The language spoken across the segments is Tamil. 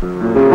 Mm-hmm.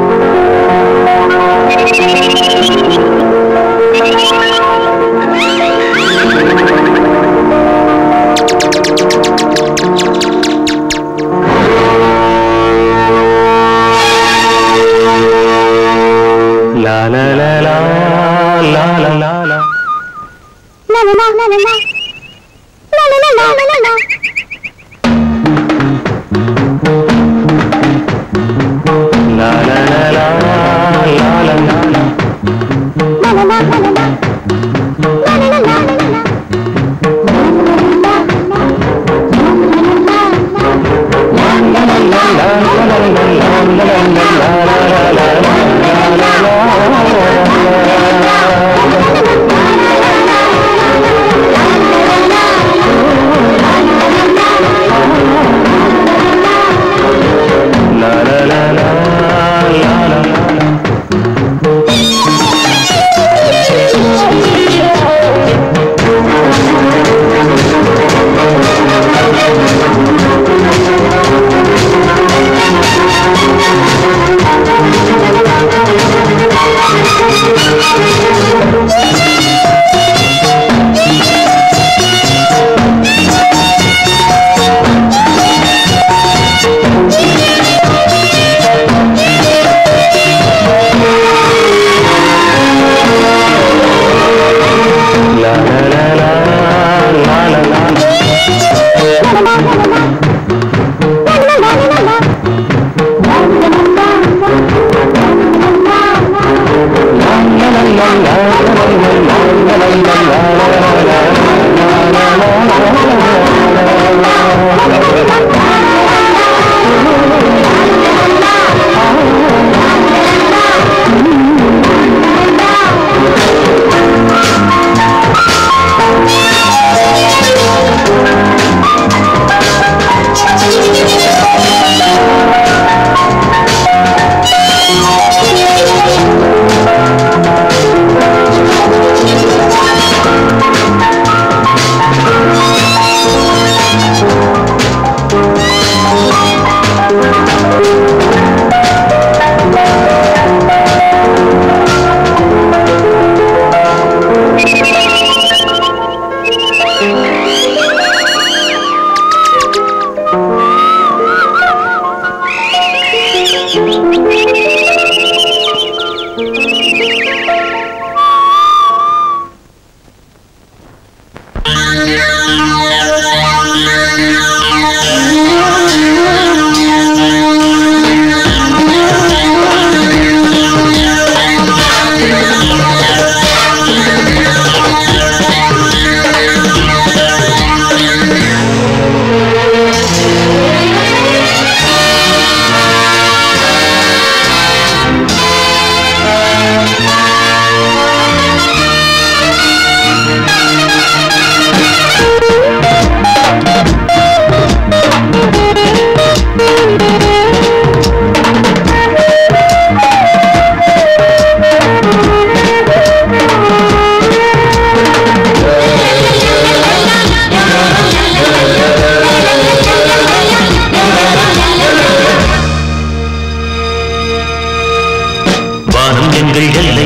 வானம் எங்கள் எல்லை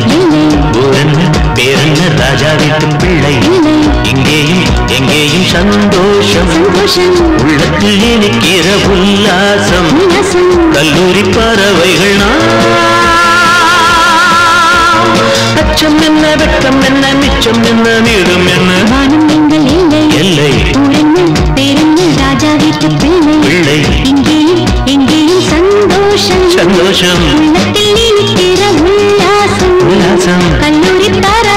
ஊரன்ன பேரன்ன ராஜா வீட்டு பிள்ளை. இங்கேயும் எங்கேயும் சந்தோஷம். உள்ளத்தில் இனிக்கிற உல்லாசம். கல்லூரி பறவைகள். அச்சம் என்ன வெட்கம் என்ன மிச்சம் என்ன மீடும் என்ன? எல்லை பேரென்ன ராஜா வீட்டு பிள்ளை. இங்கேயும் எங்கேயும் சந்தோஷம். சந்தோஷம். உள்ளத்தில் இனிக்கிற உல்லாசம். உல்லாசம். கல்லூரி பறவைகள்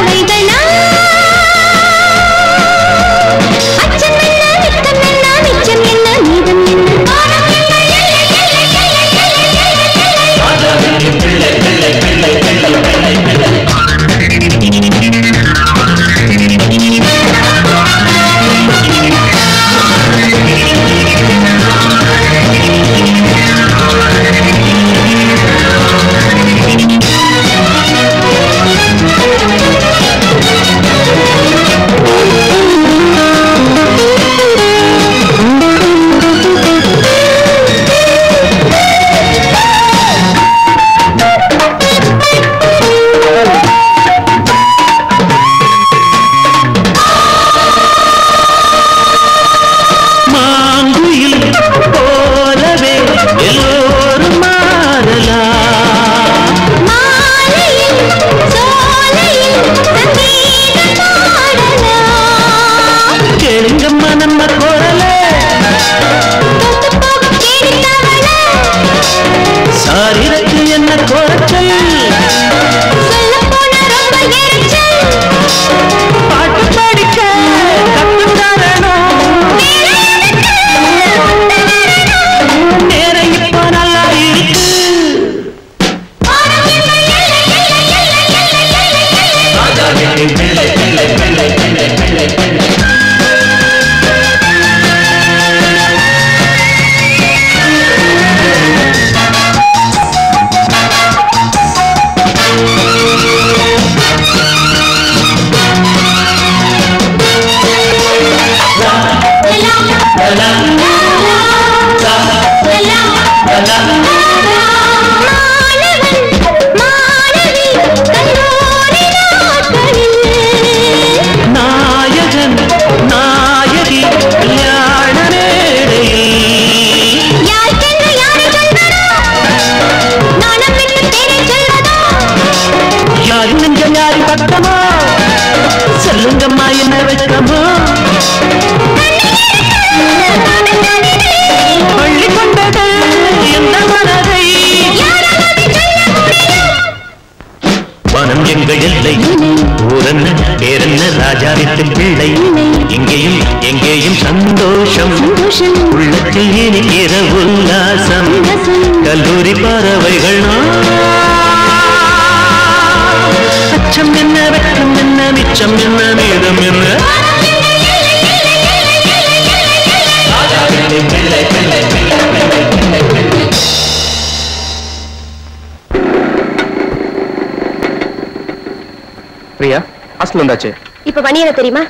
ஹாஸ்டல் வந்தாச்சு. இப்ப மணி என்ன தெரியுமா?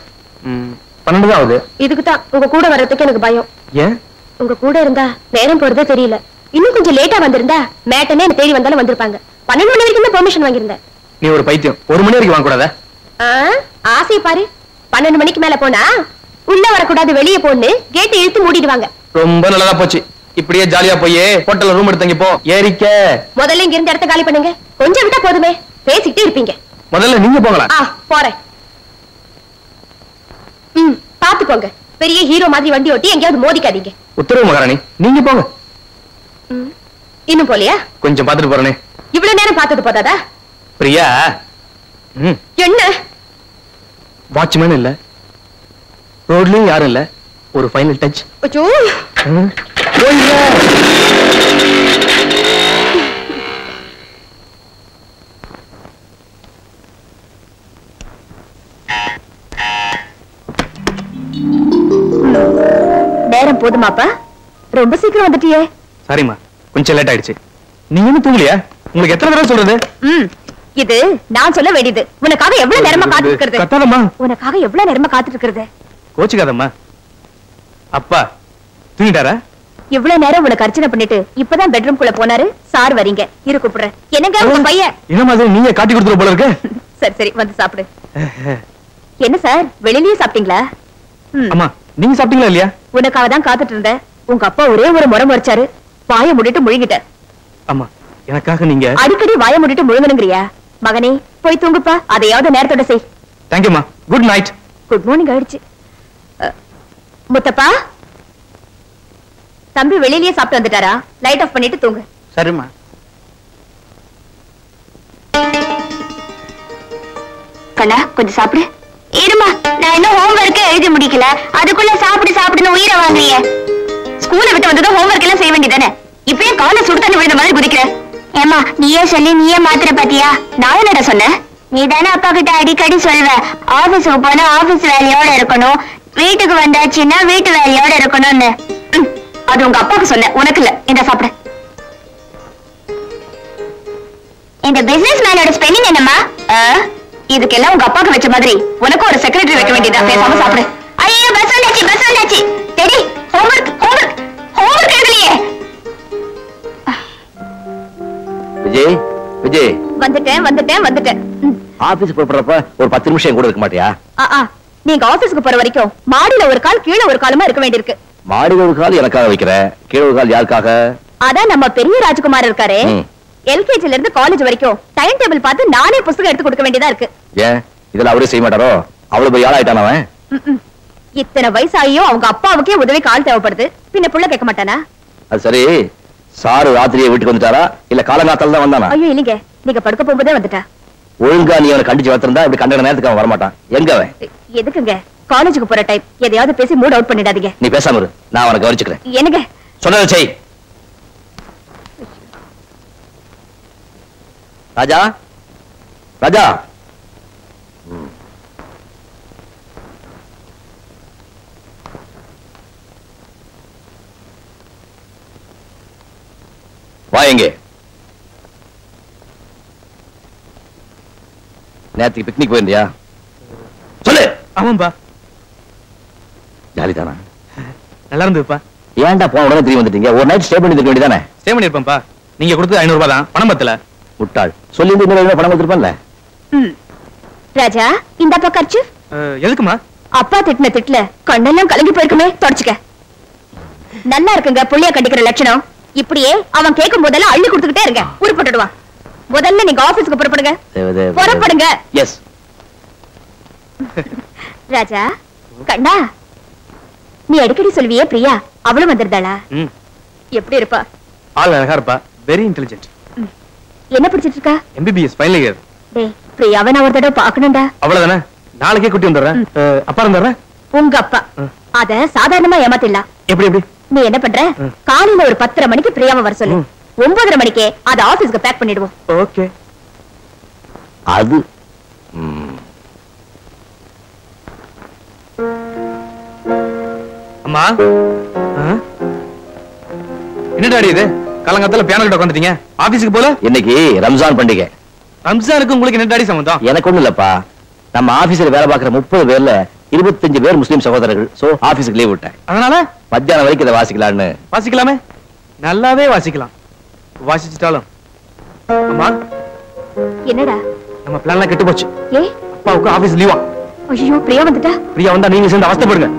பன்னெண்டு தான் ஆகுது. இதுக்கு தான் உங்க கூட வர்றதுக்கு எனக்கு பயம். ஏன்? உங்க கூட இருந்தா நேரம் போறதே தெரியல. இன்னும் கொஞ்சம் லேட்டா வந்திருந்தா மேட்டனே என்ன தேடி வந்தாலும் வந்திருப்பாங்க. பன்னெண்டு மணி வரைக்கும் தான் பெர்மிஷன் வாங்கியிருந்தேன். நீ ஒரு பைத்தியம். ஒரு மணி வரைக்கும் வாங்க கூடாதா ஆ, ஆசையை பாரு. பன்னெண்டு மணிக்கு மேல போனா உள்ள வரக்கூடாது வெளியே போன்னு கேட்டை இழுத்து மூடிடுவாங்க. ரொம்ப நல்லதா போச்சு. இப்படியே ஜாலியா போய் ஹோட்டல்ல ரூம் எடுத்தங்க போ ஏறிக்க. முதல்ல இங்க இருந்த இடத்த காலி பண்ணுங்க. கொஞ்சம் விட்டா போதுமே. பேசிக்கிட்டே இருப்பீங்க. முதல்ல நீங்க ஆ போறேன். ம் பாத்துக்கோங்க பெரிய ஹீரோ மாதிரி வண்டி ஓட்டி எங்கேயாவது மோதிக்காதீங்க. உத்தரவு மகாராணி நீங்க போங்க. இன்னும் போலியா கொஞ்சம் பாத்துட்டு போறேனே. இவ்வளவு நேரம் பார்த்தது போதாதா? பிரியா. என்ன? வாட்ச்மேன் இல்ல. ரோட்லயும் யாரும் இல்ல. ஒரு ஃபைனல் டச் அச்சோ. நேரம் போதுமாப்பா ரொம்ப சீக்கிரம் வந்துட்டியே. சாரிம்மா கொஞ்சம் லேட் ஆயிடுச்சு. நீங்க இன்னும் தூங்கலையா? உங்களுக்கு எத்தனை தடவை சொல்றது? ம் இது நான் சொல்ல வேண்டியது. உனக்காக எவ்வளவு நேரமா காத்துட்டு இருக்கிறது? கத்தாதம்மா. உனக்காக எவ்வளவு நேரமா காத்துட்டு இருக்கிறது? கோச்சுக்காதம்மா. அப்பா தூங்கிட்டாரா? இவ்வளவு நேரம் உனக்கு அர்ச்சனை பண்ணிட்டு இப்பதான் பெட்ரூம் குள்ள போனாரு. சார் வரீங்க. இரு கூப்பிடுறேன். என்னங்க உங்க பையன்? என்ன மாதிரி நீங்க காட்டி கொடுத்துரு போல இருக்கு? சரி சரி வந்து சாப்பிடு. என்ன சார்? வெளியிலயே சாப்பிட்டீங்களா? ம், அம்மா நீங்க சாப்பிட்டீங்களா இல்லையா? உனக்காக தான் காத்துட்டு இருந்தேன் உங்க அப்பா ஒரே ஒரு முறை முறைச்சாரு. வாயை மூடிட்டு முழுங்கிட்டேன் அம்மா எனக்காக நீங்க அடிக்கடி வாயை மூடிட்டு முழுங்கணுங்கிறியா? மகனே போய் தூங்குப்பா. அதையாவது நேரத்தோட செய். தேங்க்யூமா குட் நைட் குட் மார்னிங் ஆயிடுச்சு. முத்தப்பா? தம்பி வெளியிலயே சாப்பிட்டு வந்துட்டாரா? லைட் ஆஃப் பண்ணிட்டு தூங்கு. சரிம்மா கண்ணா கொஞ்சம் சாப்பிடு. இருமா நான் இன்னும் ஹோம்ஒர்க்கே எழுதி முடிக்கல. அதுக்குள்ள சாப்பிட்டு சாப்பிட்டுன்னு உயிரை வாங்குறீங்க ஸ்கூலை விட்டு வந்ததும் ஹோம்ஒர்க் எல்லாம் செய்ய வேண்டியதானே? இப்பயே காலை சுடு தண்ணி விழுந்த மாதிரி குதிக்கிற. ஏமா நீயே சொல்லி நீயே மாத்திர பாத்தியா? நான் என்னடா சொன்னேன் நீ தானே அப்பா கிட்ட அடிக்கடி சொல்வ. ஆபீஸுக்கு போனா ஆபீஸ் வேலையோட இருக்கணும். வீட்டுக்கு வந்தாச்சுன்னா வீட்டு வேலையோட இருக்கணும்னு. அது உங்க அப்பாவுக்கு சொன்னேன் உனக்கு இல்ல. இந்த சாப்பிட. இந்த பிசினஸ் மேனோட ஸ்பெல்லிங் என்னம்மா? இதுக்கெல்லாம் உங்க அப்பாக்கு வச்ச மாதிரி உனக்கு ஒரு செக்ரட்டரி வைக்க வேண்டியதா? பேசாம சாப்பிடு. ஐயோ பஸ் வந்தாச்சு பஸ் வந்தாச்சு. டெடி ஹோம்வொர்க் ஹோம்வொர்க் ஹோம்வொர்க் எழுதலையே. விஜய் விஜய். வந்துட்டேன் வந்துட்டேன் வந்துட்டேன். ஆபீஸ் புறப்படுறப்ப ஒரு பத்து நிமிஷம் கூட இருக்க மாட்டியா. நீங்க ஆபீஸ்க்கு போற வரைக்கும் மாடியில ஒரு கால் கீழே ஒரு காலமா இருக்க வேண்டியிருக்கு. மாடி ஒரு கால் எனக்காக வைக்கிற கீழே ஒரு கால் யாருக்காக? அதான் நம்ம பெரிய ராஜ்குமார் இருக்காரு. எல்கேஜில இருந்து காலேஜ் வரைக்கும் டைம் டேபிள் பார்த்து நானே புஸ்தகம் எடுத்து கொடுக்க வேண்டியதா இருக்கு. ஏன்? இதெல்லாம் அவரே செய்ய மாட்டாரோ? அவ்வளவு பெரிய ஆளாயிட்டான் அவன். இத்தனை வயசாகியும் அவங்க அப்பாவுக்கே உதவிக்கு ஆள் தேவைப்படுது. பின்ன புள்ள கேட்க மாட்டானா? அது சரி. சாரு ராத்திரியே வீட்டுக்கு வந்துட்டாரா? இல்ல காலங்காத்தால தான் வந்தானா? ஐயோ இல்லைங்க. நீங்க படுக்க போகும்போதே வந்துட்டா. ஒழுங்கா நீ அவனை கண்டிச்சு வச்சிருந்தா இப்படி கண்ட நேரத்துக்கு அவன் வரமாட்டான். எங்க அவன்? எதுக்குங்க? காலேஜுக்கு போற டைம் எதையாவது பேசி மூட் அவுட் பண்ணிடாதீங்க. நீ பேசாம இரு. நான் அவனை கவனிச்சுக்கிறேன். என்னங்க? சொன்னதை செய். ராஜா? ராஜா. வா எங்கே நேத்துக்கு பிக்னிக் போயிருந்தியா? சொல்லு. ஆமாம்பா. ஜாலி தானா நல்லா இருந்ததுப்பா. ஏன்டா போன உடனே திரும்பி வந்துட்டீங்க? ஒரு நைட் ஸ்டே பண்ணி இருக்க வேண்டியதானே ஸ்டே பண்ணிருப்பேன்ப்பா நீங்க கொடுத்தது ஐநூறு ரூபாய் தான். பணம் பத்தல. முட்டாள் சொல்லி இன்னொரு பணம் கொடுத்துருப்பான்ல? ம். ராஜா இந்தாப்பா கர்ச்சு அஹ், எதுக்குமா? அப்பா திட்டின திட்டுல கண்ணெல்லாம் கலங்கி போயிருக்குமே தொடச்சுக்க. நல்லா இருக்குங்க புள்ளைய கண்டிக்கிற லட்சணம். இப்படியே அவன் கேட்கும் போதெல்லாம் அள்ளி கொடுத்துக்கிட்டே இருங்க. உருப்பட்டுடுவான். முதல்ல நீங்க ஆபீஸ்க்கு புறப்படுங்க. புறப்படுங்க. எஸ் ராஜா கண்ணா. நீ அடிக்கடி சொல்வியே பிரியா? அவளும் வந்திருந்தாளா? ம். எப்படி இருப்பா? ஆள் அழகா இருப்பா. வெரி இன்டெலிஜென்ட் என்ன பிடிச்சிட்டு இருக்கா எம்பிபிஎஸ் ஃபைனல் இயர் டேய் பிரியாவை நான் ஒரு தடவை பாக்கணும்டா அவ்வளவுதானே? நாளைக்கே கூட்டி வந்துடுறேன். அப்பா இருந்தாரா உங்க அப்பா. அத சாதாரணமா ஏமாத்திடலாம். எப்படி எப்படி? நீ என்ன பண்ற. காலையில ஒரு பத்தரை மணிக்கு பிரியாவை வர சொல்லு. ஒன்பதரை மணிக்கே அத ஆபீஸ்க்கு பேக் பண்ணிடுவோம். ஓகே. அது. அம்மா? அஹ்? என்ன டாடி இது? காலங்காத்தால பியானோ கிட்ட உட்காந்துட்டீங்க ஆபீஸுக்கு போல? இன்னைக்கு ரம்ஜான் பண்டிகை. ரம்ஜானுக்கு உங்களுக்கு என்ன சம்பந்தம் எனக்கு ஒண்ணும் இல்லப்பா. நம்ம ஆபீஸ்ல வேலை பார்க்கிற முப்பது பேர்ல இருபத்தஞ்சு பேர் முஸ்லீம் சகோதரர்கள். சோ ஆபீஸுக்கு லீவ் விட்டேன். அதனால? மத்தியானம் வரைக்கும் இதை வாசிக்கலாம்னு வாசிக்கலாமே? நல்லாவே வாசிக்கலாம். வாசிச்சிட்டாலும். அம்மா? என்னடா? நம்ம பிளான்லாம் கெட்டு போச்சு. ஏ? அப்பாவுக்கு ஆபீஸ் லீவா ஐயோ பிரியா வந்துட்டா? பிரியா வந்தா நீங்க சேர்ந்து அவஸ்தைப்படுங்க.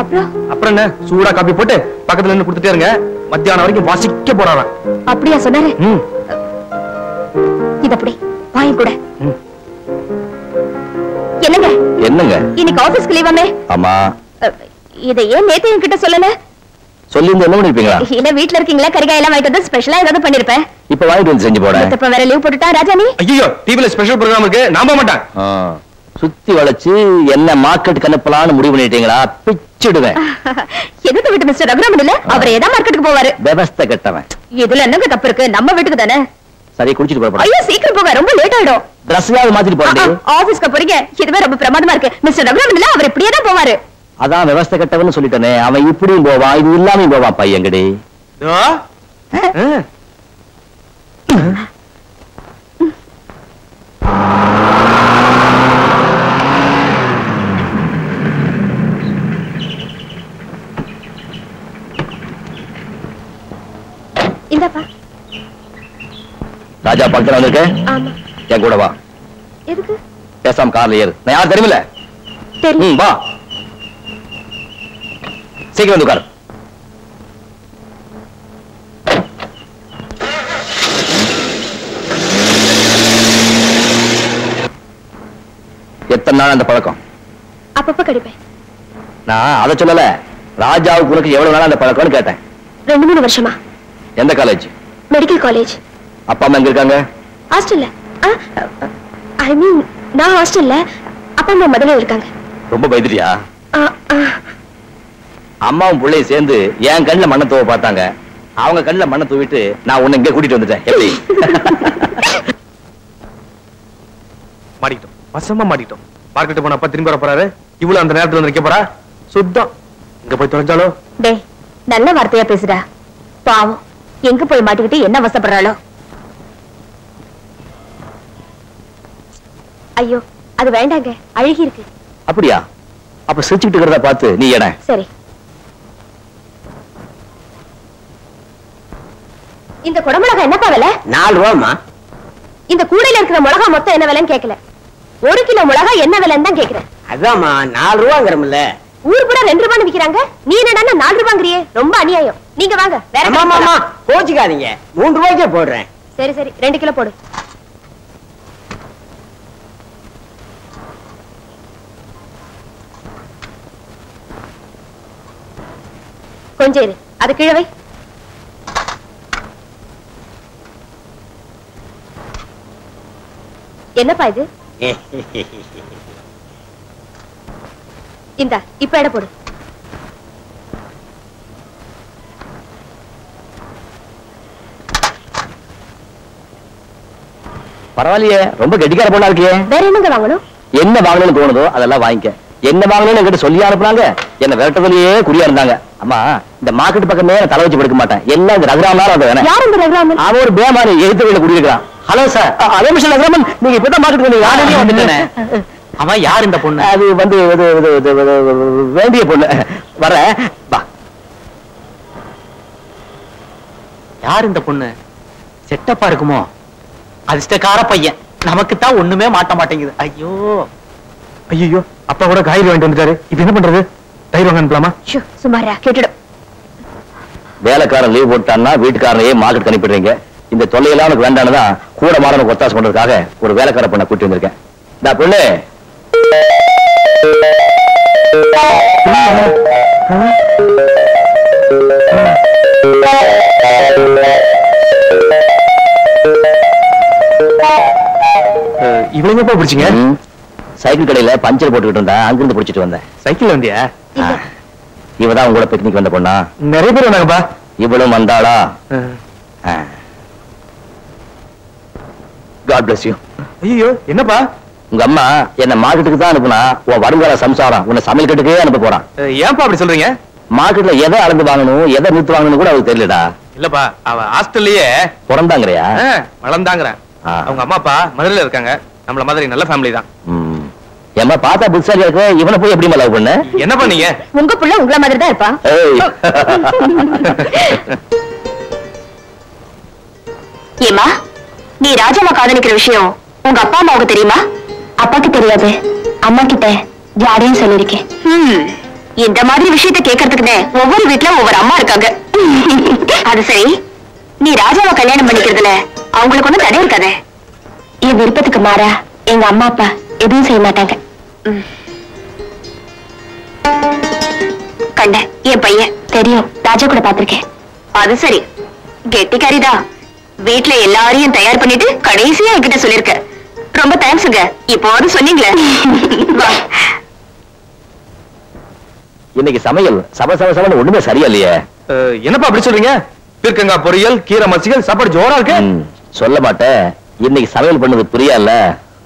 அப்புறம்? அப்புறம் என்ன? சூடா காப்பி போட்டு பக்கத்துல நின்னு கொடுத்துட்டே இருங்க. மத்தியானம் வரைக்கும் வாசிக்க போறாராம். அப்படியா சொன்னாரு? ம். இது அப்படி வாங்கி கூட. ம். என்னங்க? என்னங்க? இன்னைக்கு ஆபீஸ்க்கு லீவாமே ஆமா? இதை ஏன் நேத்து என்கிட்ட சொல்லல? சொல்லி இருந்து என்ன பண்ணிருப்பீங்களா? இல்ல வீட்ல இருக்கீங்களா? கறிகாய் எல்லாம் வாங்கிட்டு வந்து ஸ்பெஷலா ஏதாவது பண்ணிருப்பேன். இப்ப வாங்கிட்டு வந்து செஞ்சு போட. இப்ப வேற லீவ் போட்டுட்டா ராஜா நீ ஐயோ டிவில ஸ்பெஷல் ப்ரோக்ராம் இருக்கு. நான் போக மாட்டேன். ஆ. சுத்தி வளைச்சு என்ன மார்க்கெட் அனுப்பலாம்னு முடிவு பண்ணிட்டீங்களா? பிச்சிடுவேன். எதுக்கு வீட்டு மிஸ்டர் ரகுராமன் இல்ல? அவர் ஏதா மார்க்கெட்டுக்கு போவாரு. விவஸ்தை கெட்டவன். இதுல என்னங்க தப்பு இருக்கு? நம்ம வீட்டுக்கு தானே? சரி குடிச்சிட்டு போறப்ப ஐயோ சீக்கிரம் போக ரொம்ப லேட் ஆயிடும். ட்ரெஸ்ஸாவது மாத்திட்டு போறேன் ஆபீஸ்க்கு போறீங்க. இதுவே ரொம்ப பிரமாதமா இருக்கு. மிஸ்டர் ரகுராமன் இல்ல? அவர் இப்படியே தான் போவாரு. அதான் விவஸ்தை கெட்டவன்னு சொல்லிட்டேனே. அவன் இப்படியும் போவான் இது இல்லாமையும் போவான் பையங்கடி. ஆ. ராஜா பக்கத்துல வந்திருக்க? ஆமா. என் கூட வா. எதுக்கு? பேசாம கார்ல ஏறு. நான் யார் தெரியுமில்ல தெரியும் வா. சீக்கிரம் வந்து உட்காரு. எத்தனை நாள் அந்த பழக்கம்? அப்பப்ப கடிப்பேன். நான் அதை சொல்லல. ராஜாவுக்கு உனக்கு எவ்வளவு நாள் அந்த பழக்கம்னு கேட்டேன். ரெண்டு மூணு வருஷமா. எந்த காலேஜ் மெடிக்கல் காலேஜ் அப்பா அம்மா எங்க இருக்காங்க? ஹாஸ்டல்ல. ஐ மீன் நான் ஹாஸ்டல்ல. அப்பா அம்மா முதல்ல இருக்காங்க. ரொம்ப பயந்துட்டியா. அம்மாவும் பிள்ளையும் சேர்ந்து என் கண்ணுல மண்ணை தூவ பார்த்தாங்க. அவங்க கண்ணுல மண்ணை தூவிட்டு நான் உன்னை இங்கே கூட்டிட்டு வந்துட்டேன். எப்படி? மாட்டிக்கிட்டோம். வசமா மாட்டிக்கிட்டோம். மார்க்கெட் போன அப்பா திரும்பி வர போறாரு இவ்வளவு அந்த நேரத்துல வந்து நிக்க போறா? சுத்தம். இங்க போய் தொலைஞ்சாலோ? டேய் நல்ல வார்த்தையா பேசுடா. பாவம். எங்க போய் மாட்டிக்கிட்டு என்ன அவசப்படுறாளோ ஐயோ அது வேண்டாங்க. அழுகி இருக்கு அப்படியா? அப்ப சிரிச்சுக்கிட்டு இருக்கிறத பார்த்து நீ என சரி. இந்த குடமிளகா என்னப்பா விலை? நாலு ரூபாமா இந்த கூடையில இருக்கிற மிளகா மொத்தம் என்ன விலைன்னு கேட்கல ஒரு கிலோ மிளகா என்ன விலைன்னு தான் கேக்குறேன். அதாம்மா நாலு ரூபாங்கிறமில்ல. ஊர் கூட ரெண்டு ரூபான்னு விக்கிறாங்க. நீ என்னடா நாலு ரூபாங்கிறியே? ரொம்ப அநியாயம். நீங்க வாங்க வேற. கோச்சுக்காதீங்க. மூணு ரூபாய்க்கே போடுறேன். சரி சரி ரெண்டு கிலோ போடு. கொஞ்சம் அது கிழவை என்னப்பா இது? இந்த இப்ப எடை போடு. பரவாயில்லையே ரொம்ப கெட்டிக்கார பொண்ணா இருக்கியே. வேற என்னங்க வாங்கணும்? என்ன வாங்கணும்னு தோணுதோ அதெல்லாம் வாங்கிக்க. என்ன வாங்கணும்னு என்கிட்ட சொல்லி அனுப்புனாங்க. என்ன விரட்டதுலயே குறியா இருந்தாங்க. அம்மா இந்த மார்க்கெட் பக்கமே நான் தலை வச்சு படுக்க மாட்டேன். எல்லாம் இந்த ரகுராமனால அது வேணாம். யார் இந்த ரகுராமன்? அவன் ஒரு பேமாரி எழுத்து வீட்டுல குடியிருக்கிறான் ஹலோ சார் அதே மிஷன் ரகுராமன் நீங்க இப்பதான் மார்க்கெட் வந்தீங்க. நானே வந்துட்டேனே. அவன் யார் இந்த பொண்ணு? அது வந்து வேண்டிய பொண்ணு. வர வா. யார் இந்த பொண்ணு? செட்டப்பா இருக்குமோ? அதிர்ஷ்டக்கார பையன். நமக்கு தான் ஒண்ணுமே மாட்ட மாட்டேங்குது. ஐயோ. ஐயோ அப்பா கூட காய்கறி வாங்கிட்டு வந்துட்டாரு. இப்ப என்ன பண்றது? தயிர் வாங்க அனுப்பலாமா? சுமாரா கேட்டுடும் வேலைக்காரன் லீவ் போட்டான்னா வீட்டுக்காரனையே மார்க்கெட் அனுப்பிடுறீங்க. இந்த தொல்லையெல்லாம் உனக்கு வேண்டானதான் கூட மாடனுக்கு ஒத்தாசம் பண்றதுக்காக ஒரு வேலைக்கார பொண்ணை கூட்டி வந்திருக்கேன். இந்த பொண்ணு. இவளுங்க எப்ப பிடிச்சிங்க? சைக்கிள் கடையில பஞ்சர் போட்டுக்கிட்டு இருந்தா அங்கிருந்து பிடிச்சிட்டு வந்தேன். சைக்கிள் வந்தியா? இவதான் உங்களோட பிக்னிக் வந்த பொண்ணா? நிறைய பேர் வந்தாங்கப்பா. இவளும் வந்தாளா? காட் பிளஸ் யூ ஐயோ என்னப்பா? உங்க அம்மா என்ன மார்க்கெட்டுக்கு தான் அனுப்புனா உன் வருங்கால சம்சாரம் உன்னை சமையல் கட்டுக்கே அனுப்ப போறான் ஏன்பா அப்படி சொல்றீங்க? மார்க்கெட்ல எதை அளந்து வாங்கணும் எதை நிறுத்து வாங்கணும் கூட அவருக்கு தெரியலடா. இல்லப்பா அவ ஹாஸ்டல்லயே பிறந்தாங்கறியா? வளர்ந்தாங்கிறேன். அவங்க அம்மா அப்பா மதுரையில இருக்காங்க. நம்மள மாதிரி நல்ல ஃபேமிலி தான். ம். ஏம்மா பார்த்தா புத்தாலியா இருக்கு இவனை போய் எப்படி லவ் பண்ண? என்ன பண்ணீங்க? உங்க புள்ள உங்கள மாதிரி தான் இருப்பான். ஏமா நீ ராஜாவை காதலிக்கிற விஷயம் உங்க அப்பா அம்மாவுக்கு தெரியுமா? அப்பாக்கு தெரியாது. அம்மா கிட்ட ஜாடையும் சொல்லிருக்கேன் இந்த மாதிரி விஷயத்த கேட்கறதுக்குன்னு ஒவ்வொரு வீட்ல ஒவ்வொரு அம்மா இருக்காங்க. அது சரி நீ ராஜாவை கல்யாணம் பண்ணிக்கிறதுல அவங்களுக்கு ஒண்ணும் தடை இருக்காதே. என் விருப்பத்துக்கு மாறா எங்க அம்மா அப்பா எதுவும் செய்ய மாட்டாங்க. கண்ட என் பையன் தெரியும். ராஜா கூட பாத்திருக்கேன் அது சரி. கெட்டிக்காரிதான் வீட்ல எல்லாரையும் தயார் பண்ணிட்டு கடைசியா என்கிட்ட சொல்லிருக்க. ரொம்ப தேங்க்ஸுங்க இப்போது சொன்னீங்களே. இன்னைக்கு சமையல் சப சப சபன்னு ஒண்ணுமே சரியா இல்லையே என்னப்பா அப்படி சொல்றீங்க? பீர்க்கங்காய் பொரியல் கீரை மசிகள் சாப்பாடு ஜோரா இருக்கு. சொல்ல மாட்டேன். இன்னைக்கு சமையல் பண்ணது புரியல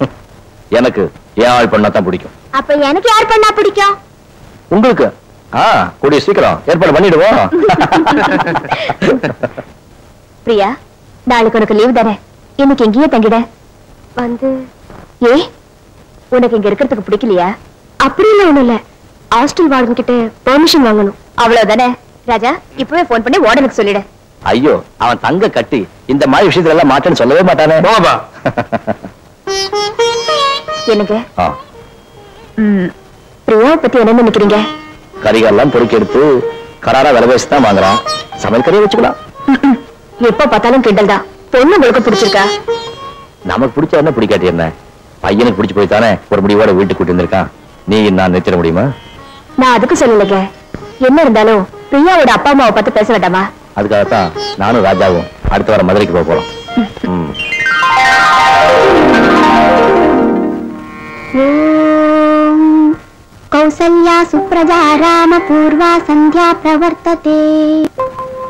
எனக்கு என் ஆள் பண்ணா தான் பிடிக்கும்? அப்ப எனக்கு யார் பண்ணா பிடிக்கும்? உங்களுக்கு? ஆ கூடிய சீக்கிரம். ஏற்பாடு பண்ணிடுவோம். பிரியா நாளைக்கு உனக்கு லீவ் தானே? இன்னைக்கு எங்கேயே தங்கிட. வந்து. ஏ உனக்கு இங்க இருக்கிறதுக்கு பிடிக்கலையா? அப்படி இல்ல ஒண்ணும் இல்ல. ஹாஸ்டல் வார்டன் கிட்ட பெர்மிஷன் வாங்கணும். அவ்வளவுதானே? ராஜா இப்பவே போன் பண்ணி வார்டனுக்கு சொல்லிடு. ஐயோ அவன் தங்க கட்டி இந்த மாதிரி விஷயத்துல எல்லாம் மாட்டேன்னு சொல்லவே மாட்டானே. போங்கப்பா ஆ, பிரியாவை பத்தி என்ன நினைக்கிறீங்க? கறிகள்லாம் பொறுக்கி எடுத்து கராரா விலை பேசி தான் வாங்குறான். சமையல் கறியை வச்சுக்கலாம். எப்ப பார்த்தாலும் கிண்டல் தான். பொண்ணு உங்களுக்கு பிடிச்சிருக்கா? நமக்கு பிடிச்ச என்ன பிடிக்காட்டி என்ன பையனுக்கு பிடிச்சு போய் தானே ஒரு முடிவோட வீட்டுக்கு கூட்டி வந்திருக்கான். நீ நான் நிறுத்திட முடியுமா? நான் அதுக்கு சொல்லலைங்க. என்ன இருந்தாலும் பிரியாவோட அப்பா அம்மாவை பத்தி பேச வேண்டாமா? அதுக்காகத்தான் நானும் ராஜாவும் அடுத்த வாரம் மதுரைக்கு போக போறோம். कौसल्या सुप्रजा रामपूर्वा सन्ध्या प्रवर्तते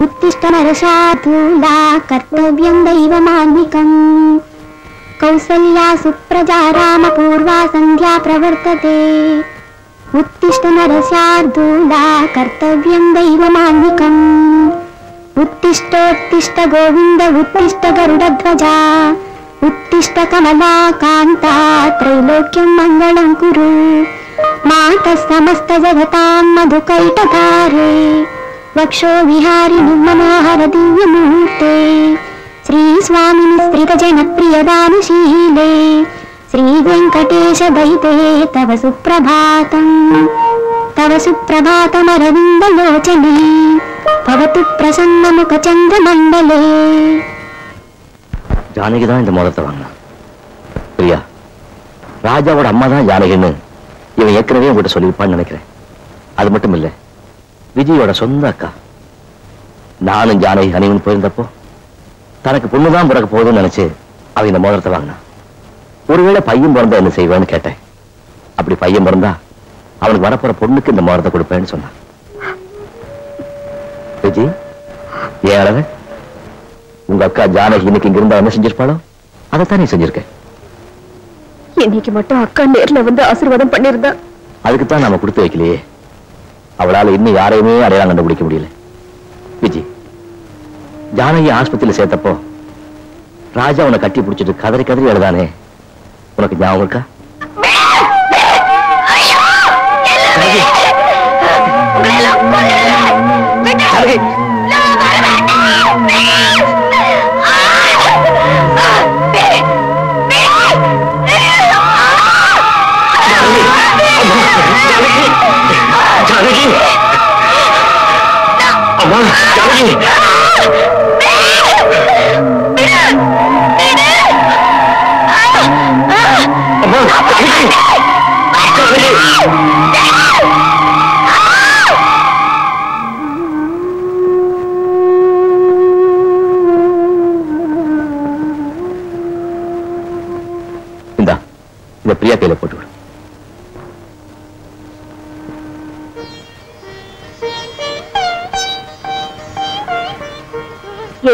उत्तिष्ठ नरशार्दूला कर्तव्यं दैवमान्विकम् कौसल्या सुप्रजा रामपूर्वा सन्ध्या प्रवर्तते उत्तिष्ठ नरशार्दूला कर्तव्यं दैवमान्विकम् उत्तिष्ठोत्तिष्ठ गोविन्द उत्तिष्ठ गरुडध्वजा ఉత్తిష్ట కమలా కాంత త్రైలోక్యం మంగళం కురు. మాత సమస్త జగతాం మధుకైటకారే వక్షో విహారి మనోహర దివ్యమూర్తే. శ్రీ స్వామిని స్త్రిత జన ప్రియదానుశీలే శ్రీ వెంకటేశ దైతే తవ సుప్రభాతం. తవ సుప్రభాతమరవిందలోచనే. భవతు ప్రసన్నముఖ చంద్రమండలే. ஜானகி தான் இந்த மோதிரத்தை வாங்கினான். பிரியா ராஜாவோட அம்மா தான் ஜானகின்னு இவன் ஏற்கனவே உங்கள்கிட்ட சொல்லியிருப்பான்னு நினைக்கிறேன். அது மட்டும் இல்லை விஜயோட சொந்த அக்கா. நானும் ஜானகி ஹனிமூன் போயிருந்தப்போ தனக்கு பொண்ணு தான் பிறக்க போகுதுன்னு நினைச்சு அவன் இந்த மோதிரத்தை வாங்கினான். ஒருவேளை பையன் பிறந்தா என்ன செய்வேன்னு கேட்டேன். அப்படி பையன் பிறந்தா அவனுக்கு வரப்போற பொண்ணுக்கு இந்த மோதிரத்தை கொடுப்பேன்னு சொன்னான். விஜய் ஏன் அளவு உங்க அக்கா ஜானகி இன்னைக்கு இங்க இருந்தா என்ன செஞ்சிருப்பாளோ? அதைத்தான் நீ செஞ்சிருக்க. இன்னைக்கு மட்டும் அக்கா நேர்ல வந்து ஆசீர்வாதம் பண்ணிருந்தா அதுக்குத்தான் நாம கொடுத்து வைக்கலையே. அவளால இன்னும் யாரையுமே அடையாளம் கண்டுபிடிக்க முடியல. விஜி ஜானகி ஆஸ்பத்திரியில சேர்த்தப்போ ராஜா உன்னை கட்டி பிடிச்சிட்டு கதறி கதறி எழுதானே. உனக்கு ஞாபகம் இருக்கா? ஜானகி இந்த பிரியா கையில போட்டு.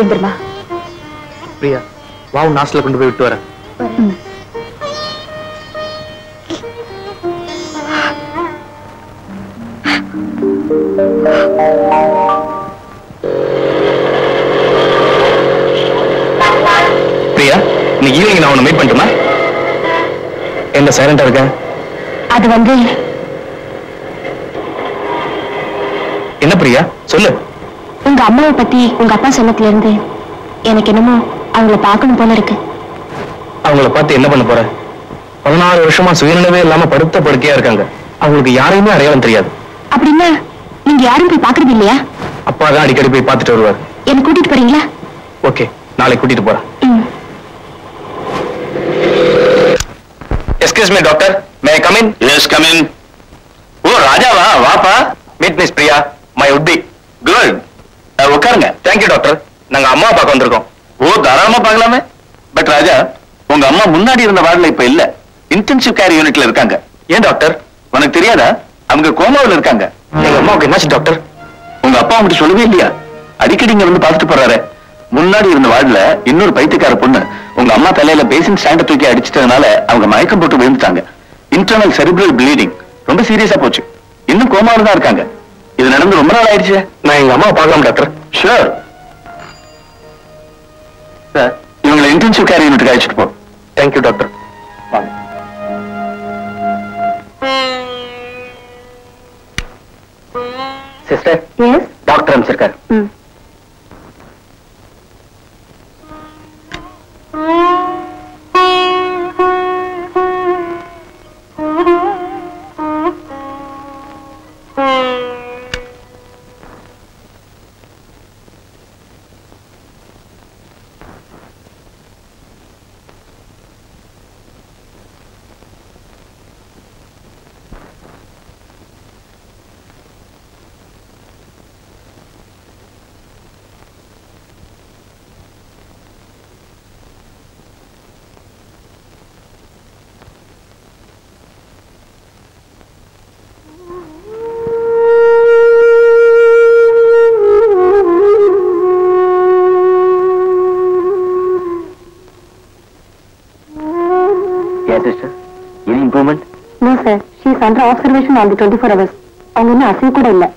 எழுந்துருமா பிரியா வா உன் ஹாஸ்டல்ல கொண்டு போய் விட்டு வரேன். பிரியா இன்னைக்கு ஈவினிங் நான் உன்னை மீட் பண்ணட்டுமா? என்ன சைலண்டா இருக்க? அது வந்து என்ன பிரியா சொல்லு. உங்க அம்மாவை பத்தி உங்க அப்பா சொன்னதுல இருந்து எனக்கு என்னமோ அவங்கள பார்க்கணும் போல இருக்கு. அவங்கள பார்த்து என்ன பண்ண போற? பதினாறு வருஷமா சுயநினைவே இல்லாம படுத்த படுக்கையா இருக்காங்க. அவங்களுக்கு யாரையுமே அடையாளம் தெரியாது. அப்படின்னா நீங்க யாரும் போய் பாக்குறது இல்லையா? அப்பா தான் அடிக்கடி போய் பார்த்துட்டு வருவார். என்ன கூட்டிட்டு போறீங்களா? ஓகே நாளைக்கு கூட்டிட்டு போறேன். Excuse me doctor may come in yes come in ஓ ராஜாவா? வாப்பா. Meet miss Priya my would be good உட்காருங்க. தேங்க்யூ டாக்டர் நாங்க அம்மா பார்க்க வந்திருக்கோம். ஓ தாராளமா பார்க்கலாமே. பட் ராஜா உங்க அம்மா முன்னாடி இருந்த வார்டுல இப்ப இல்ல. இன்டென்சிவ் கேர் யூனிட்ல இருக்காங்க. ஏன் டாக்டர் உனக்கு தெரியாதா? அவங்க கோமாவில் இருக்காங்க. எங்க அம்மாவுக்கு என்னாச்சு டாக்டர் உங்க அப்பா உங்ககிட்ட சொல்லவே இல்லையா? அடிக்கடி இங்க வந்து பார்த்துட்டு போறாரு. முன்னாடி இருந்த வார்டுல இன்னொரு பைத்தியக்கார பொண்ணு உங்க அம்மா தலையில பேசின் ஸ்டாண்ட தூக்கி அடிச்சிட்டதுனால அவங்க மயக்கம் போட்டு விழுந்துட்டாங்க. இன்டர்னல் செரிபிரல் ப்ளீடிங் ரொம்ப சீரியஸா போச்சு. இன்னும் கோமாவில் தான் இருக்காங்க. இது நடந்து ரொம்ப நாள் ஆயிடுச்சு. நான் எங்க அம்மாவை பார்க்கலாம் டாக்டர். ஷூர் சார் இவங்களை இன்டென்சிவ் கேர் யூனிட்டுக்கு அழைச்சிட்டு போ. தேங்க்யூ டாக்டர் வாங்க. Sister doctor அனுப்பிச்சிருக்காரு. Sir observation on the twenty four hours அவங்க இன்னும் அசைவு கூட இல்லை.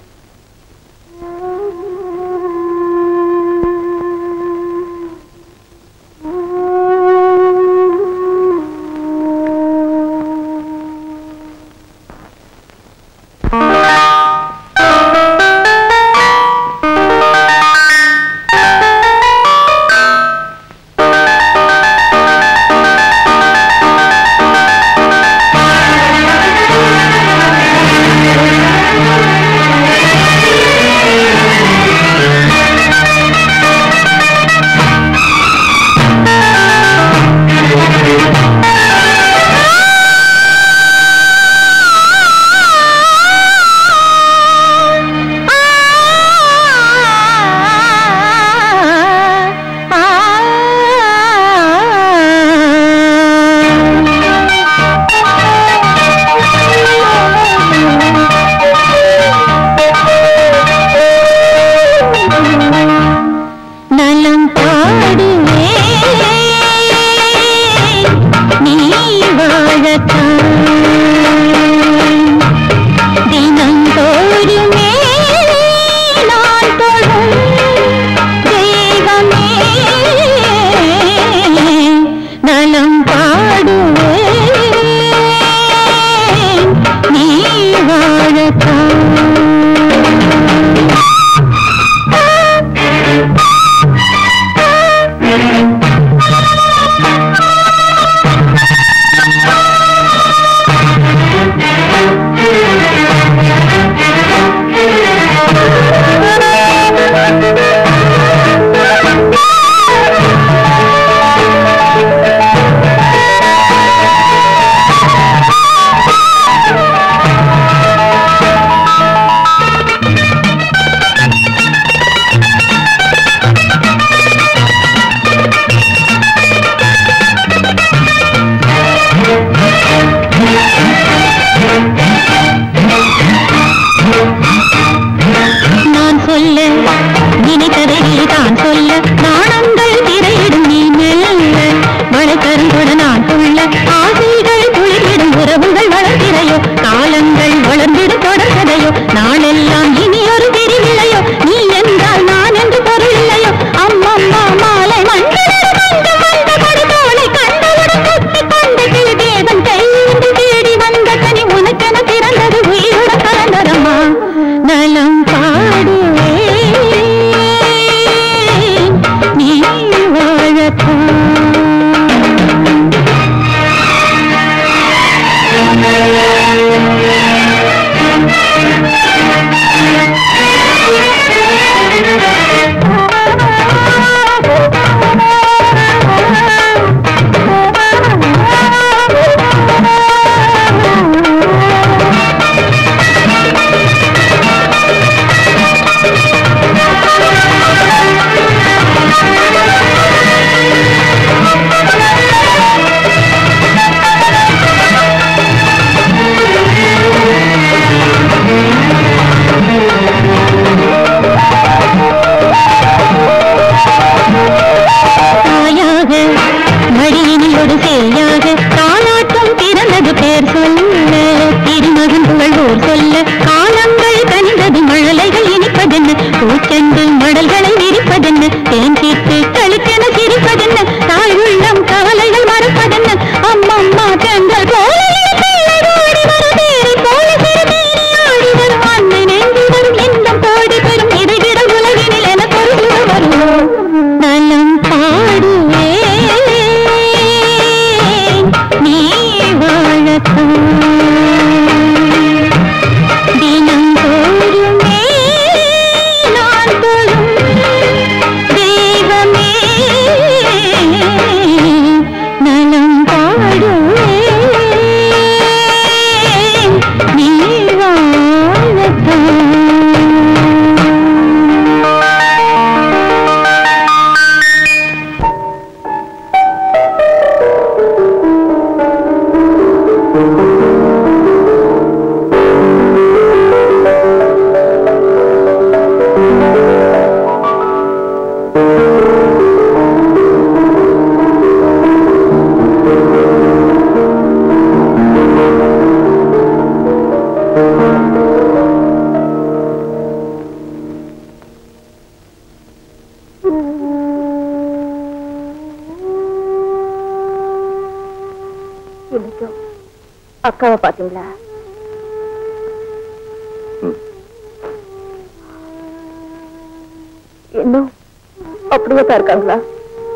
தான் இருக்காங்களா?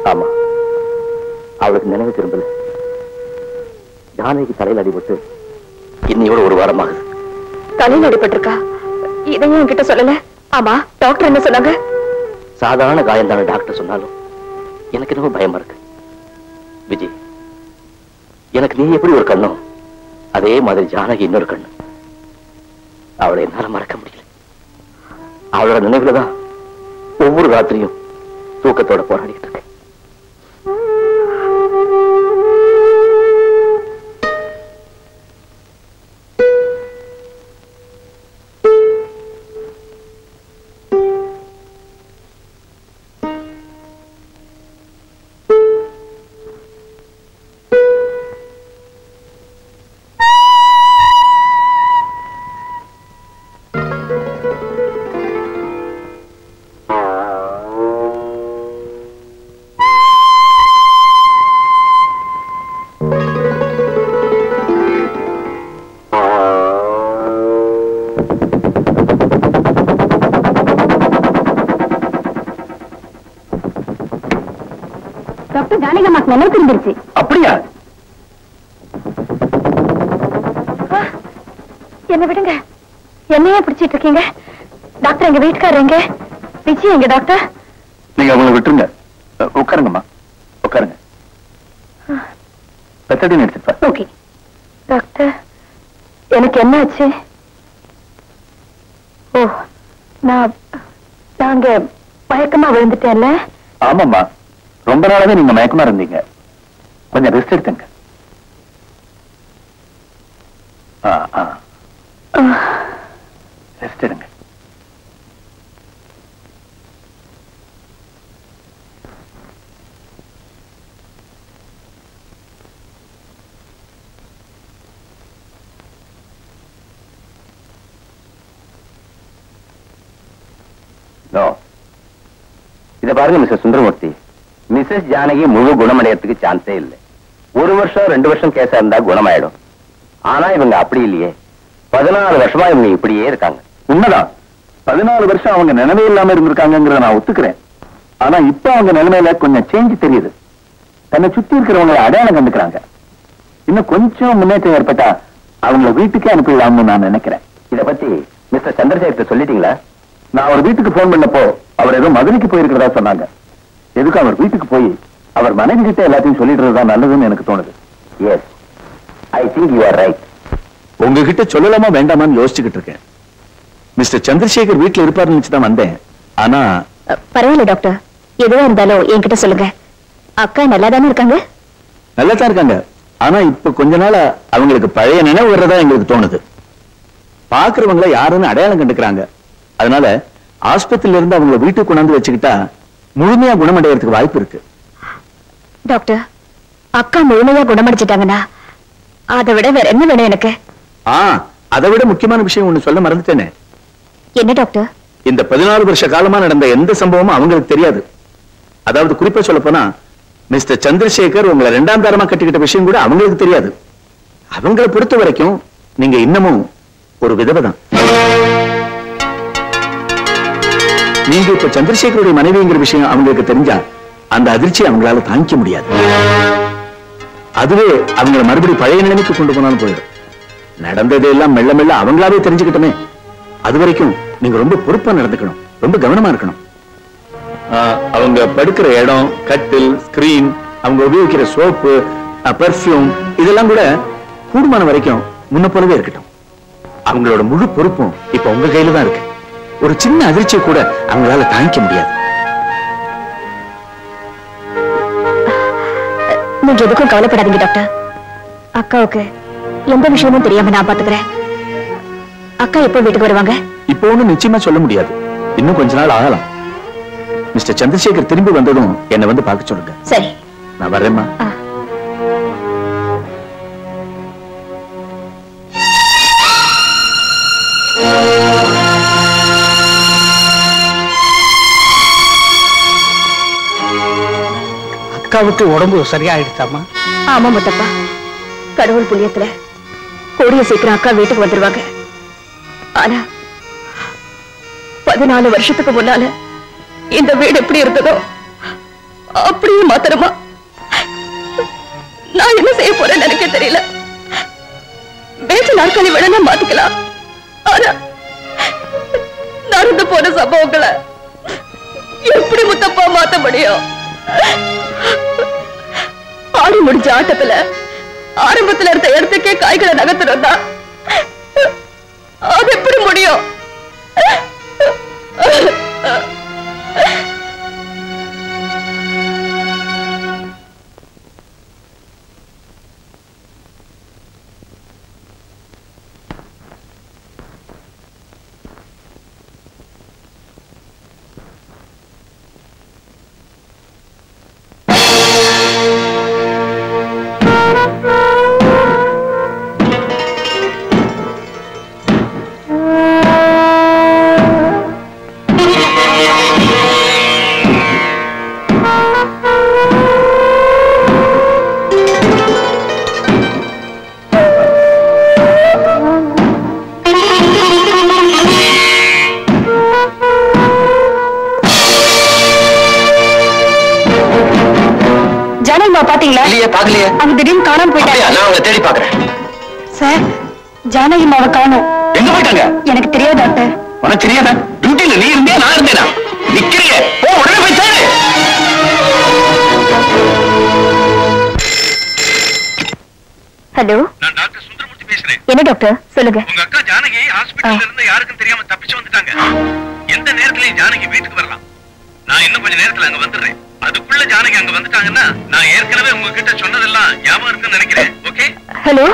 ஆமா. அவளுக்கு நினைவு திரும்பல. ஜானகி தலையில் அடிபட்டு இன்னையோட ஒரு வாரமாகுது. தலையில் அடிபட்டிருக்கா? இதையும் என்கிட்ட சொல்லல. ஆமா டாக்டர் என்ன சொன்னாங்க? சாதாரண காயம் தானே டாக்டர் சொன்னாலும். எனக்கு என்னவோ பயமா இருக்கு. விஜய் எனக்கு நீ எப்படி ஒரு கண்ணோ? அதே மாதிரி ஜானகி இன்னொரு கண்ணு. அவளை என்னால மறக்க முடியல. அவளோட நினைவுல தான் ஒவ்வொரு ராத்திரியும் தூக்கத்தோட போராடிட்டு ஜானகம்மாக்கு நினைவு திரும்பிருச்சு. அப்படியா? என்ன விடுங்க. என்னையே பிடிச்சிட்டு இருக்கீங்க? டாக்டர் எங்க வீட்டுக்காரர் எங்க? விஜய் எங்க டாக்டர்? நீங்க அவங்களை விட்டுருங்க. உட்காருங்கம்மா. உட்காருங்க. பெத்தடி எடுத்துப்பா ஓகே. டாக்டர் எனக்கு என்ன ஆச்சு ஓ நான் நாங்க மயக்கமா விழுந்துட்டேன்ல? ஆமாம்மா. ரொம்ப நாளாவே நீங்க மயக்கமா இருந்தீங்க. கொஞ்சம் ரெஸ்ட் எடுத்துங்க. ஆ ரெஸ்ட் எடுங்க. இதை இத பாருங்க மிஸ்டர் சுந்தரமூர்த்தி. மிஸ்ஸஸ் ஜானகி முழு குணமடையறதுக்கு சான்ஸே இல்லை. ஒரு வருஷம் ரெண்டு வருஷம் கேஸா இருந்தா குணமாயிடும். ஆனா இவங்க அப்படி இல்லையே. பதினாலு வருஷமா இவங்க இப்படியே இருக்காங்க. உண்மைதான். பதினாலு வருஷம் அவங்க நினைவே இல்லாம இருந்திருக்காங்கிறத நான் ஒத்துக்கிறேன். ஆனா இப்ப அவங்க நிலைமையில கொஞ்சம் சேஞ்ச் தெரியுது. தன்னை சுத்தி இருக்கிறவங்களை அடையாளம் கண்டுக்கிறாங்க. இன்னும் கொஞ்சம் முன்னேற்றம் ஏற்பட்டா அவங்கள வீட்டுக்கே அனுப்பிடலாம்னு நான் நினைக்கிறேன். இத பத்தி மிஸ்டர் சந்திரசேகர் சொல்லிட்டீங்களா? நான் அவர் வீட்டுக்கு போன் பண்ணப்போ அவர் ஏதோ மதுரைக்கு போயிருக்கிறதா சொன்னாங்க. எதுக்கு அவர் வீட்டுக்கு போய் அவர் மனைவி கிட்ட எல்லாத்தையும் சொல்லிடுறது தான் நல்லதுன்னு எனக்கு தோணுது. Yes I think you are right உங்ககிட்ட சொல்லலாமா வேண்டாமான்னு யோசிச்சுக்கிட்டு இருக்கேன். மிஸ்டர் சந்திரசேகர் வீட்டுல இருப்பாருன்னு நினைச்சு தான் வந்தேன். ஆனா பரவாயில்ல டாக்டர் எதுவா இருந்தாலும் என்கிட்ட சொல்லுங்க. அக்கா நல்லா தானே இருக்காங்க? நல்லா தான் இருக்காங்க. ஆனா இப்ப கொஞ்ச நாளா அவங்களுக்கு பழைய நினைவு வர்றதா எங்களுக்கு தோணுது. பாக்குறவங்கள யாருன்னு அடையாளம் கண்டுக்கிறாங்க. அதனால ஆஸ்பத்திரியில இருந்து அவங்கள வீட்டுக்கு கொண்டாந்து வச்சுக்கிட்டா முழுமையா குணமடைறதுக்கு வாய்ப்பு இருக்கு. டாக்டர் அக்கா முழுமையா குணமடைச்சிட்டாங்கன்னா அதை விட வேற என்ன வேணும் எனக்கு? ஆ அதை விட முக்கியமான விஷயம் ஒண்ணு சொல்ல மறந்துட்டேனே. என்ன டாக்டர்? இந்த பதினாலு வருஷ காலமா நடந்த எந்த சம்பவமும் அவங்களுக்கு தெரியாது. அதாவது குறிப்பா சொல்ல போனா மிஸ்டர் சந்திரசேகர் உங்களை ரெண்டாம் தரமா கட்டிக்கிட்ட விஷயம் கூட அவங்களுக்கு தெரியாது. அவங்களை பொறுத்த வரைக்கும் நீங்க இன்னமும் ஒரு விதவை தான் நீங்க இப்ப சந்திரசேகருடைய மனைவிங்கிற விஷயம் அவங்களுக்கு தெரிஞ்சா அந்த அதிர்ச்சி அவங்களால தாங்கிக்க முடியாது. அதுவே அவங்கள மறுபடி பழைய நிலைமைக்கு கொண்டு போனாலும் போயிடும். நடந்ததெல்லாம் மெல்ல மெல்ல அவங்களாவே தெரிஞ்சுக்கிட்டமே அது வரைக்கும் நீங்க ரொம்ப பொறுப்பா நடந்துக்கணும் ரொம்ப கவனமா இருக்கணும். ஆஹ், அவங்க படுக்கிற இடம் கட்டில் ஸ்கிரீன் அவங்க உபயோகிக்கிற சோப்பு பெர்ஃபியூம் இதெல்லாம் கூட கூடுமான வரைக்கும் முன்ன போலவே இருக்கட்டும். அவங்களோட முழு பொறுப்பும் இப்ப உங்க கையில தான் இருக்கு. ஒரு சின்ன அதிர்ச்சியை கூட அவங்களால தாங்கிக்க முடியாது. நீங்க எதுக்கும் கவலைப்படாதீங்க டாக்டர். அக்காவுக்கு எந்த விஷயமும் தெரியாம நான் பாத்துக்கிறேன். அக்கா எப்போ வீட்டுக்கு வருவாங்க? இப்போ ஒண்ணும் நிச்சயமா சொல்ல முடியாது. இன்னும் கொஞ்ச நாள் ஆகலாம். மிஸ்டர் சந்திரசேகர் திரும்பி வந்ததும் என்னை வந்து பார்க்க சொல்லுங்க. சரி. நான் வர்றேம்மா. அக்காவுக்கு உடம்பு சரியாயிடுச்சாமா ஆமா முத்தப்பா. கடவுள் புண்ணியத்துல கூடிய சீக்கிரம் அக்கா வீட்டுக்கு வந்துருவாங்க. ஆனா பதினாலு வருஷத்துக்கு முன்னால இந்த வீடு எப்படி இருந்ததோ அப்படியே மாத்திரமா நான் என்ன செய்ய போறேன்னு எனக்கு தெரியல. பேச்சு நாற்காலி வேணா மாத்திக்கலாம். ஆனா நடந்து போன சம்பவங்களை எப்படி முத்தப்பா மாத்த முடியும்? ஆடி முடிஞ்ச ஆட்டத்துல ஆரம்பத்துல இருந்த இடத்துக்கே காய்களை நகர்த்துறதா அது எப்படி முடியும்? என்ன டாக்டர் சொல்லுங்க. உங்க அக்கா ஜானகி ஹாஸ்பிடல்ல இருந்து யாருக்கும் தெரியாம தப்பிச்சு வந்துட்டாங்க. எந்த நேரத்திலயும் ஜானகி வீட்டுக்கு வரலாம். நான் இன்னும் கொஞ்ச நேரத்துல அங்க வந்துடுறேன். அதுக்குள்ள ஜானகி அங்க வந்துட்டாங்கன்னா நான் ஏற்கனவே உங்ககிட்ட சொன்னதெல்லாம் ஞாபகம் இருக்குன்னு நினைக்கிறேன். ஓகே ஹலோ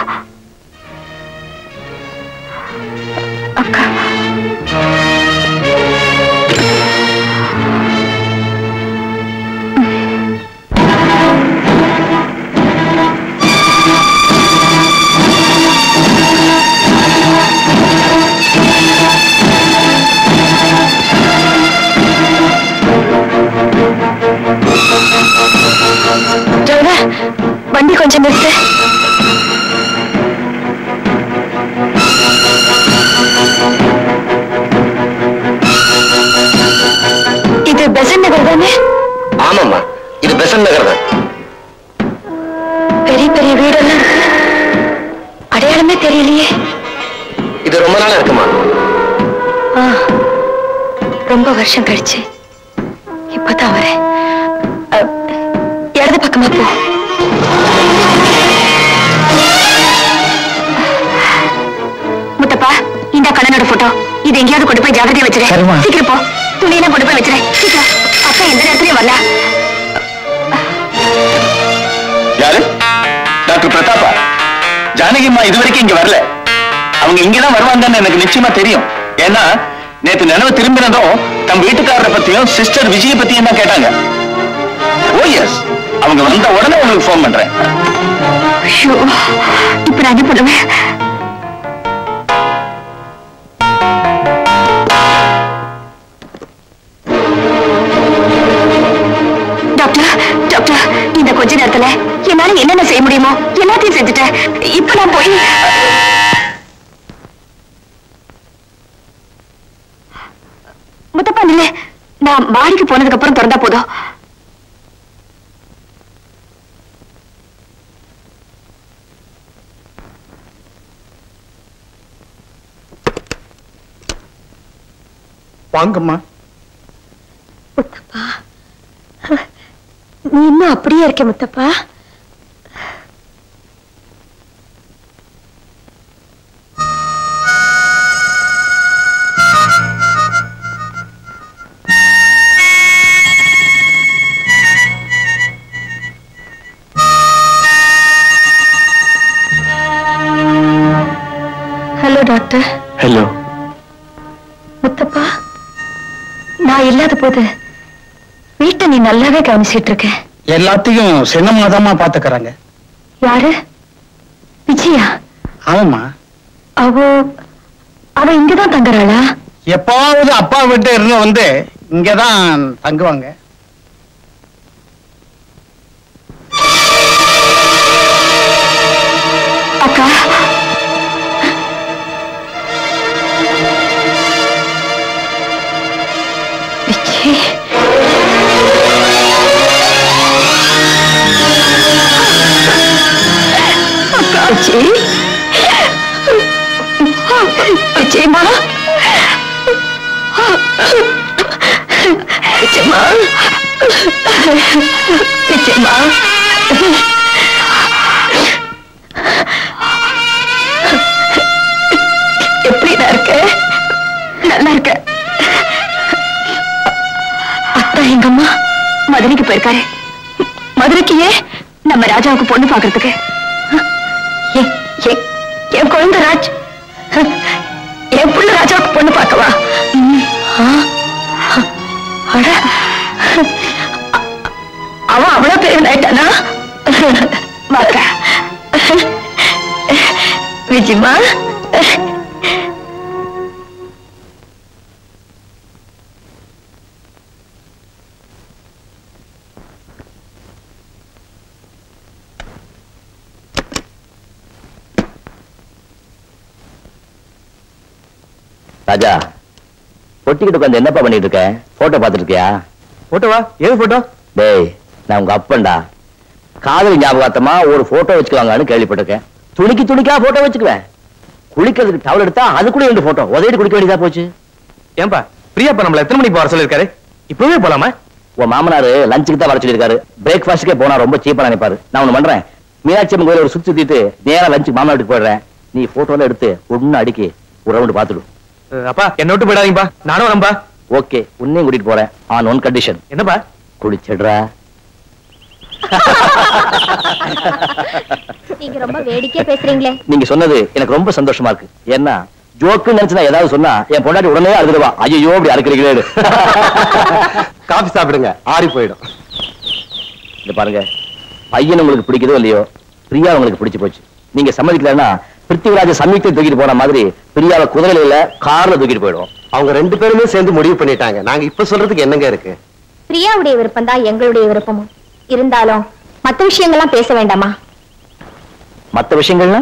கொஞ்சம் நிறுத்து. இது பெசன் நகர் தானே? ஆமாம்மா இது பெசன் நகர் தான். பெரிய பெரிய வீடெல்லாம் அடையாளமே தெரியலையே. இது ரொம்ப நாளா இருக்குமா? ரொம்ப வருஷம் கழிச்சு இப்பதான் வரேன். இடது பக்கமா போ. இந்த கண்ணனோட போட்டோ. இது எங்கேயாவது கொண்டு போய் ஜாகிரதையா வச்சிரு. சீக்கிரம் போ. துணியெல்லாம் கொண்டு போய் வச்சிரு. சீக்கிரம். அக்கா எந்த நேரத்துலயும் வரல. யாரு? டாக்டர் பிரதாப்பா. ஜானகிம்மா இது வரைக்கும் இங்க வரல. அவங்க இங்கதான் வருவாங்கன்னு எனக்கு நிச்சயமா தெரியும். ஏன்னா நேத்து நினைவு திரும்பினதும் தம் வீட்டுக்காரரை பத்தியும் சிஸ்டர் விஜய பத்தியும் தான் கேட்டாங்க. ஓ எஸ் அவங்க வந்த உடனே உங்களுக்கு ஃபோன் பண்றேன். இப்ப நான் என்ன பண்ணுவேன்? மாடிக்கு போனதுக்கு அப்புறம் திறந்தா போதும். வாங்கம்மா. முத்தப்பா. நீ இன்னும் அப்படியே இருக்க முத்தப்பா. டாக்டர். ஹலோ முத்தப்பா நான் இல்லாத போது வீட்டை நீ நல்லாவே கவனிச்சிட்டு இருக்க. எல்லாத்தையும் சின்னமாதாமா பாத்துக்கறாங்க யாரு? விஜயா? ஆமாம்மா. அவ அவ இங்கதான் தங்குறாளா? எப்பாவது அப்பா வீட்டு இருந்து வந்து இங்கதான் தங்குவாங்க. நிச்சயமா? நிச்சயமா? நிச்சயமா? எப்படிடா இருக்க நல்லா இருக்க அத்தா எங்க அம்மா மதுரைக்கு போயிருக்காரு. மதுரைக்கு ஏன்? நம்ம ராஜாவுக்கு பொண்ணு பாக்குறதுக்கு என் குழந்தை ராஜ்? என் புள்ள ராஜாவுக்கு பொண்ணு பார்க்கவா? ம், அவன் அவ்வளவு பெரிய ஆயிட்டானா வாக்கா. விஜயமா ராஜா பொட்டிக்கிட்டு உட்காந்து என்னப்பா பண்ணிட்டு இருக்க? போட்டோ பார்த்துட்டு இருக்கியா போட்டோவா ஏது போட்டோ டேய் நான் உங்க அப்பன்டா. காதல் ஞாபகார்த்தமா ஒரு போட்டோ வச்சுக்குவாங்கன்னு கேள்விப்பட்டிருக்கேன். துணிக்கு துணிக்கா போட்டோ வச்சுக்குவேன். குளிக்கிறதுக்கு டவல் எடுத்தா அது கூட ரெண்டு போட்டோ உதவிட்டு குளிக்க வேண்டியதா போச்சு? ஏன்பா பிரியாப்பா நம்மள எத்தனை மணிக்கு வர சொல்லிருக்காரு இப்பவே போலாமா? உன் மாமனாரு லஞ்சுக்கு தான் வர சொல்லியிருக்காரு. பிரேக்ஃபாஸ்ட்டுக்கே போனா ரொம்ப சீப்பா நினைப்பாரு. நான் ஒண்ணு பண்றேன். மீனாட்சி அம்மன் கோயில ஒரு சுத்தி சுத்திட்டு நேரா லஞ்சுக்கு மாமனா வீட்டுக்கு போயிடுறேன். நீ போட்டோல எடுத்து ஒண்ணு அடிக்கி ஒரு ரவுண்டு பாத்துடு அஹ், அப்பா என்ன விட்டு போயிடாதீங்கப்பா. நானும் வரேன்பா ஓகே உன்னையும் கூட்டிட்டு போறேன். ஆன் ஒன் கண்டிஷன் என்னப்பா? குளிச்சிடுறா. நீங்க ரொம்ப வேடிக்கையா பேசுறீங்களே. நீங்க சொன்னது எனக்கு ரொம்ப சந்தோஷமா இருக்கு. ஏன்னா ஜோக்கு நினைச்சு நான் ஏதாவது சொன்னா என் பொண்டாட்டி உடனே அழுதுடுவா. ஐயோ அப்படி அறுக்கிறீங்களே காஃபி சாப்பிடுங்க ஆறி போயிடும். இந்த பாருங்க பையன் உங்களுக்கு பிடிக்குதோ இல்லையோ பிரியா உங்களுக்கு பிடிச்சு போச்சு. நீங்க சம்மதிக்கலன்னா பிருத்திவிராஜ சமீபத்தை தூக்கிட்டு போன மாதிரி பிரியாவை குதிரையில கார்ல தூக்கிட்டு போயிடுவோம் அவங்க ரெண்டு பேருமே சேர்ந்து முடிவு பண்ணிட்டாங்க. நாங்க இப்ப சொல்றதுக்கு என்னங்க இருக்கு? பிரியாவுடைய விருப்பம் தான் எங்களுடைய விருப்பமும். இருந்தாலும் மத்த விஷயங்கள்லாம் பேச வேண்டாமா? மத்த விஷயங்கள்னா?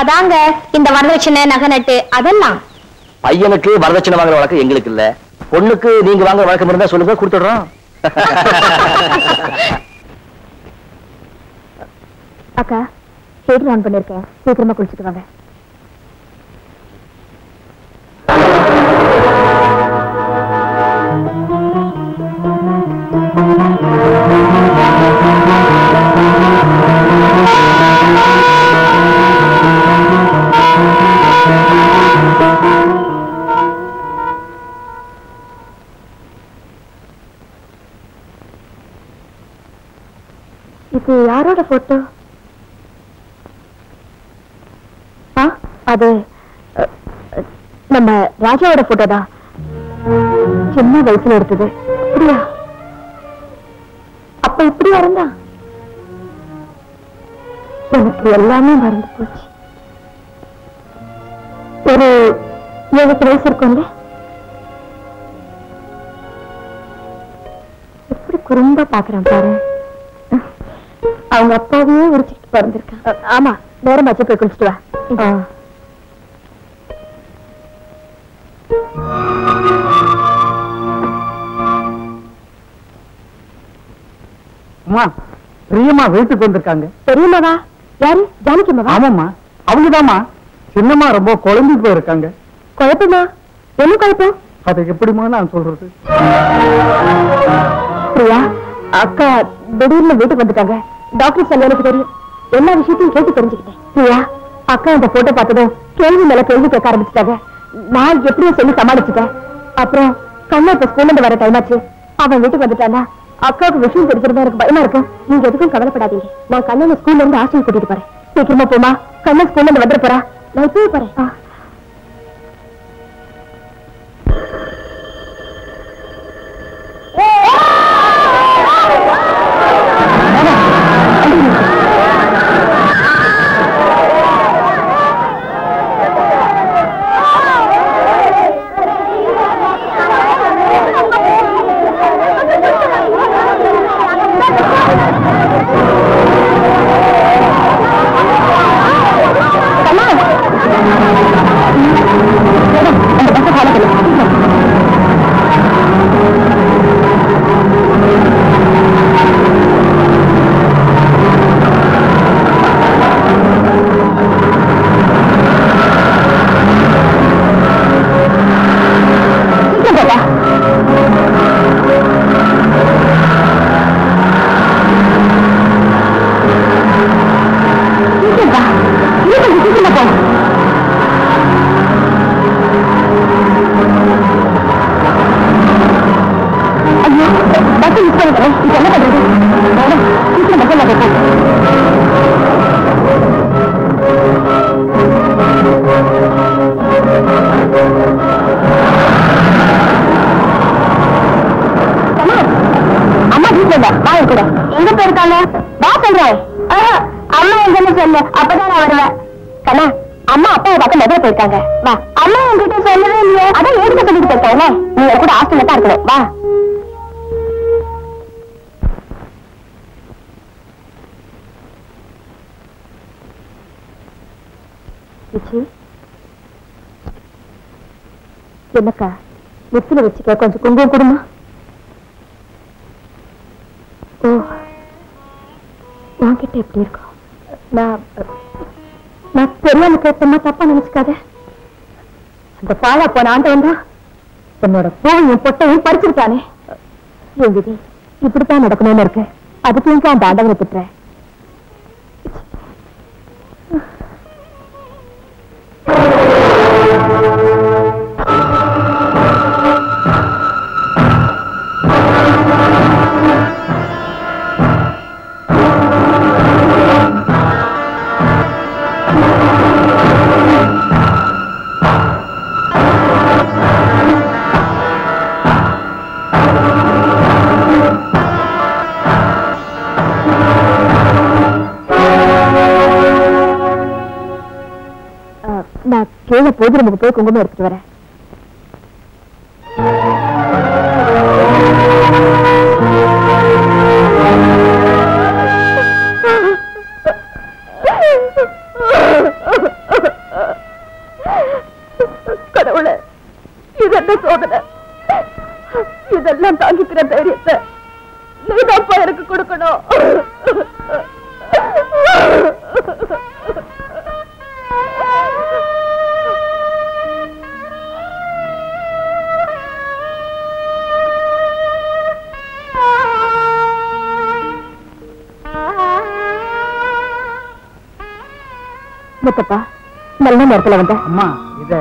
அதாங்க இந்த வரதட்சணை நகை நட்டு அதெல்லாம். பையனுக்கு வரதட்சணை வாங்குற வழக்கம் எங்களுக்கு இல்ல. பொண்ணுக்கு நீங்க வாங்குற வழக்கம் இருந்தா சொல்லுங்க கொடுத்துடுறோம். அக்கா ஹீட்டர் ஆன் பண்ணிருக்கேன். சீக்கிரமா குளிச்சுட்டு வாங்க. இது யாரோட போட்டோ ஆ அது நம்ம ராஜாவோட போட்டோ தான். சின்ன வயசுல எடுத்தது. அப்படியா? அப்ப இப்படியா இருந்தா எனக்கு எல்லாமே மறந்து போச்சு. ஒரு ஏழு வயசு இருக்கும்ல? எப்படி குறும்பா பாக்குறான் பாரு. அவங்க அப்பாவையே உரிச்சுக்கிட்டு பிறந்திருக்கான். ஆமா நேரம் வச்சு போய் குளிச்சுட்டு வா. அம்மா பிரியம்மா வீட்டுக்கு வந்திருக்காங்க. பெரியம்மாவா? யாரு? ஜானகிம்மாவா? ஆமாம்மா அவங்கதாம்மா. சின்னம்மா ரொம்ப குழம்பி போயிருக்காங்க. குழப்பமா? என்ன குழப்பம்? அதை எப்படிமா நான் சொல்றது? பிரியா அக்கா திடீர்னு வீட்டுக்கு வந்துட்டாங்க. டாக்டர் சொல்ல எனக்கு தெரியும். எல்லா விஷயத்தையும் கேட்டு தெரிஞ்சுக்கிட்டேன். பிரியா அக்கா இந்த போட்டோ பார்த்ததும் கேள்வி மேல கேள்வி கேட்க ஆரம்பிச்சிட்டாங்க. நான் எப்படியோ சொல்லி சமாளிச்சுட்டேன். அப்புறம் கண்ணா இப்ப ஸ்கூல்ல இருந்து வர டைம் ஆச்சு. அவன் வீட்டுக்கு வந்துட்டானா அக்காவுக்கு விஷயம் தெரிஞ்சிருந்தா எனக்கு பயமா இருக்கும் நீங்க எதுக்கும் கவலைப்படாதீங்க. நான் கண்ணனை ஸ்கூல்ல இருந்து ஹாஸ்டல் கூட்டிட்டு போறேன். சீக்கிரமா போமா கண்ணன் ஸ்கூல்ல இருந்து வந்துட போறா. நான் இப்பவே போறேன். Oh! என்னக்கா? நெத்தில வச்சுக்க கொஞ்சம் குங்குமம் கொடுமா. ஓ. வாங்கிட்ட எப்படி இருக்கும்? நான் நான் தெரியாம கேட்டமா தப்பா நினைச்சுக்காத. அந்த பாலா போன ஆண்டவன் தான் என்னோட பூவையும் பொட்டையும் பறிச்சிருக்கானே. என் விதி இப்படித்தான் நடக்கணும்னு இருக்கு. அதுக்கு எங்க அந்த ஆண்டவனை திட்டுறேன் நான் போது நமக்கு போய் குங்குமம் எடுத்துட்டு வரேன். கடவுளே இது என்ன சோதனை? இதெல்லாம் தாங்கிக்கிற தைரியத்தை நேரத்துல வந்த? அம்மா இத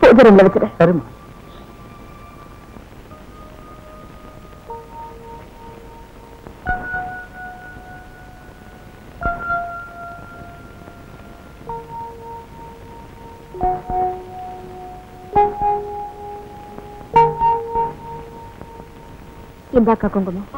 பூஜை ரூம்ல வச்சுரு சரிம்மா இந்தாக்கா குங்குமம்.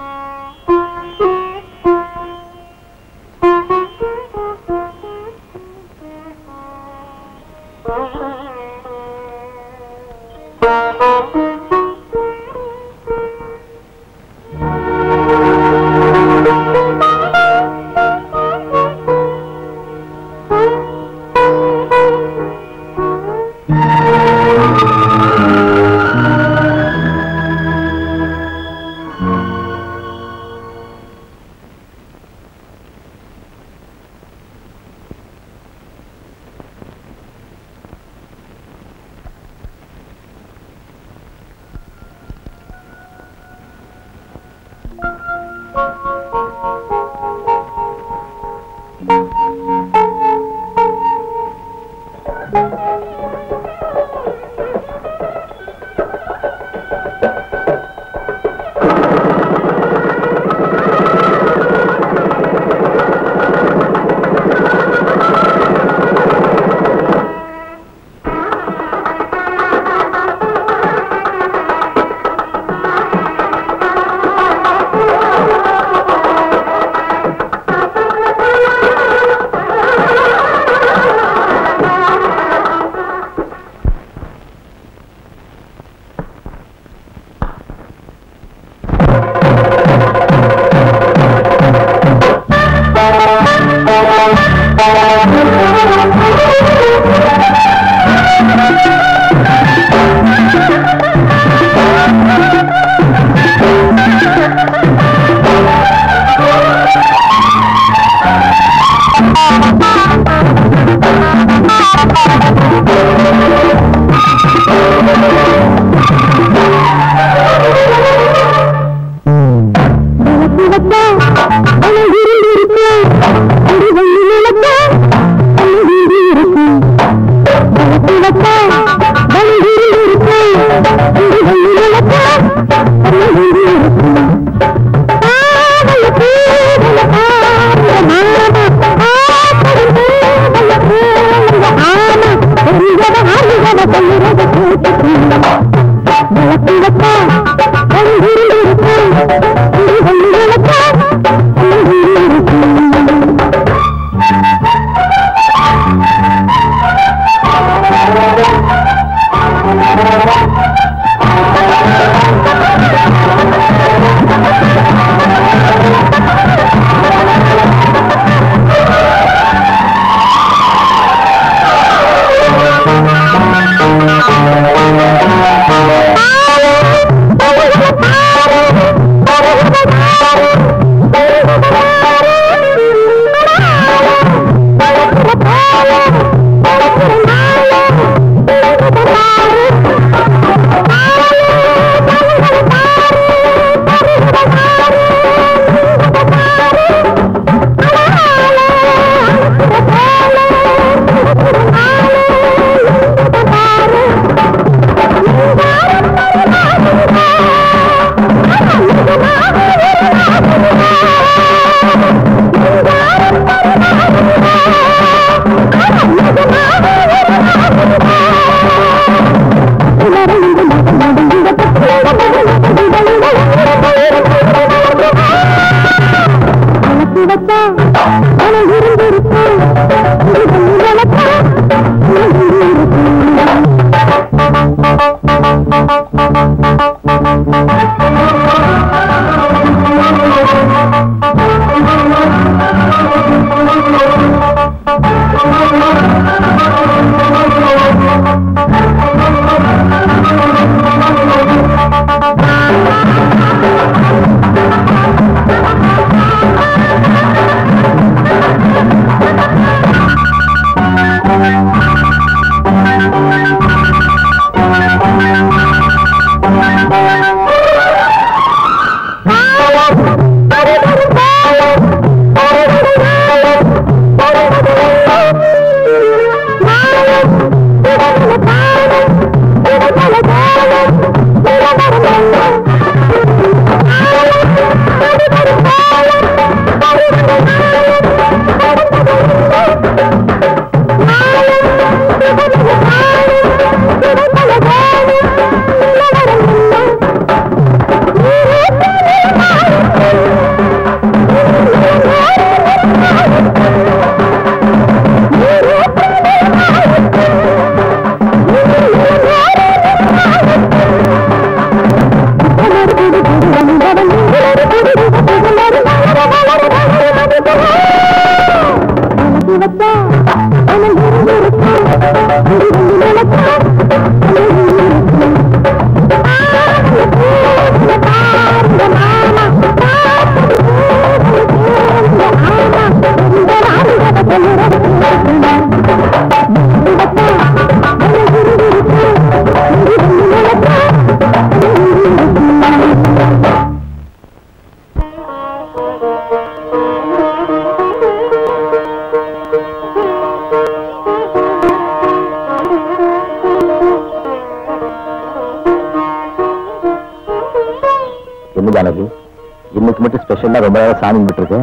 சாமி விட்டுருக்கு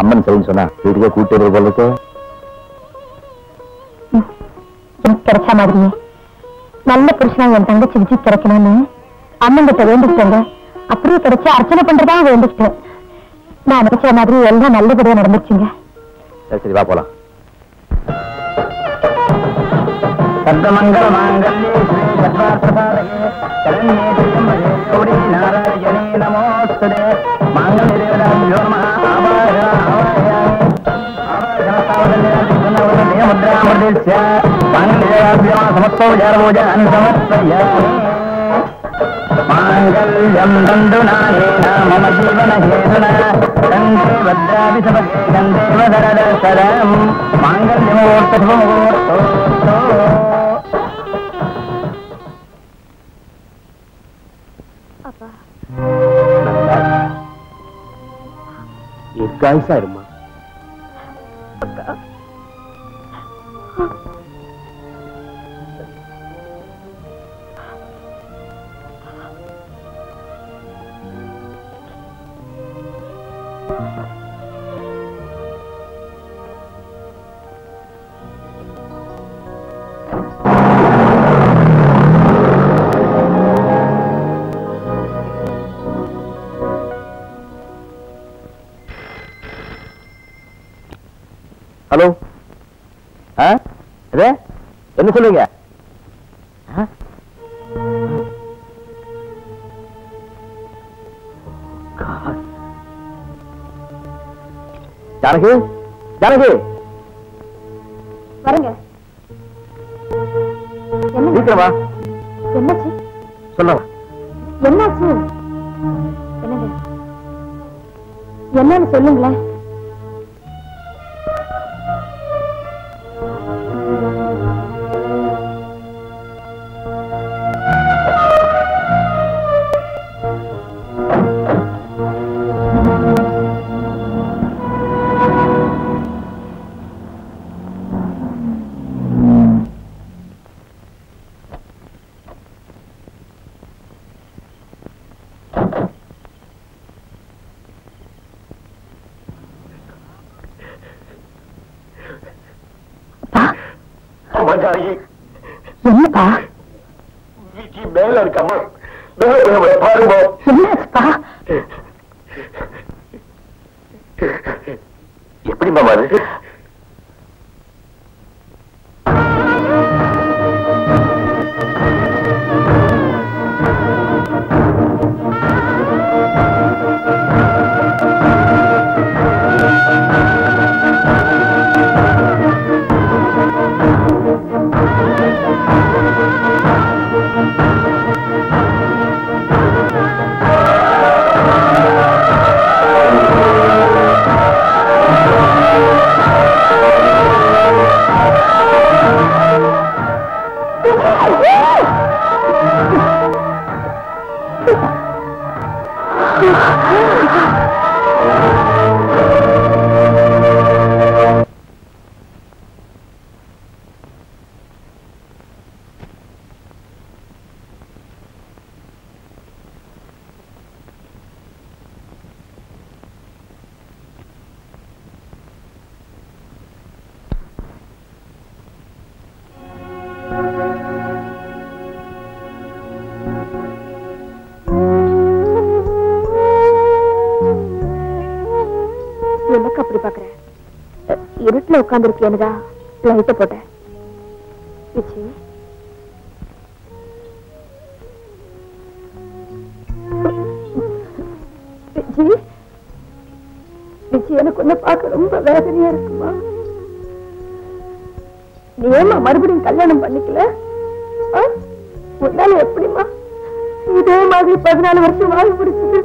அம்மன் சரின்னு சொன்னா வீட்டுக்கே கூட்டு வருது போல இருக்கு. எனக்கு கிடைச்ச மாதிரியே. நல்ல புருஷனா என் தங்கச்சி விஜய் கிடைக்கணும்னு அம்மன் கிட்ட வேண்டிக்கிட்டேங்க. அப்படியே கிடைச்சு அர்ச்சனை பண்றதா வேண்டிக்கிட்டேன். நான் நினைச்ச மாதிரி எல்லாம் நல்லபடியா நடந்துச்சுங்க சரி வா போலாம். சப்தமங்கல மாங்கல்யே ஸ்ரீ சத்வார்த்தசாதகே சரண்யே திரியம்பகே கௌரி நாராயணே நமோஸ்துதே. मुद्रामृतस्य मङ्गलेभ्यः समत्तो जर्वोजन् समर्पय माङ्गल्यं दण्डुनानेन मम जीवनहेतुना गन्धे भद्रापि समगन्धेव दरदर्शनम् माङ्गल्यमुहूर्तशुभमुहूर्तो इसका ऐसा சொல்லுங்க. ஜானகி ஜானகி. வரங்க. சீக்கிரம் என்னாச்சு? என்னாச்சு? என்னங்க என்னன்னு சொல்லுங்களேன். இருட்டுல உட்கார்ந்துருக்கேனுதா லைட்ட போட்டேன். விச்சி விச்சி விச்சி எனக்கு உன்னை பார்க்க ரொம்ப வேதனையா இருக்குமா? நீ ஏமா மறுபடியும் கல்யாணம் பண்ணிக்கல? உன்னால எப்படிமா இதே மாதிரி பதினாலு வருஷம் வாழ முடிச்சது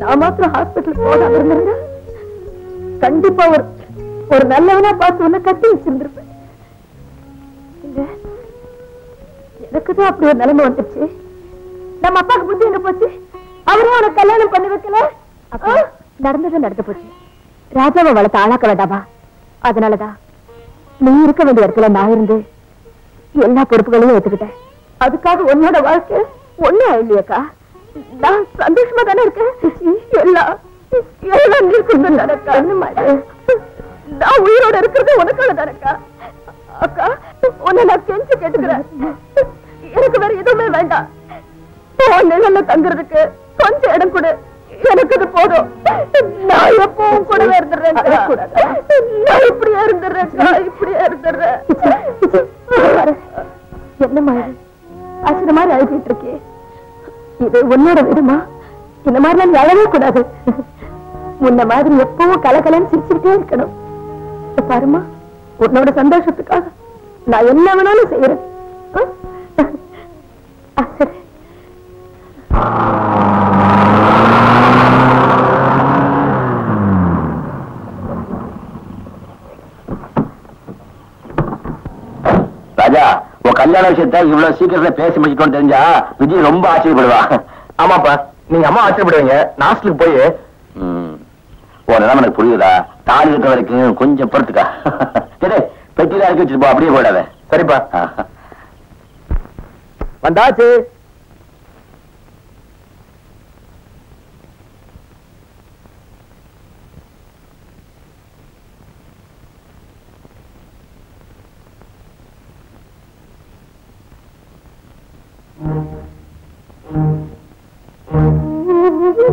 நான் மாத்திரம் ஹாஸ்பிட்டல் போகாம இருந்திருந்தா கண்டிப்பா ஒரு ஒரு நல்லவனா பார்த்து உன்னை கட்டி வச்சிருந்திருப்பேன். எனக்குதான் அப்படி ஒரு நிலைமை வந்துருச்சு நம்ம அப்பாக்கு புத்தி எங்க போச்சு? அவரே உனக்கு கல்யாணம் பண்ணி வைக்கல? நடந்தது நடந்து போச்சு. ராஜாவை வளர்த்த ஆளாக்க வேண்டாமா? அதனாலதான் நீ இருக்க வேண்டிய இடத்துல நான் இருந்து எல்லா பொறுப்புகளையும் ஏத்துக்கிட்டேன். அதுக்காக உன்னோட வாழ்க்கை ஒண்ணும் இல்லையக்கா நான் சந்தோஷமா தானே இருக்கேன். எல்லாம் நான் உயிரோட இருக்கிறது உனக்காக தானக்கா அக்கா. உன்னை நான் கெஞ்சு கேட்டுக்கிறேன். எனக்கு வேற எதுவுமே வேண்டாம். நிழல்ல தங்குறதுக்கு கொஞ்சம் இடம் கொடு. எனக்கு அது போதும். நான் எப்பவும் கூடவே இருந்துடுறேன் நான் இப்படியே இருந்துடுறேன் இப்படியே இருந்துடுறேன். என்னம்மா இது அசுர மாதிரி அழுகிட்டு இருக்கே. இது உன்னோட விடுமா? இந்த மாதிரி நான் அழவே கூடாது. உன்ன மாதிரி எப்பவும் கலகலன்னு சிரிச்சுக்கிட்டே இருக்கணும். பாருமா உன்னோட சந்தோஷத்துக்காக நான் என்ன வேணாலும் செய்யறேன். ராஜா உன் கல்யாண விஷயத்த இவ்வளவு சீக்கிரத்துல பேசி முடிச்சிட்டோம்னு தெரிஞ்சா விஜய் ரொம்ப ஆச்சரியப்படுவா ஆமாப்பா நீங்க அம்மா ஆச்சரியப்படுவீங்க. நாஸ்டலுக்கு போய் உன் நிலைமை எனக்கு புரியுதா தாலி கட்ட வரைக்கும் கொஞ்சம் பொறுத்துக்கா. சரி பெட்டியில இறக்கி வச்சுட்டு போ அப்படியே போயிடாத. சரிப்பா. வந்தாச்சு.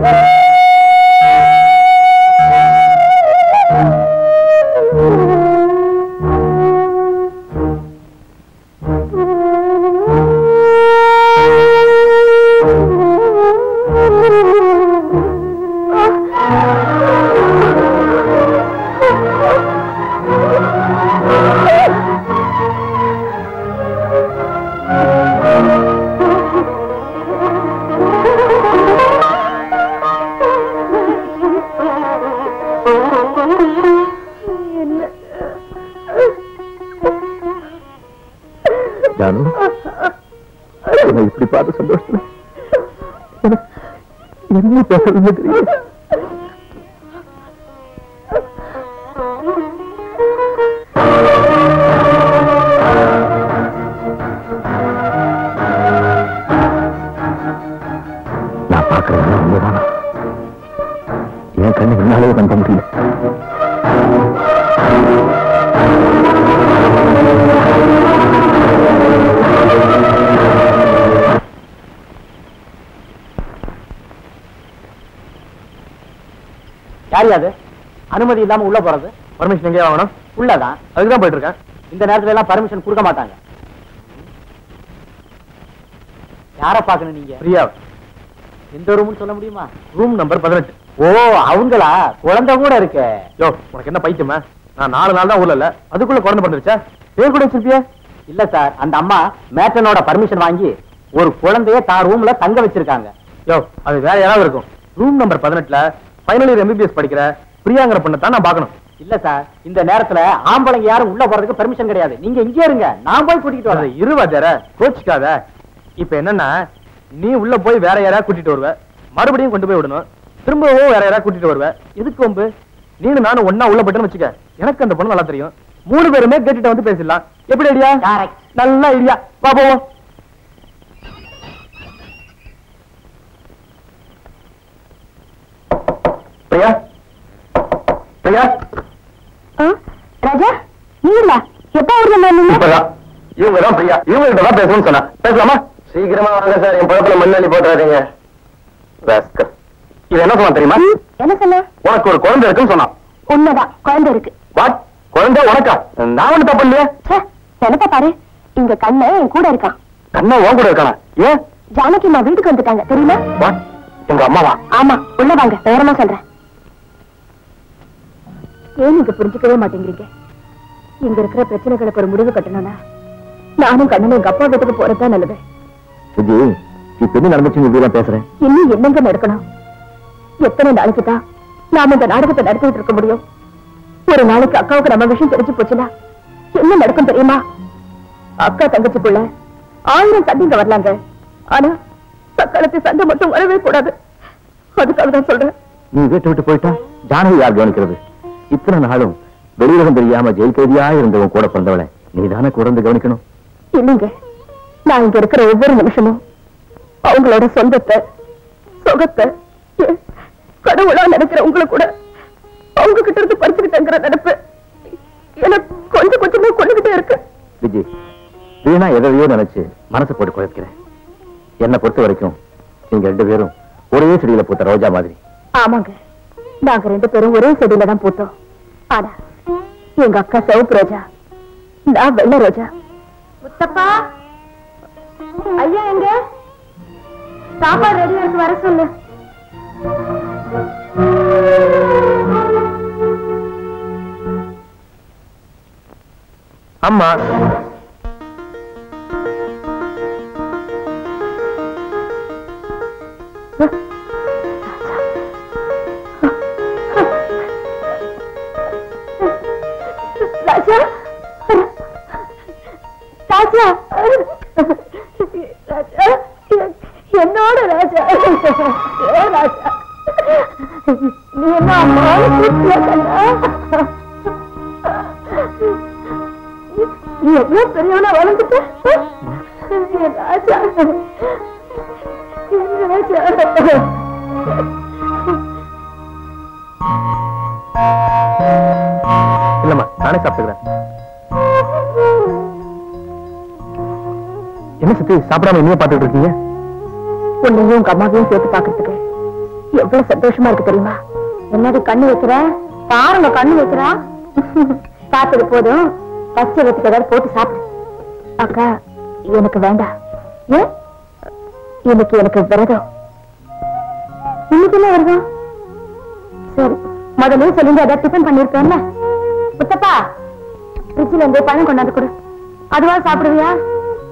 ஜானு என்ன பேசுறதுன்னு தெரியல அனுமதி இல்லாம உள்ள போறது? பர்மிஷன் எங்கேயா வாங்கணும்? உள்ளதான் அதுக்கு தான் போயிட்டு இருக்கேன் இந்த நேரத்துல எல்லாம் பர்மிஷன் கொடுக்க மாட்டாங்க. யார பாக்கணும் நீங்க? பிரியா. எந்த ரூம்னு சொல்ல முடியுமா? ரூம் நம்பர் பதினெட்டு. ஓ அவங்களா? குழந்தை கூட இருக்கு. யோ உனக்கு என்ன பைத்தியமா நான் நாலு நாள் தான் ஊர்ல இல்ல. அதுக்குள்ள குழந்தை பிறந்துருச்சா? பேர் கூட வச்சிருப்பியா? இல்ல சார் அந்த அம்மா மேட்டனோட பர்மிஷன் வாங்கி ஒரு குழந்தைய தான் ரூம்ல தங்க வச்சிருக்காங்க. யோ அது வேற யாராவது இருக்கும். ரூம் நம்பர் பதினெட்டுல ஃபைனல் இயர் எம்பிபிஎஸ் படிக்கிற பிரியாங்கிற பொண்ணை தான் நான் பார்க்கணும். இல்ல சார் இந்த நேரத்துல ஆம்பளைங்க யாரும் உள்ள போறதுக்கு பெர்மிஷன் கிடையாது. நீங்க இங்கே இருங்க நான் போய் கூட்டிட்டு வரேன். இருவாச்சார கோச்சிக்காத. இப்ப என்னன்னா நீ உள்ள போய் வேற யாராவது கூட்டிட்டு வருவ? மறுபடியும் கொண்டு போய் விடணும். திரும்பவும் வேற யாராவது கூட்டிட்டு வருவ? எதுக்கு வம்பு? நீனு நானும் ஒன்னா உள்ள போயிட்டேன்னு வச்சுக்க. எனக்கு அந்த பொண்ணு நல்லா தெரியும். மூணு பேருமே கேட்டுட்டு வந்து பேசிடலாம். எப்படி ஐடியா. நல்ல ஐடியா. வா போவோம். பிரியா பிரியா ராஜா நீங்களா? எப்ப ஊர்ல இப்பதான். இவங்க தான் பிரியா. இவங்க கிட்ட தான் பேசணும்னு சொன்னா பேசலாமா? சீக்கிரமா வாங்க சார். என் பழத்துல மண்ணள்ளி போட்டுறாதீங்க. ராஸ்கல். இது என்ன சொன்னா தெரியுமா? என்ன சொன்ன? உனக்கு ஒரு குழந்தை இருக்குன்னு சொன்னான். உண்மைதான். குழந்தை இருக்கு. வாட் குழந்தை உனக்கா? நான் ஒண்ணு தப்பு இல்லையே நினைப்ப பாரு. இங்க கண்ணு என் கூட இருக்கான். கண்ணா உன் கூட இருக்கானா? ஏன்? ஜானகி நான் வீட்டுக்கு வந்துட்டாங்க. தெரியுமா? வாட் எங்க அம்மாவா? ஆமா உள்ள வாங்க. நேரமா சொல்றேன். ஏன் நீங்க புரிஞ்சுக்கவே மாட்டேங்கிறீங்க? இங்க இருக்கிற பிரச்சனைகளுக்கு ஒரு முடிவு கட்டணும்னா நானும் கண்ணனும் எங்க அப்பா வீட்டுக்கு போறதுதான் நல்லது. விஜி இப்ப என்ன நடந்துச்சுன்னு இப்படி பேசுறேன் இன்னும் என்னங்க நடக்கணும்? எத்தனை நாளைக்கு தான் நாம இந்த நாடகத்தை நடத்திட்டு இருக்க முடியும்? ஒரு நாளைக்கு அக்காவுக்கு நம்ம விஷயம் தெரிஞ்சு போச்சுன்னா என்ன நடக்கும் தெரியுமா? அக்கா தங்கச்சிக்குள்ள ஆயிரம் சண்டைங்க வரலாங்க. ஆனா தக்காலத்து சண்டை மட்டும் வரவே கூடாது. அதுக்காக தான் சொல்றேன். நீ வீட்டை விட்டு போயிட்டா ஜானகி யார் கவனிக்கிறது? இத்தனை நாளும் வெளியுலகம் தெரியாம ஜெயில் கைதியா இருந்தவன் கூட பிறந்தவளை நீ தானே குறந்து கவனிக்கணும். இல்லைங்க. நான் இங்க இருக்கிற ஒவ்வொரு நிமிஷமும் அவங்களோட சொந்தத்தை சுகத்தை கடவுளா நினைக்கிற உங்களை கூட அவங்க கிட்ட இருந்து பறிச்சுக்கிட்டேங்கிற நினைப்பு எனக்கு கொஞ்சம் கொஞ்சமா கொண்டுகிட்டே இருக்கு. விஜி வீணா எதையோ நினைச்சு மனசை போட்டு குழப்பிக்கிறேன். என்னை பொறுத்த வரைக்கும் நீங்க ரெண்டு பேரும் ஒரே செடியில பூத்த ரோஜா மாதிரி. ஆமாங்க. நாங்க ரெண்டு பேரும் ஒரே செடியில தான் போட்டோம் ஆனா எங்க அக்கா சிவப்பு ரோஜா. நான் வெள்ளை ரோஜா. முத்தப்பா! ஐயா எங்க? சாப்பாடு ரெடி இருக்கு வர சொல்லு. அம்மா. ராஜா. ராஜா. ராஜா. என்னோட ராஜா. ராஜா. நீ என்ன அம்மாவை நீ எவ்வளவு பெரியவனா வளர்ந்துட்ட? ராஜா. என் ராஜா. இல்லம்மா நானே சாப்பிட்டுக்கிறேன். என்ன சத்தி சாப்பிடாம என்னைய பாத்துட்டு இருக்கீங்க? உன்னையும் உங்க அம்மாவையும் சேர்த்து பாக்குறதுக்கு எவ்வளவு சந்தோஷமா இருக்கு தெரியுமா? என்னது கண்ணு வைக்கிற? பாருங்க கண்ணு வைக்கிறா? பார்த்தது போதும். பச்சை வச்சுக்கு ஏதாவது போட்டு சாப்பிடு. அக்கா எனக்கு வேண்டாம். ஏன் இன்னைக்கு எனக்கு விரதம். இன்னைக்கு என்ன விரதம்? சரி. முதல்ல சொல்லுங்க ஏதாவது டிஃபன் பண்ணிருப்பேன்ல முத்தப்பா ஃப்ரிட்ஜில் இருந்து பழம் கொண்டாந்து கொடு. அதுவா சாப்பிடுவியா?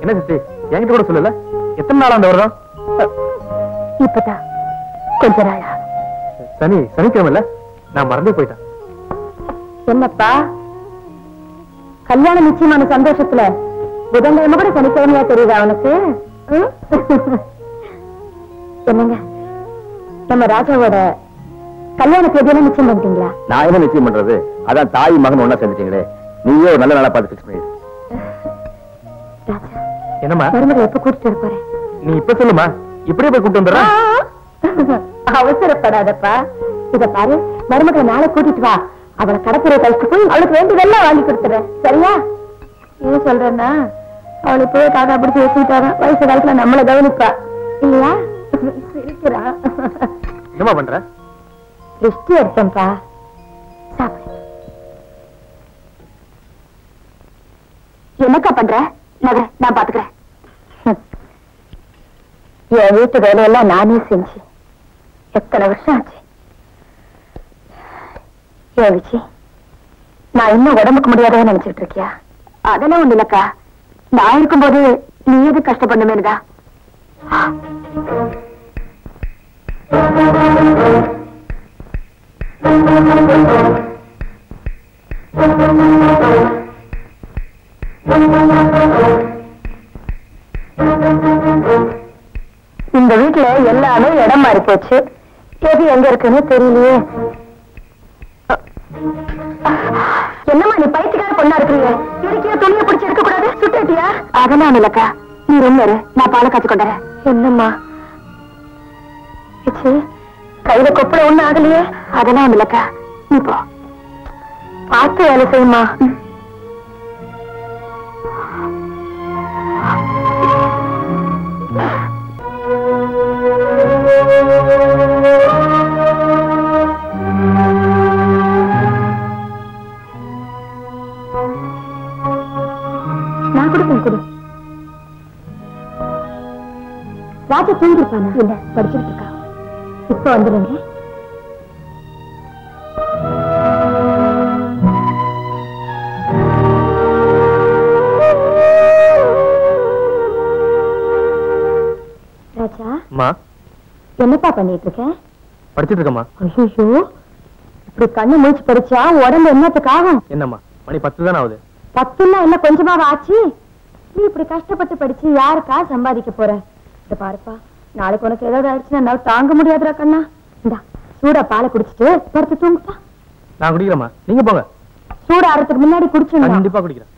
என்ன சத்தி என்கிட்ட கூட சொல்லல? எத்தனை நாள் அந்த வருடம் இப்பதான் கொஞ்ச நாளா. சனி சனிக்கிழமை இல்ல நான் மறந்தே போயிட்டேன். என்னப்பா? கல்யாணம் நிச்சயமான சந்தோஷத்துல புதன்கிழமை கூட சனிக்கிழமையா தெரியுதா அவனுக்கு? என்னங்க நம்ம ராஜாவோட கல்யாண தேதியெல்லாம் நிச்சயம் பண்ணிட்டீங்களா? நான் என்ன நிச்சயம் பண்றது? அதான் தாய் மகன் ஒண்ணா சேர்ந்துட்டீங்களே. நீயே ஒரு நல்ல நாளா பார்த்து ஃபிக்ஸ் பண்ணிடு என்னம்மா? மருமகளை எப்ப கூட்டிட்டு வர போறேன்? நீ இப்ப சொல்லுமா? இப்படியே போய் கூட்டு வந்துடுறேன் அவசரப்படாதப்பா. இத பாரு மருமகளை நாளை கூட்டிட்டு வா. அவளை கடற்கரை கழிச்சு போய் அவளுக்கு வேண்டியதெல்லாம் வாங்கி கொடுத்துறேன் சரியா? ஏன் சொல்றேன்னா அவளை போய் தாத்தா பிடிச்சி வச்சுக்கிட்டாரா வயசு காலத்துல நம்மளை கவனிப்பா. இல்லையா? சிரிக்கிறா. என்னம்மா பண்ற? திருஷ்டி எடுத்தேன்ப்பா சாப்பிடு என்னக்கா பண்ற? நகர நான் பாத்துக்கிறேன். என் வீட்டு வேலையெல்லாம் நானே செஞ்சு. எத்தனை வருஷம் ஆச்சு? விஜி நான் இன்னும் உடம்புக்கு முடியாதவ நினைச்சிட்டு இருக்கியா? அதெல்லாம் ஒண்ணு இல்லக்கா. நான் இருக்கும்போது நீ எது கஷ்டப்படணுமேனுதா இந்த வீட்டுல எல்லாமே இடம் மாறி போச்சு. எது எங்க இருக்குன்னு தெரியலையே. என்னம்மா நீ பைத்தியக்கார பொண்ணா இருக்கிறீங்க. இருக்கிய துணியை பிடிச்சி எடுக்க கூடாது சுட்டியா அதெல்லாம் இல்லக்கா. நீ ரொம்ப நான் பாலை காய்ச்சி கொண்டுறேன் என்னம்மா? கையில கொப்பள ஒண்ணு ஆகலையே? அதெல்லாம் இல்லக்கா. நீ போ. பார்த்து வேலை செய்யுமா? ராஜா தூங்கிருப்பானா இல்ல படிச்சுட்டு இருக்கா இப்ப வந்துடுங்க என்னப்பா பண்ணிட்டு இருக்கேன் படிச்சிட்டு இருக்கமா ஐயோ இப்படி கண்ணு படிச்சா உடம்பு என்னத்துக்காகும் என்னம்மா மணி பத்து ஆகுது? பத்துன்னா என்ன கொஞ்சமாவா ஆச்சு? இப்படி கஷ்டப்பட்டு படிச்சு யாருக்கா சம்பாதிக்க போற? பாருப்பா. நாளைக்கு உனக்கு ஏதாவது ஆயிடுச்சுன்னா என்னால தாங்க முடியாதுடா கண்ணா. இந்தா சூடா பாலை குடிச்சிட்டு படுத்து தூங்குப்பா. நான் குடிக்கிறேம்மா. நீங்க போங்க. சூடு ஆறதுக்கு முன்னாடி குடிச்சிருந்தா கண்டிப்பா குடிக்கிறேன்.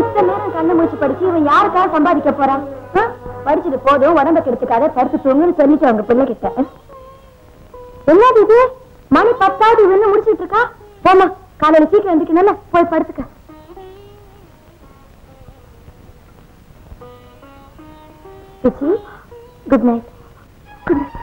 இத்தனை நேரம் கண்ணு மூச்சு படிச்சு இவன் யாருக்கா சம்பாதிக்க போறான்? படிச்சது போதும் உடம்ப கெடுத்துக்காத படுத்து தூங்குன்னு சொல்லிட்டு அவங்க பிள்ளை கிட்ட. என்னது இது மணி பத்தாவது இவன்னு முடிச்சிட்டு இருக்கா? போமா காலையில சீக்கிரம் எந்திரிக்கணும்ல போய் படுத்துக்க. பிச்சி good night good night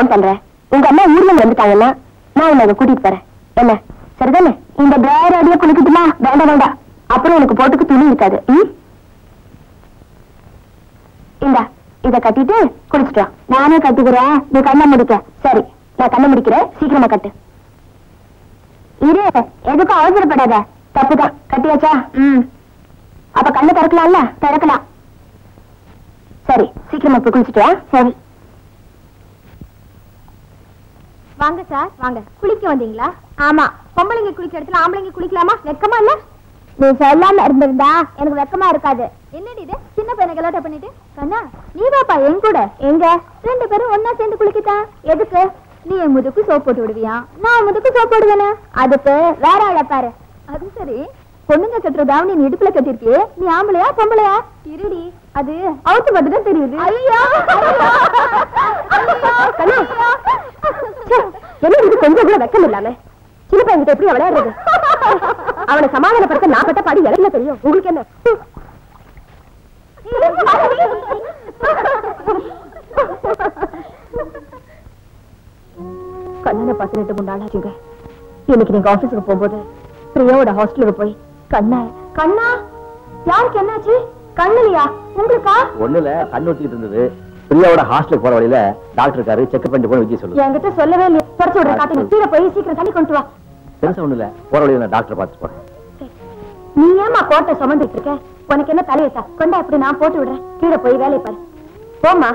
phone பண்றேன். உங்க அம்மா ஊர்ல வந்துட்டாங்கன்னா நான் உன்னை கூட்டிட்டு போறேன். என்ன? சரிதானே? இந்த டிரைவர் அடிய குளிக்கட்டுமா? வேண்டாம் வேண்டாம். அப்புறம் உனக்கு போட்டுக்கு துணி இருக்காது. இந்தா இத கட்டிட்டு குளிச்சுட்டு நானே கட்டிக்கிறேன். நீ கண்ண முடிக்க. சரி நான் கண்ண முடிக்கிறேன். சீக்கிரமா கட்டு. இரு எதுக்கும் அவசரப்படாத. தப்புதான். கட்டியாச்சா? ம். அப்ப கண்ணு திறக்கலாம்ல? திறக்கலாம். சரி சீக்கிரமா போய் குளிச்சுட்டு சரி வாங்க சார் வாங்க குளிக்க வந்தீங்களா ஆமா. பொம்பளைங்க குளிக்கிற இடத்துல ஆம்பளைங்க குளிக்கலாமா? வெக்கமா இல்ல? நீ சொல்லாம இருந்திருந்தா எனக்கு வெக்கமா இருக்காது. என்னடி இது? சின்ன பையனை கலாட்ட பண்ணிட்டு? கண்ணா நீ பாப்பா என் கூட. எங்க? ரெண்டு பேரும் ஒன்னா சேர்ந்து குளிக்கத்தான் எதுக்கு? நீ என் முதுக்கு சோப் போட்டு விடுவியா? நான் முதுக்கு சோப் போடுவேனே? அதுக்கு வேற ஆள பாரு. அது சரி. பொண்ணுங்க கட்டுற தாவணி நீ இடுப்புல கட்டிருக்கியே. நீ ஆம்பளையா பொம்பளையா? இருடி. அது அவுத்து பார்த்துட்டு தெரியுது. ஐயோ! என்ன இது கொஞ்சம் கூட வெக்கம் இல்லாம சின்ன பையன்கிட்ட எப்படி விளையாடுறது? அவனை சமாதானப்படுத்த நான் பட்ட பாடி எனக்கு தெரியும்? உங்களுக்கு என்ன? கண்ணனை பார்த்து ரெண்டு மூணு நாள் ஆச்சுங்க. இன்னைக்கு நீங்க ஆபீஸுக்கு போகும்போது பிரியாவோட ஹாஸ்டலுக்கு போய் கண்ணா கண்ணா யாருக்கு என்னாச்சு? கண்ணுலையா உங்களுக்கா? ஒண்ணுல கண்ணு ஊத்திக்கிட்டு இருந்தது. பிரியாவோட ஹாஸ்டலுக்கு போற வழியில டாக்டர் இருக்காரு செக்அப் பண்ணிட்டு போய் விஜய் சொல்லு என்கிட்ட சொல்லவே இல்லையா. தொடச்சு விடுற காட்டுங்க கீழே போய் சீக்கிரம் தண்ணி கொண்டு வா. பெருசா ஒண்ணு இல்ல போற வழியில நான் டாக்டர் பார்த்துட்டு போறேன். நீ ஏமா கோட்டை சுமந்துட்டு இருக்க? உனக்கு என்ன தலையத்தா கொண்டா இப்படி நான் போட்டு விடுறேன். கீழே போய் வேலையை பாரு. போமா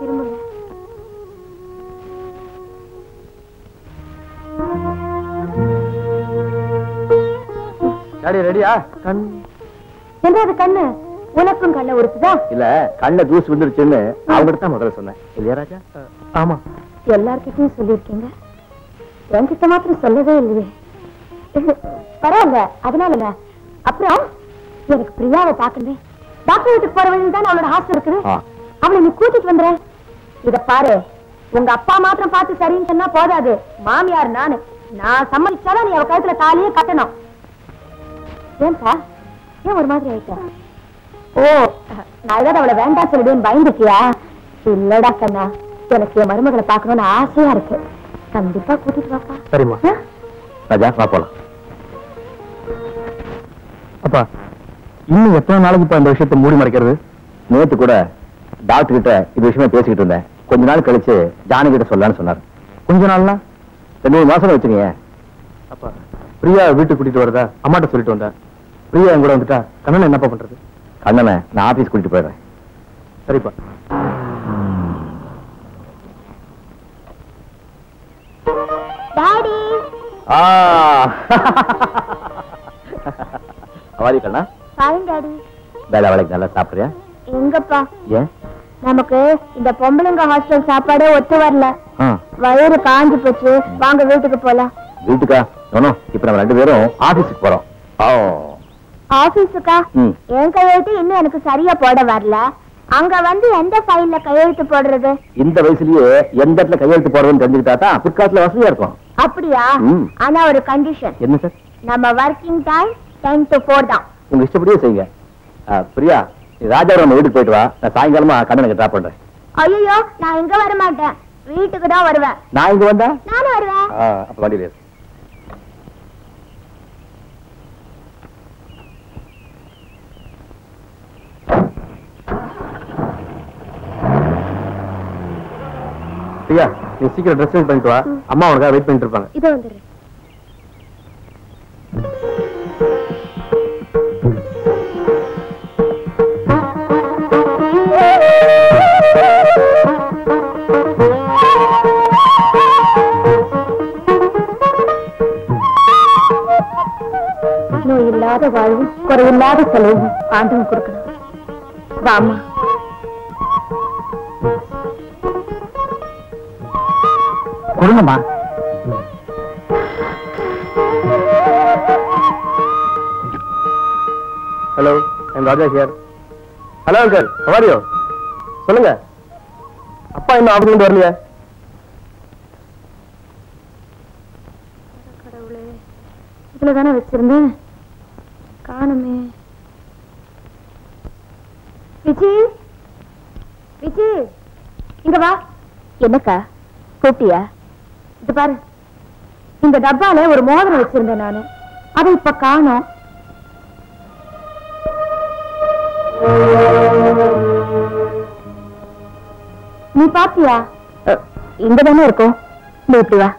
திரும்புங்க. ரெடியா கண். என்ன அது கண்ணு? உனக்கும் கண்ணை உறுத்துதா இல்ல கண்ண ஜூஸ் விழுந்துருச்சுன்னு அவங்ககிட்ட தான் முதல்ல சொன்னேன். இல்லையா ராஜா? ஆமா. எல்லார்கிட்டயும் சொல்லியிருக்கீங்க. என்கிட்ட மாத்திரம் சொல்லவே இல்லையே. பரவாயில்ல அதனால அப்புறம் எனக்கு பிரியாவை பார்க்கணும். டாக்டர் வீட்டுக்கு போற வழியில் தான் அவளோட ஹாஸ்டல் இருக்குது. அவளை நீ கூட்டிட்டு வந்துற இத பாரு உங்க அப்பா மாத்திரம் பார்த்து சரின்னு சொன்னா போதாது. மாமியார் நானு. நான் சம்மதிச்சாதான் நீ அவ கழுத்துல தாலியே கட்டணும். ஏன்பா ஏன் ஒரு மாதிரி ஆயிட்ட? ஓ நான் ஏதாவது அவளை வேண்டாம் சொல்லிடுவேன் பயந்துட்டியா? இல்லடா கண்ணா எனக்கு என் மருமகளை பார்க்கணும்னு ஆசையா இருக்கு. கண்டிப்பா கூட்டிட்டு வாப்பா. சரிம்மா? ராஜா வா போலாம். அப்பா இன்னும் எத்தனை நாளைக்கு இப்ப இந்த விஷயத்தை மூடி மறைக்கிறது? நேத்து கூட டாக்டர் கிட்ட இது விஷயமா பேசிக்கிட்டு இருந்தேன். கொஞ்ச நாள் கழிச்சு ஜானகி கிட்ட சொல்லலாம்னு சொன்னார். கொஞ்ச நாள்னா? ரெண்டு மூணு மாசம் அப்பா பிரியா வீட்டுக்கு கூட்டிட்டு வரதா? அம்மாட்ட சொல்லிட்டு வந்தா பிரியா என் கூட வந்துட்டா? கண்ணன் என்னப்பா பண்றது? கண்ணனை நான் ஆபீஸ் கூட்டிட்டு போயிடுறேன். சரிப்பா. டாடி. ஆ. அவாதி கண்ணா. பாருங்க டாடி. வேலை வேலைக்கு நல்லா சாப்பிடுறியா? எங்கப்பா? ஏன்? நமக்கு இந்த பொம்பளைங்க ஹாஸ்டல் சாப்பாடே ஒத்து வரல. வயிறு காஞ்சு போச்சு. வாங்க வீட்டுக்கு போலாம். வீட்டுக்கா? இப்ப நம்ம ரெண்டு பேரும் ஆபீஸுக்கு போறோம். ஓ. ஆபீஸுக்கா? என் கையெழுத்து இன்னும் எனக்கு சரியா போட வரல. அங்க வந்து எந்த ஃபைல்ல கையெழுத்து போடுறது? இந்த வயசுலயே எந்த இடத்துல கையெழுத்து போடுறதுன்னு தெரிஞ்சுக்கிட்டா தான் பிற்காலத்துல வசதியா இருக்கும். அப்படியா. ஆனா ஒரு கண்டிஷன் என்ன சார்? நம்ம working time ten to four தான். உங்க இஷ்டப்படியே செய்யுங்க. பிரியா ராஜா நம்ம வீட்டுக்கு போயிட்டு வா. நான் சாயங்காலமா கண்ணனுக்கு ட்ராப் பண்றேன். ஐயோ நான் இங்க வர மாட்டேன். வீட்டுக்கு தான் வருவேன். நான் இங்க வந்தா? நானும் வருவேன். அப்ப வண்டியில ஏறு. பிரியா நீ சீக்கிரம் ட்ரெஸ் சேஞ்ச் பண்ணிட்டு வா. அம்மா உனக்காக வெயிட் பண்ணிட்டு இருப்பாங்க. இதோ வந்துடுறேன். நோய் இல்லாத வாழ்வும் குறையில்லாத செலவும் ஆண்டவன் கொடுக்கணும். வாமா கொடுங்கம்மா hello I'm Raja here hello uncle how are you சொல்லுங்க. அப்பா இன்னும் ஆஃபீஸ்ல வரலையே? கடவுளே இதுல தானே வச்சிருந்தேன். காணுமே விஜி விஜி இங்க வா என்னக்கா? கூப்பிட்டியா? இது பாரு. இந்த டப்பால ஒரு மோதிரம் வச்சிருந்தேன் நானு. அதை இப்ப காணோம். நீ பாத்தியா? இங்க தானே இருக்கும். நீ இப்படி வா.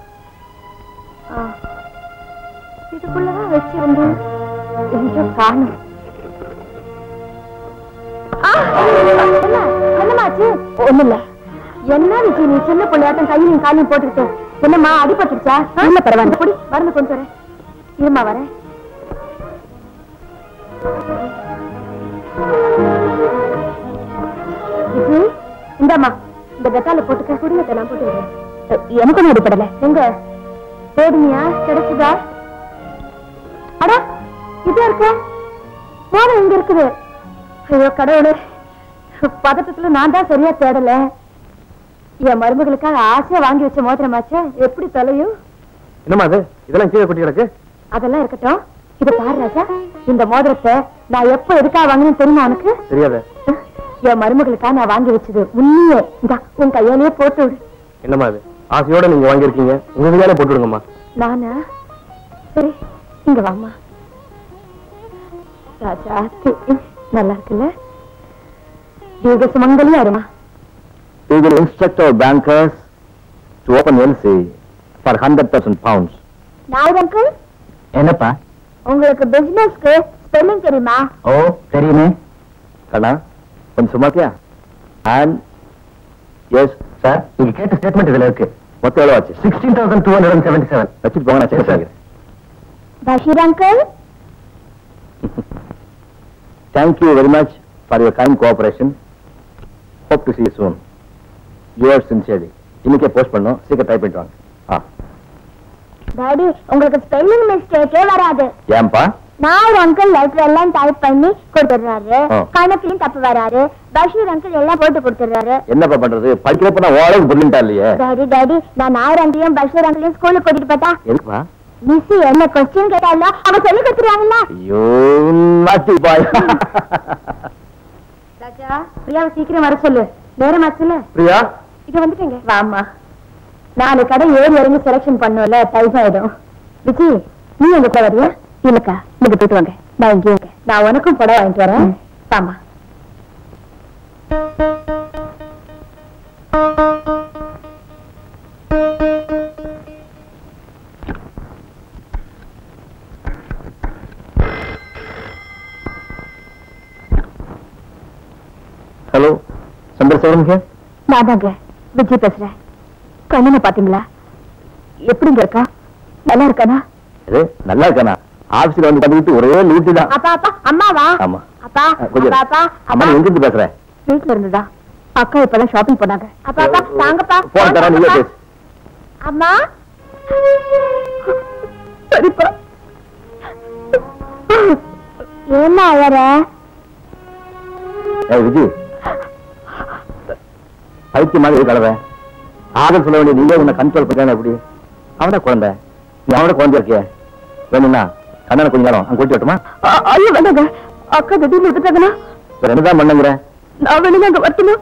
இதுக்குள்ளதான் வச்சிருந்து எங்க காணும். ஒண்ணுல்ல. என்ன விஜய் நீ சின்ன பிள்ளையாட்டம் கையிலையும் காலையும் போட்டுக்கிட்டு. என்னம்மா அடிபட்டுருச்சா? இல்ல பரவாயில்ல. குடி மருந்து கொண்டு வரேன் இருமா வரேன் விஜய் இந்தாம்மா இந்த டெட்டால போட்டுக்க. குடும்பத்தை நான் போட்டு விடுறேன் எனக்கு ஒன்றும் அடிப்படல எங்க? தேடினியா கிடைச்சதா? அட இது இருக்க? மோதிரம் இங்க இருக்குது? ஐயோ கடவுளே. பதட்டத்துல நான் தான் சரியா தேடல. என் மருமகளுக்காக ஆசையா வாங்கி வச்ச மோதிரமாச்சே? எப்படி தொலையும்? என்னம்மா அது? இதெல்லாம் கீழே கொட்டி கிடக்கு. அதெல்லாம் இருக்கட்டும். இத பாரு ராஜா. இந்த மோதிரத்தை நான் எப்ப எதுக்காக வாங்கினேன்னு தெரியுமா உனக்கு? தெரியாத. என் மருமகளுக்காக நான் வாங்கி வச்சது உண்மையே. இந்தா உன் கையாலேயே போட்டு விடு. என்னம்மா அது? ஆசையோட நீங்க வாங்கியிருக்கீங்க. உங்க கையால போட்டு விடுங்கம்மா. நானா? சரி இங்க வாமா ராஜா நல்லா இருக்குல்ல? தீர்க்க சுமங்கலியா இருமா? We will instruct our bankers to open LC for 100,000 pounds. நாய் அங்கிள் என்னப்பா? உங்களுக்கு பிசினஸ்க்கு ஸ்பெல்லிங் தெரியுமா? ஓ தெரியுமே. கண்ணா கொஞ்சம் சும்மாத்தியா அண்ட் எஸ் சார் நீங்க கேட்ட ஸ்டேட்மெண்ட் இதுல இருக்கு. மொத்தம் எவ்வளவு ஆச்சு? Sixteen thousand two hundred seventy seven வச்சுட்டு போங்க நான் செக் ஆகிறேன் Basheer uncle Thank you very much for your kind cooperation. Hope to see Yours sincerely. இன்னைக்கே போஸ்ட் பண்ணோம் சீக்கிரம் டைப் பண்ணிட்டு வாங்க. ஆ. டாடி உங்களுக்கு ஸ்பெல்லிங் மிஸ்டேக்கே வராது. ஏன்பா? நான் ஒரு அங்கிள் லெட்டர் எல்லாம் டைப் பண்ணி கொடுத்துடுறாரு. ஆ. கணக்குலயும் தப்பு வராரு பஷீர் அங்கிள் எல்லாம் போட்டு கொடுத்துடுறாரு. என்னப்பா பண்றது? படிக்கிறப்ப நான் ஓரளவுக்கு புரிஞ்சுட்டா இல்லையே? டாடி டாடி நான் நாயர் அங்கிளையும் பஷீர் அங்கிளையும் ஸ்கூலுக்கு கூட்டிட்டு போட்டா? எதுக்குப்பா மிஸ் என்ன கொஸ்டின் கேட்டாலும் அவங்க சொல்லி கொடுத்துருவாங்கல்ல. ஐயோ நாட்டி பாய் ராஜா பிரியாவை சீக்கிரம் வர சொல்லு. நேரம் ஆச்சுல பிரியா? இது வந்துட்டீங்க? வாமா நாலு கடை ஏறி இறங்கி செலக்ஷன் பண்ணுவல டைம் ஆயிடும். விஜி நீ எங்க கூட வரியா? இல்லக்கா நீங்க போயிட்டு வாங்க. நான் இங்கே நான் உனக்கும் படம் வாங்கிட்டு வரேன். வாமா ஹலோ சந்திரசேகரன் நான் தாங்க. விஜய் பேசுறேன். கண்ணனை பாத்தீங்களா எப்படிங்க இருக்கா? நல்லா இருக்கானா? நல்லா இருக்கானா? ஆபீஸ்ல வந்து பண்ணிட்டு ஒரே லூட்டி தான். அப்பா அப்பா அம்மாவா? ஆமா. அப்பா கொஞ்சம் அப்பா அப்பா அம்மா எங்க இருந்து பேசுற? வீட்டுல இருந்துதா? அக்கா இப்பதான் ஷாப்பிங் போனாங்க. அப்பா அப்பா தாங்கப்பா போன் தரேன் நீங்க பேசு. அம்மா. சரிப்பா. என்ன அழற ஏய் விஜய். பைத்திய மாதிரி கலவை. ஆதல் சொல்ல வேண்டிய நீங்க உன்னை கண்ட்ரோல் பண்ணானே எப்படி அவன குழந்தை. நீ அவனோட குழந்தை இருக்கிய? வேணும்னா கண்ணனை கொஞ்ச நேரம் அங்க கூட்டி வரட்டுமா ஐயோ வேண்டாங்க. அக்கா திடீர்னு விட்டுட்டாங்கன்னா? வேற என்னதான் பண்ணுங்கிற நான் வேணுங்க அங்க வரட்டுமா?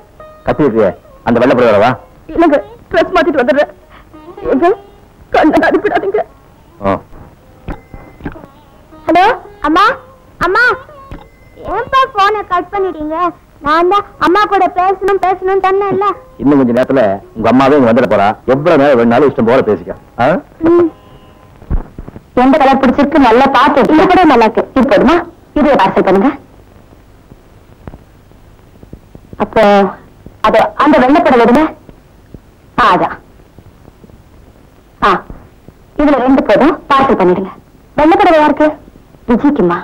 கத்தி இருக்கிய அந்த வெள்ளப்பட வரவா இல்லைங்க ட்ரெஸ் மாத்திட்டு வந்துடுறேன். எங்க கண்ணை அனுப்பிடாதீங்க ஹலோ அம்மா அம்மா. ஏன்பா போனை கட் பண்ணிட்டீங்க? நான் தான் அம்மா கூட பேசணும் பேசணும் சொன்னேன்ல. இன்னும் கொஞ்ச நேரத்துல உங்க அம்மாவே இங்க வந்துட போறா. எவ்வளவு நேரம் வேணாலும் இஷ்டம் போல பேசிக்க? எந்த கலர் பிடிச்சிருக்கு நல்லா பார்த்து இது கூட நல்லா இருக்கு. இது பார்சல் பண்ணுங்க. அப்போ அது அந்த வெள்ளப்படம் விடுங்க ஆ, அதான் ஆ இதுல ரெண்டு போதும். பார்சல் பண்ணிடுங்க. வெள்ளப்படம் யாருக்கு விஜய்க்குமா?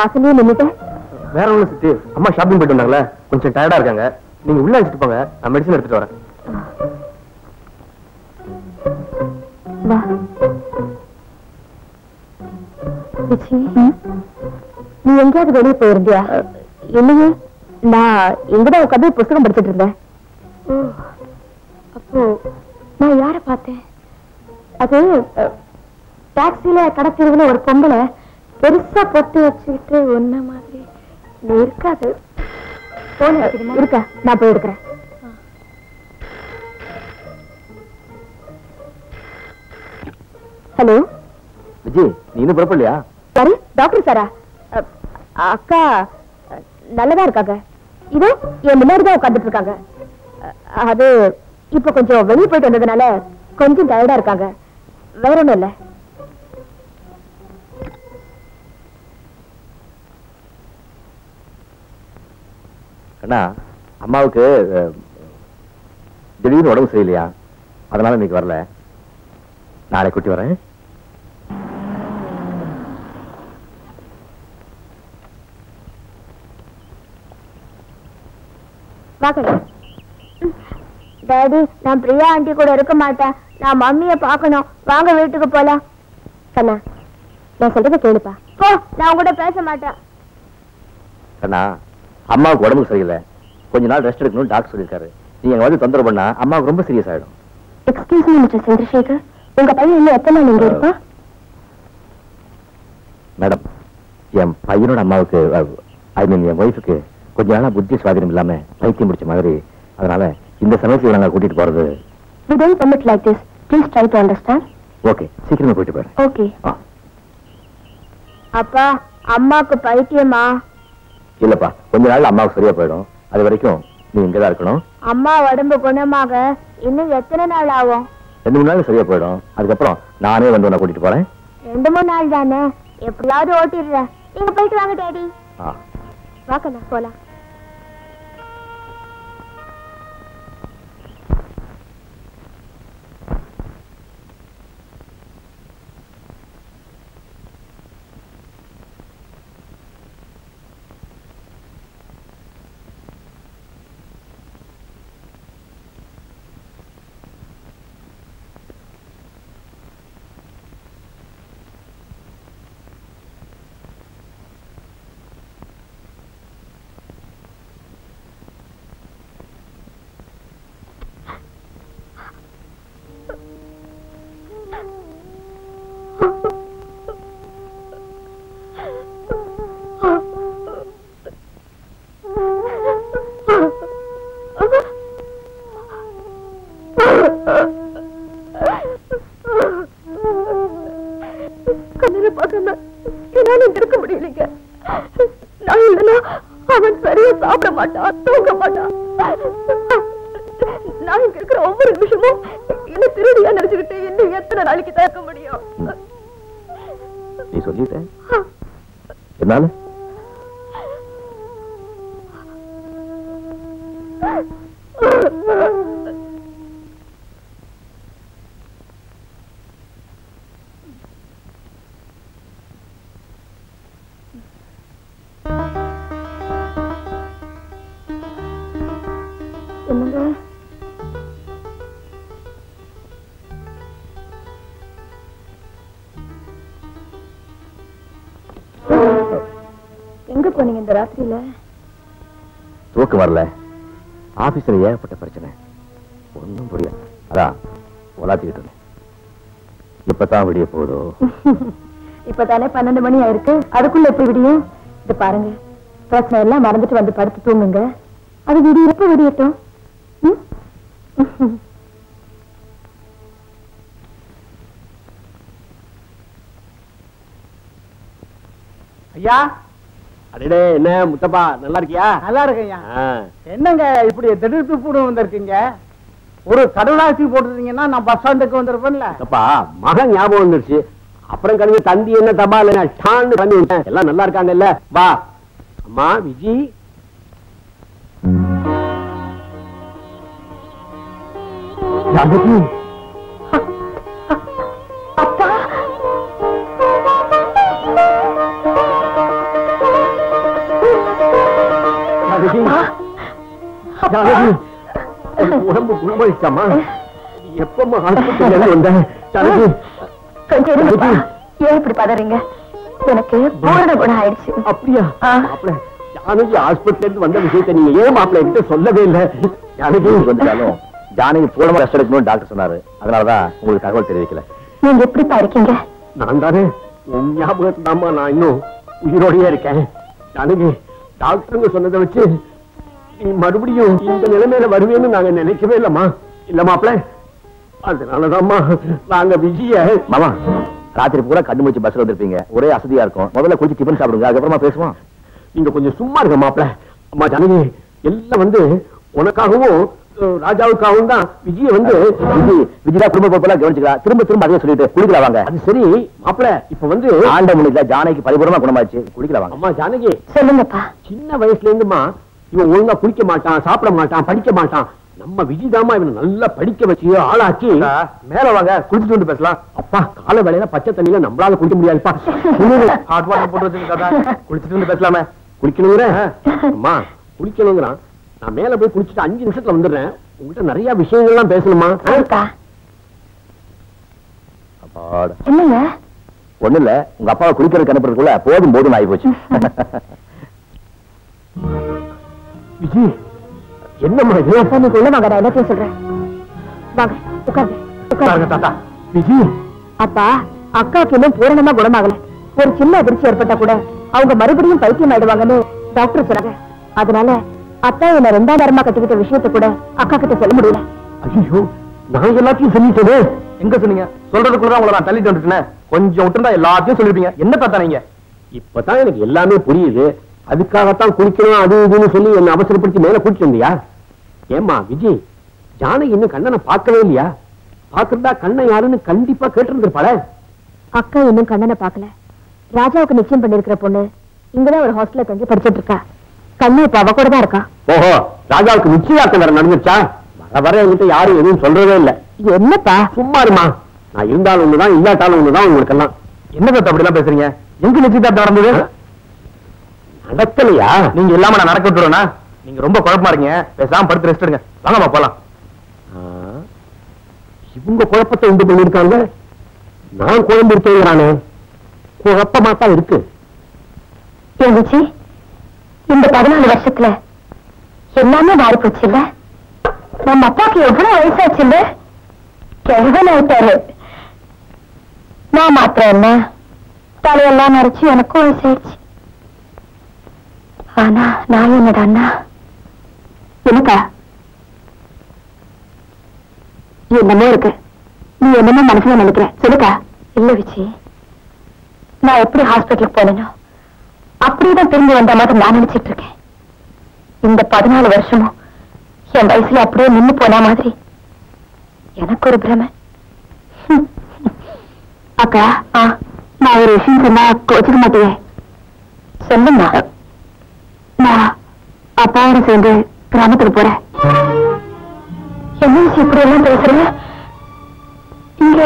வாசனையே நின்னுட்ட? வேற ஒண்ணு சித்தி. அம்மா ஷாப்பிங் போயிட்டு வந்தாங்களே. கொஞ்சம் டயர்டா இருக்காங்க. நீங்க உள்ள அழைச்சிட்டு போங்க. நான் மெடிசன் எடுத்துட்டு வரேன். நீ எங்கேயாவது வெளியே போயிருந்தியா? இல்லையே. நான் இங்கதான் உட்காந்து புஸ்தகம் படிச்சிட்டு இருந்தேன். அப்போ நான் யார பார்த்தேன்? அது டாக்ஸில கடத்தெருவுல ஒரு பொம்பளை. பெருசா பொட்டு வச்சுக்கிட்டு ஒன்ன மாதிரி. நீ இருக்காது. இருக்கா? நான் போய் எடுக்கிறேன். ஹலோ? விஜய் நீ இன்னும் புறப்படலையா? யாரு? டாக்டர் சாரா? அக்கா நல்லதா இருக்காங்க. இதோ என் முன்னாடி தான் உட்காந்துட்டு இருக்காங்க. அது இப்ப கொஞ்சம் வெளியே போயிட்டு வந்ததுனால கொஞ்சம் டயர்டா இருக்காங்க. வேற ஒண்ணும் இல்ல. அண்ணா அம்மாவுக்கு திடீர்னு உடம்பு சரியில்லையா? அதனால இன்னைக்கு வரல. நாளை கூட்டி வரேன். டாடி நான் பிரியா ஆண்டி கூட இருக்க மாட்டேன். நான் மம்மிய பார்க்கணும். வாங்க வீட்டுக்கு போலாம். கண்ணா நான் சொல்றத கேளுப்பா. போ நான் கூட பேச மாட்டேன். அம்மாவுக்கு உடம்பு சரியில்லை. கொஞ்ச நாள் ரெஸ்ட் எடுக்கணும்னு டாக்டர் சொல்லியிருக்காரு. நீங்க வந்து தொந்தரவு பண்ணா அம்மாவுக்கு ரொம்ப சீரியஸ் ஆயிடும். எக்ஸ்கியூஸ் மீ மிஸ்டர் சந்திரசேகர் உங்க பையன் இன்னும் எத்தனை நாள் இங்க இருப்பான் மேடம் என் பையனோட அம்மாவுக்கு ஐ மீன் என் ஒய்ஃபுக்கு கொஞ்ச நாளா புத்தி சுவாதீனம் இல்லாம பைத்தியம் முடிச்ச மாதிரி. அதனால இந்த சமயத்துல நாங்க கூட்டிட்டு போறது. We don't permit like this. Please try to understand. Okay சீக்கிரமா கூட்டிட்டு போயிடுறேன் Okay. அப்பா அம்மாக்கு பைத்தியமா? இல்லப்பா கொஞ்ச நாள் அம்மாவுக்கு சரியா போயிடும். அது வரைக்கும் நீ இங்கதான் இருக்கணும். அம்மா உடம்பு குணமாக இன்னும் எத்தனை நாள் ஆகும்? ரெண்டு மூணு நாள் சரியா போயிடும். அதுக்கப்புறம் நானே வந்து உன்னை கூட்டிட்டு போறேன். ரெண்டு மூணு நாள் தானே? எப்படியாவது ஓட்டிடுறேன். நீங்க போயிட்டு வாங்க டேடி. வாக்கண்ணா போலாம். போனீங்க இந்த ராத்திரியில? தூக்கம் வரல. ஆபீஸ்ல ஏகப்பட்ட பிரச்சனை. ஒண்ணும் புரியல. அதான் உலாத்திக்கிட்டு இருந்தேன். இப்பதான் விடிய போதோ இப்பதானே பன்னெண்டு மணி ஆயிருக்கு. அதுக்குள்ள எப்படி விடியும்? இது பாருங்க. பிரச்சனை எல்லாம் மறந்துட்டு வந்து படுத்து தூங்குங்க. அது விடிய எப்ப விடியட்டும்? ஐயா? அடடே என்ன முத்தப்பா நல்லா இருக்கியா? நல்லா இருக்கேன் ஆ. என்னங்க இப்படி திடீர்த்து கூட வந்திருக்கீங்க? ஒரு கடவுளாசி போட்டுருந்தீங்கன்னா நான் பஸ் ஸ்டாண்டுக்கு வந்திருப்பேன்ல. முத்தப்பா மகன் ஞாபகம் வந்துருச்சு. அப்புறம் கழுவி தந்தி என்ன என்ன டான்னு பண்ணி விட்டேன். எல்லாம் நல்லா இருக்காங்கல்ல. வா. அம்மா விஜி. ஜானகி. உடம்பு குணமாயிடுச்சாமா எப்பமா ஹாஸ்பிட்டல் வந்த? ஜானகி கொஞ்சம் இருங்கப்பா. ஏன் இப்படி பதறீங்க? எனக்கு பூரண குணம் ஆயிடுச்சு. அப்படியா? ஆ. மாப்பிள ஜானகி ஹாஸ்பிட்டல் இருந்து வந்த விஷயத்தை நீங்க ஏன் மாப்பிள என்கிட்ட சொல்லவே இல்ல? ஜானகி. வந்துட்டாலும் ஜானகி பூர்ணமா ரெஸ்ட் எடுக்கணும்னு டாக்டர் சொன்னாரு. அதனாலதான் உங்களுக்கு தகவல் தெரிவிக்கல. நீங்க எப்படிப்பா இருக்கீங்க? நான் தானே? உன் ஞாபகத்துதாம்மா நான் இன்னும் உயிரோடயே இருக்கேன். ஜானகி டாக்டருங்க சொன்னதை வச்சு மறுபடியும் இந்த நிலைமையில வருவேன்னு நாங்க நினைக்கவே இல்லம்மா. இல்ல மாப்பிள. அதனாலதாம்மா நாங்க விஜய மாமா ராத்திரி பூரா கண்ணு முடிச்சு பஸ்ல வந்திருப்பீங்க. ஒரே அசதியா இருக்கும். முதல்ல குளிச்சு டிஃபன் சாப்பிடுங்க அதுக்கப்புறமா பேசுவோம். நீங்க கொஞ்சம் சும்மா இருங்க மாப்பிள. அம்மா ஜானகி எல்லாம் வந்து உனக்காகவும் ராஜாவுக்காகவும் தான் விஜய வந்து விஜி விஜயா குடும்ப பொறுப்பெல்லாம் கவனிச்சுக்கலாம் திரும்ப திரும்ப அதே சொல்லிட்டு குளிக்கல வாங்க. அது சரி மாப்பிள இப்ப வந்து ஆண்ட முடியல ஜானகி பரிபூர்ணமா குணமாச்சு குளிக்கல வாங்க. அம்மா ஜானகி. சொல்லுங்கப்பா. சின்ன வயசுல இருந்துமா இவன் ஒழுங்கா குடிக்க மாட்டான் சாப்பிட மாட்டான் படிக்க மாட்டான். நம்ம விஜிதாமா இவனை நல்லா படிக்க வச்சு ஆளாக்கி மேல வாங்க குளிச்சுட்டு வந்து பேசலாம். அப்பா கால வேலையில பச்சை தண்ணியில நம்மளால குடிக்க முடியாதுப்பா. ஹாட் வாட்டர் போட்டு வச்சிருக்கா குளிச்சுட்டு வந்து பேசலாமே. குளிக்கணுங்கிற? அம்மா குளிக்கணுங்கிறான். நான் மேல போய் குளிச்சுட்டு அஞ்சு நிமிஷத்துல வந்துடுறேன். உங்ககிட்ட நிறைய விஷயங்கள்லாம் பேசணுமா? சரிப்பா அப்பாடா. என்னங்க? ஒண்ணு இல்ல உங்க அப்பாவை குளிக்கிறதுக்கு அனுப்புறதுக்குள்ள போதும் போதும் ஆகி போச்சு விஜி என்னம்மா இது? உள்ள வாங்க நான் எல்லாத்தையும் சொல்றேன். வாங்க உட்காருங்க உட்காருங்க. தாத்தா. விஜி அப்பா அக்காவுக்கு இன்னும் பூரணமா குணமாகல. ஒரு சின்ன அதிர்ச்சி ஏற்பட்டா கூட அவங்க மறுபடியும் பைத்தியம் ஆயிடுவாங்கன்னு டாக்டர் சொன்னாங்க. அதனால அத்தா என்ன ரெண்டாம் நேரமா கட்டிக்கிட்ட விஷயத்தை கூட அக்கா கிட்ட சொல்ல முடியல. ஐயோ நான் எல்லாத்தையும் சொல்லிட்டேனே. எங்க சொன்னீங்க? சொல்றதுக்குள்ளதான் உங்களை நான் தள்ளிட்டு வந்துட்டேன். கொஞ்சம் விட்டுருந்தா எல்லாத்தையும் சொல்லிருப்பீங்க. என்ன தாத்தா நீங்க? இப்பதான் எனக்கு எல்லாமே புரியுது. அதுக்காகத்தான் குளிக்கணும் அது இதுன்னு சொல்லி என்ன அவசரப்படுத்தி மேல கூட்டிட்டு வந்தியா? ஏமா விஜய் ஜானகி இன்னும் கண்ணனை பார்க்கவே இல்லையா? பாக்குறதா கண்ணன் யாருன்னு கண்டிப்பா கேட்டிருந்திருப்பாளே? அக்கா இன்னும் கண்ணனை பார்க்கல. ராஜாவுக்கு நிச்சயம் பண்ணிருக்கிற பொண்ணு இங்கதான் ஒரு ஹாஸ்டல்ல தங்கி படிச்சிட்டு இருக்கா கண்ணு இப்ப அவ கூட தான் இருக்கா? ஓஹோ ராஜாவுக்கு நிச்சயதார்த்தம் வேற நடந்துச்சா வர வர என்கிட்ட யாரும் எதுவும் சொல்றதே இல்ல. என்னப்பா? சும்மா இருமா. நான் இருந்தாலும் ஒண்ணுதான் இல்லாட்டாலும் ஒண்ணுதான் உங்களுக்கு எல்லாம் என்ன தாத்தா அப்படி எல்லாம் பேசுறீங்க? எங்க நிச்சயதார்த்தம் நடந்தது? நடக்கலையா நீங்க இல்லாம நான் நடக்க விட்டுருவேனா? நீங்க ரொம்ப குழப்பமா இருக்கீங்க. பேசாம படுத்து ரெஸ்ட் எடுங்க. வாங்கம்மா போலாம். இவங்க குழப்பத்தை உண்டு பண்ணிருக்காங்க நான் குழம்பு இருக்கேங்கிறானே குழப்பமா தான் இருக்கு. விஜய் இந்த பதினாலு வருஷத்துல எல்லாமே மாறி போச்சு இல்ல நம்ம அப்பாக்கு எவ்வளவு வயசாச்சு இல்ல கெழுவன் ஆயிட்டாரு? நான் மாத்திரம் என்ன? தலையெல்லாம் மறைச்சு எனக்கும் வயசாயிடுச்சு. ஆனா நான் என்னடா அண்ணா என்னக்கா என்னமோ இருக்கு. நீ என்னமோ மனசுல நினைக்கிற. சொல்லுக்கா இல்ல விஜய் நான் எப்படி ஹாஸ்பிட்டலுக்கு போனேனோ அப்படியேதான் திரும்பி வந்த மாதிரி நான் நினைச்சிட்டு இருக்கேன் இந்த பதினாலு வருஷமும் என் வயசுல அப்படியே நின்னு போன மாதிரி. எனக்கு ஒரு பிரமை. அக்கா நான் ஒரு விஷயம் சொன்னா கோச்சுக்க மாட்டேன் சொல்லுமா நான் அப்பாவோட சேர்ந்து கிராமத்துக்கு போறேன். என்ன இப்படி எல்லாம் பேசுறேன் இங்க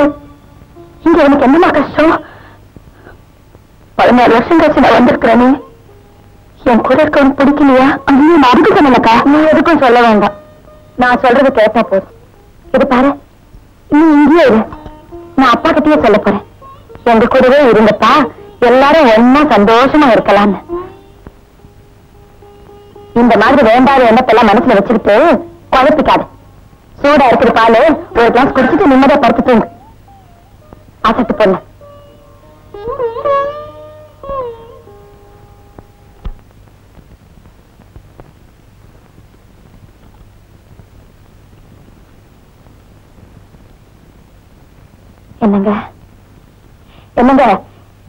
இங்க எனக்கு என்னமா கஷ்டம்? பதினாறு வருஷம் கழிச்சு நான் வந்திருக்கிறேனே. என் கூட இருக்கவனுக்கு பிடிக்கலையா? ஐயோ நான் அதுக்கு சொன்னலக்கா நீ எதுக்கும் சொல்ல வேண்டாம். நான் சொல்றது கேட்டா போதும். இது பாரு நீ இங்கேயே இரு. நான் அப்பா கிட்டயே சொல்ல போறேன். எங்க கூடவே இருந்தப்பா எல்லாரும் ஒன்னா சந்தோஷமா இருக்கலாம்னு. இந்த மாதிரி வேண்டாத எண்ணத்தெல்லாம் மனசுல வச்சுக்கிட்டு குழப்பிக்காது. சூடா இருக்கிற பாலு ஒரு கிளாஸ் குடிச்சிட்டு நிம்மதியா படுத்து தூங்கு. அசட்டு பொண்ணு என்னங்க? என்னங்க?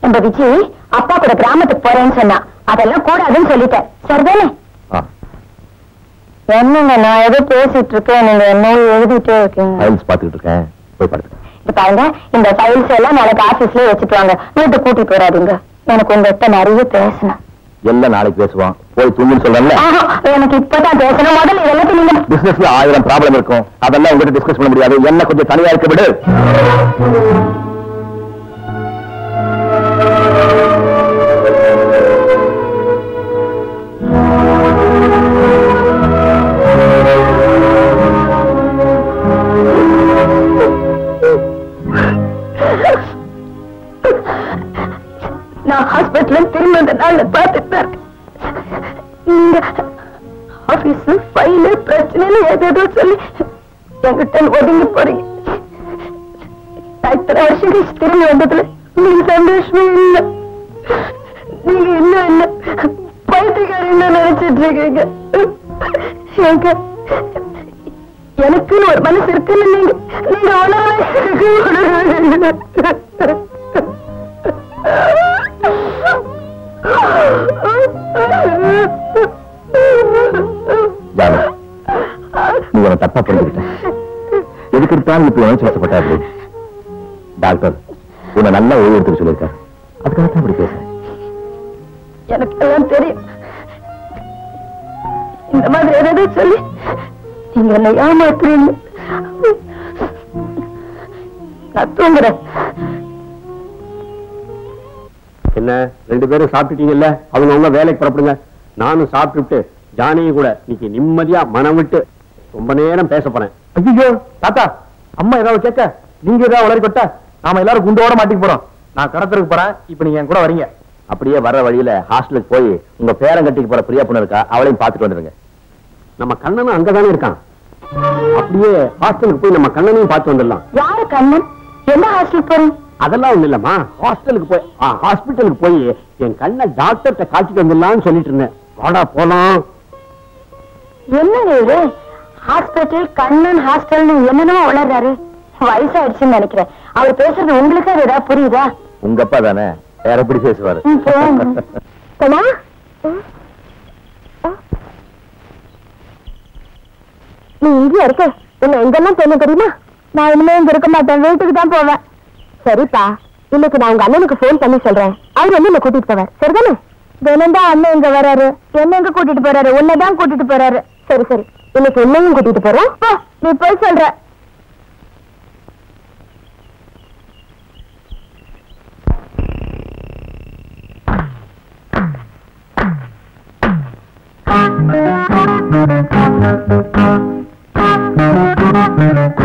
நம்ம விஜய் அப்பா கூட கிராமத்துக்கு போறேன்னு சொன்னா. அதெல்லாம் கூடாதுன்னு சொல்லிட்டேன். சரிதானே? என்னங்க நான் ஏதோ பேசிட்டு இருக்கேன் நீங்க என்ன எழுதிட்டே இருக்கீங்க. ஃபைல்ஸ் பார்த்துக்கிட்டு இருக்கேன் போய் படுத்துக்க இது பாருங்க இந்த ஃபைல்ஸ் எல்லாம் நாளைக்கு ஆபீஸ்லயே வச்சுட்டு வாங்க. வீட்டு கூட்டிட்டு போறாதீங்க. எனக்கு உங்ககிட்ட நிறைய பேசணும். எல்லாம் நாளைக்கு பேசுவோம். போய் தூங்குன்னு சொல்றேன்ல? ஆஹா, எனக்கு இப்பதான் பேசணும். முதல்ல இது எல்லாத்தையும் நீங்க பிசினஸ்ல ஆயிரம் ப்ராப்ளம் இருக்கும். அதெல்லாம் உங்ககிட்ட டிஸ்கஸ் பண்ண முடியாது. என்ன கொஞ்சம் தனியா இருக்க விடு. நான் திரும்ப அந்த நாள்ல பாத்துட்டாரு நீங்க ஆபீஸ் ஃபைலு பிரச்சனைன்னு ஏதேதோ சொல்லி என்கிட்ட ஒதுங்கி போறீங்க. இத்தனை வருஷம் கழிச்சு திரும்பி வந்ததுல நீங்க சந்தோஷமே இல்லை. நீங்க இன்னும் என்ன பைத்தியக்காரன்னு நினைச்சிட்டு இருக்கீங்க? எங்க எனக்குன்னு ஒரு மனசு இருக்குன்னு நீங்க நீங்க உணர்வு ஜானு நீ உன தப்பா புரிஞ்சுக்கிட்ட. எதுக்கு இப்படி உணர்ச்சி டாக்டர் உன்னை நல்லா ஓய்வு எடுத்துக்க சொல்லியிருக்காரு. அதுக்காக தான் அப்படி பேசுறேன். எனக்கு எல்லாம் தெரியும். இந்த மாதிரி ஏதாவது சொல்லி நீங்க என்னை ஏமாத்துறீங்க. நான் தூங்குறேன். என்ன? ரெண்டு பேரும் சாப்பிட்டுட்டீங்கல்ல? அவங்க அவங்க வேலைக்கு புறப்படுங்க. நானும் சாப்பிட்டுட்டு ஜானியும் கூட இன்னைக்கு நிம்மதியா மனம் விட்டு ரொம்ப நேரம் பேச போறேன். ஐயோ தாத்தா அம்மா ஏதாவது கேட்க? நீங்க ஏதாவது உளறி கொட்ட? நாம எல்லாரும் குண்டோட மாட்டிக்க போறோம். நான் கடத்தருக்கு போறேன். இப்ப நீங்க என் கூட வரீங்க. அப்படியே வர வழியில ஹாஸ்டலுக்கு போய் உங்க பேரங்கட்டிக்கு போற பிரியா பொண்ணு இருக்கா அவளையும் பார்த்துட்டு வந்துருங்க நம்ம கண்ணனும் அங்கதானே இருக்கான். அப்படியே ஹாஸ்டலுக்கு போய் நம்ம கண்ணனையும் பார்த்து வந்துடலாம். யாரு கண்ணன்? என்ன ஹாஸ்டல் போறீங்க? அதெல்லாம் ஒண்ணு இல்லம்மா. ஹாஸ்டலுக்கு போய் ஹாஸ்பிட்டலுக்கு போய் என் கண்ணை டாக்டர்கிட்ட காட்டிட்டு வந்துடலாம்னு சொல்லிட்டு இருந்தேன். வாடா போலாம். என்னங்க இது? ஹாஸ்பிட்டல் கண்ணன் ஹாஸ்டல்னு என்னென்னமோ உளறாரு. வயசாயிடுச்சுன்னு நினைக்கிறேன். அவர் பேசுறது உங்களுக்கு அது ஏதாவது புரியுதா? உங்க அப்பா தானே? வேற எப்படி பேசுவாரு? நீ இங்கேயா இருக்க. உன்னை எங்கெல்லாம் போன தெரியுமா? நான் இனிமே இங்க இருக்க மாட்டேன். வீட்டுக்கு தான் போவேன். சரிப்பா. இன்னைக்கு நான் உங்க அண்ணனுக்கு போன் பண்ணி சொல்றேன். அவர் வந்து என்ன கூட்டிட்டு போவார். சரிதானே? தினம்தான் அண்ணன் இங்க வராரு. என்ன எங்க கூட்டிட்டு போறாரு? உன்னதான் கூட்டிட்டு போறாரு. சரி சரி. இன்னைக்கு என்னையும் கூட்டிட்டு போறோம். நீ போய் சொல்ற. Thank you.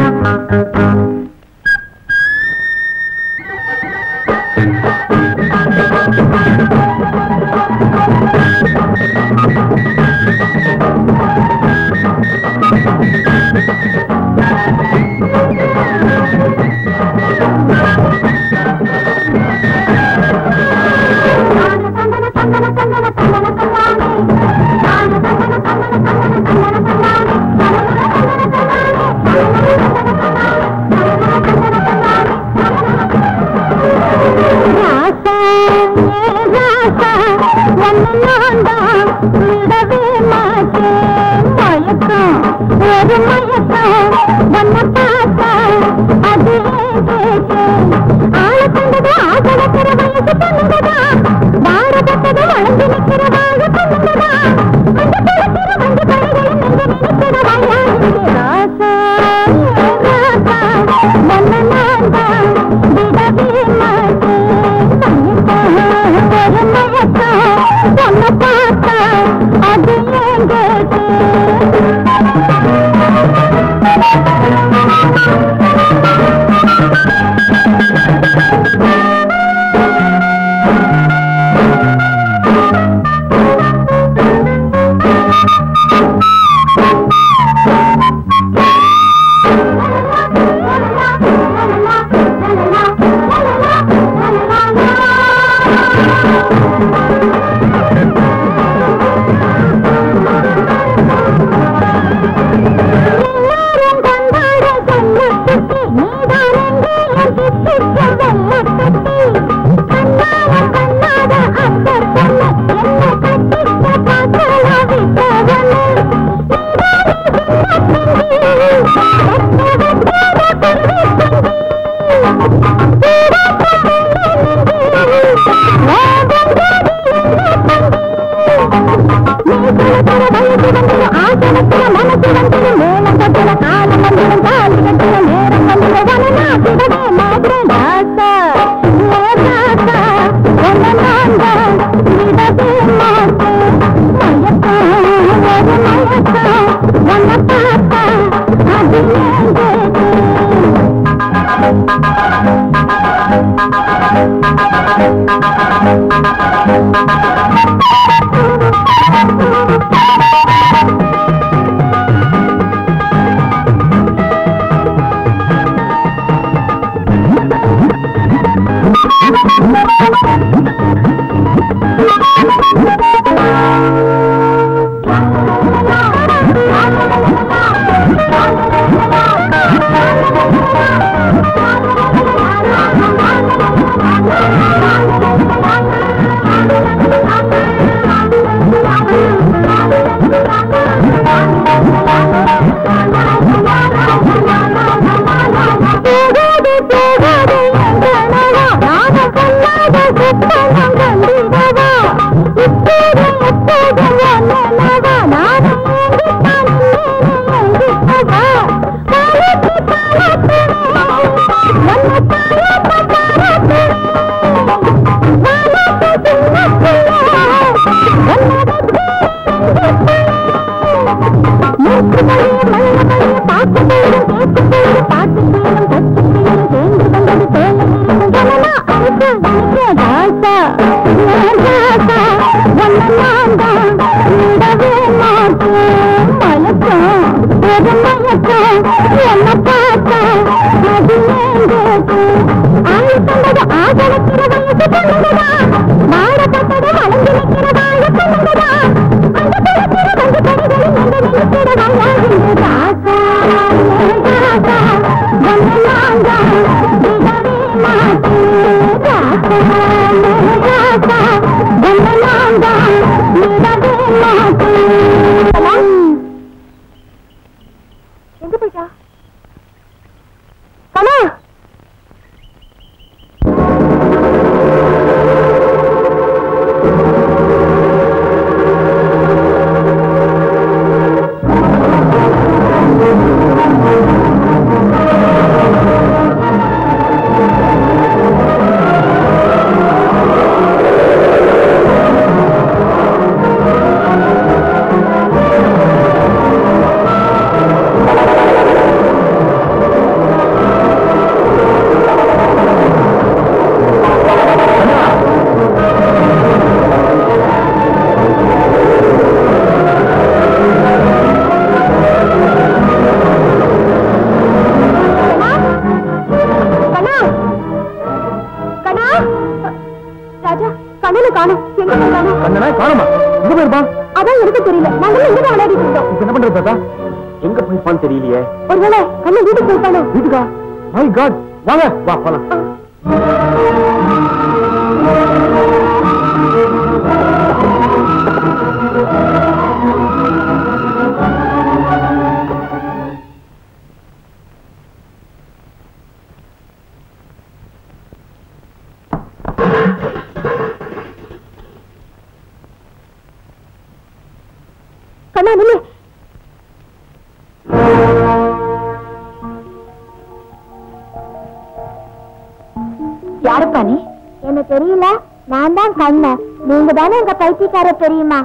தானே உங்க பைத்தியக்கார பெரியம்மா?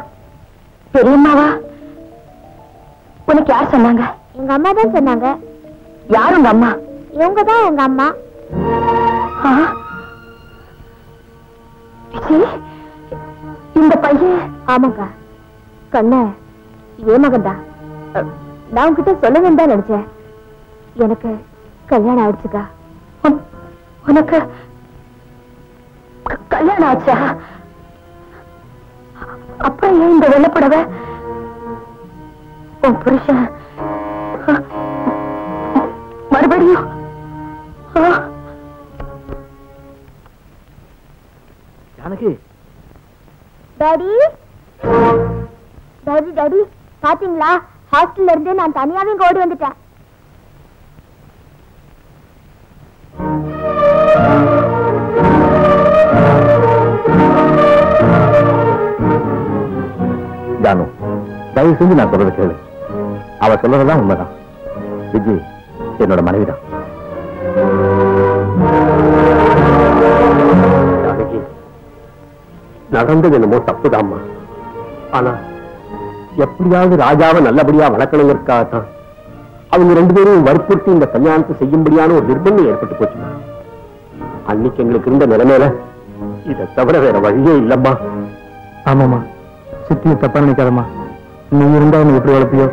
பெரியம்மாவா? உனக்கு யார் சொன்னாங்க? எங்க அம்மா தான் சொன்னாங்க. யார் உங்க அம்மா? இவங்க தான் எங்க அம்மா. இந்த பையன் ஆமாங்க. கண்ண ஏ மகன் தான் நான் உங்ககிட்ட சொல்லணும்னு தான் நினைச்சேன். எனக்கு கல்யாணம் ஆயிடுச்சுக்கா. உனக்கு கல்யாணம் ஆச்சா? அப்படின்னு நான் தனியாவே ஓடி வந்துட்டேன். ஜானு நான் சொல்றது கேளு. அவ சொல்றதுதான் உண்மைதான். விஜய் என்னோட மனைவிதான். நடந்தது என்னமோ தப்புதாம்மா. ஆனா எப்படியாவது ராஜாவை நல்லபடியா வளர்க்கணுங்கிறதுக்காகத்தான். அவங்க ரெண்டு பேரும் வற்புறுத்தி இந்த கல்யாணத்தை செய்யும்படியான ஒரு நிர்பந்தம் ஏற்பட்டு போச்சுமா அன்னைக்கு எங்களுக்கு இருந்த நிலைமையில இதை தவிர வேற வழியே இல்லம்மா. ஆமாமா சித்தியை தப்பா நினைக்காதம்மா. நீ இருந்தா என்ன எப்படி வளர்ப்பியோ?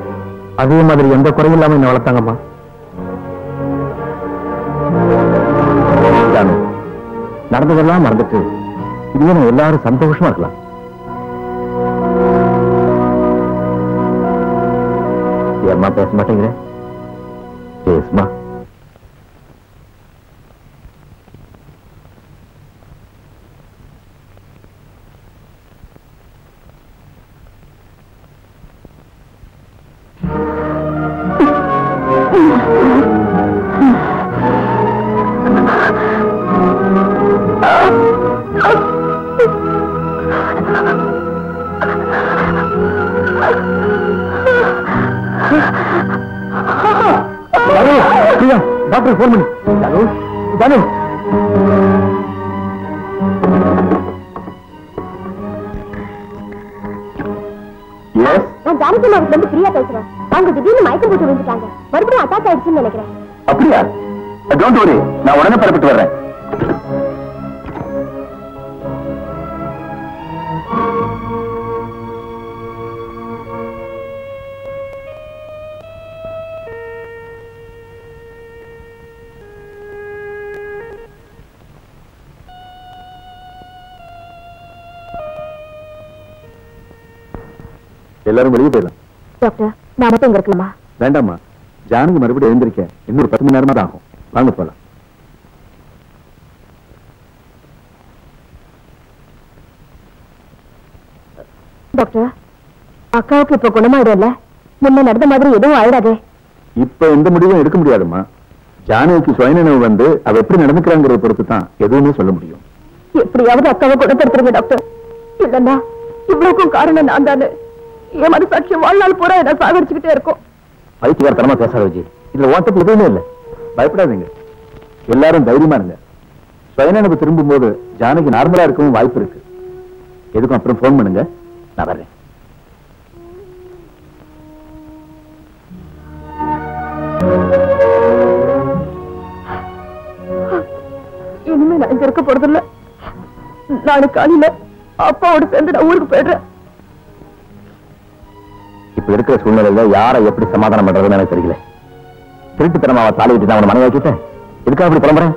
அதே மாதிரி எந்த குறையும் இல்லாம என்ன வளர்த்தாங்கம்மா. நடந்ததெல்லாம் மறந்துட்டு நம்ம எல்லாரும் சந்தோஷமா இருக்கலாம். ஏம்மா பேச மாட்டேங்கிற? பேசுமா? எல்லாரும் வெளியே போயிடலாம் டாக்டர் நான் மட்டும் இங்க இருக்கலாமா வேண்டாம்மா. ஜானகி மறுபடியும் எழுந்திருக்க. இன்னொரு பத்து மணி நேரமா தான் ஆகும். வாங்க போலாம். டாக்டர் அக்காவுக்கு இப்ப குணமாயிடும்ல முன்ன நடந்த மாதிரி எதுவும் ஆயிடாதே. இப்ப எந்த முடிவும் எடுக்க முடியாதும்மா. ஜானகிக்கு சுயநினைவு வந்து அவ எப்படி நடந்துக்கிறாங்கிறத பொறுத்து தான் எதுவுமே சொல்ல முடியும். எப்படியாவது அக்காவை குணப்படுத்துறீங்க டாக்டர். இல்லன்னா இவ்வளவுக்கும் காரணம் நான் தானே என் மனசாட்சி வாழ்நாள் பூரா என்ன சாகடிச்சுக்கிட்டே இருக்கும். பைத்தியகாரத்தனமா பேசாத விஜய். இதுல ஓட்டத்துல எதுவுமே இல்ல. பயப்படாதீங்க. எல்லாரும் தைரியமா இருங்க. சுயநினைவு திரும்பும் போது ஜானகி நார்மலா இருக்கவும் வாய்ப்பு இருக்கு. எதுக்கும் அப்புறம் ஃபோன் பண்ணுங்க. நான் வர்றேன். இனிமே நான் இங்க இருக்க போறதில்ல. நாளைக்கு காலையில அப்பாவோட சேர்ந்து நான் ஊருக்கு போயிடுறேன். இப்ப இருக்கிற சூழ்நிலையில யாரை எப்படி சமாதானம் பண்றதுன்னு எனக்கு தெரியல. திருட்டுத்தனமாவை தாலி விட்டு நான் அவனை மனைவி ஆக்கிட்டேன் எதுக்காக அப்படி புலம்புறேன்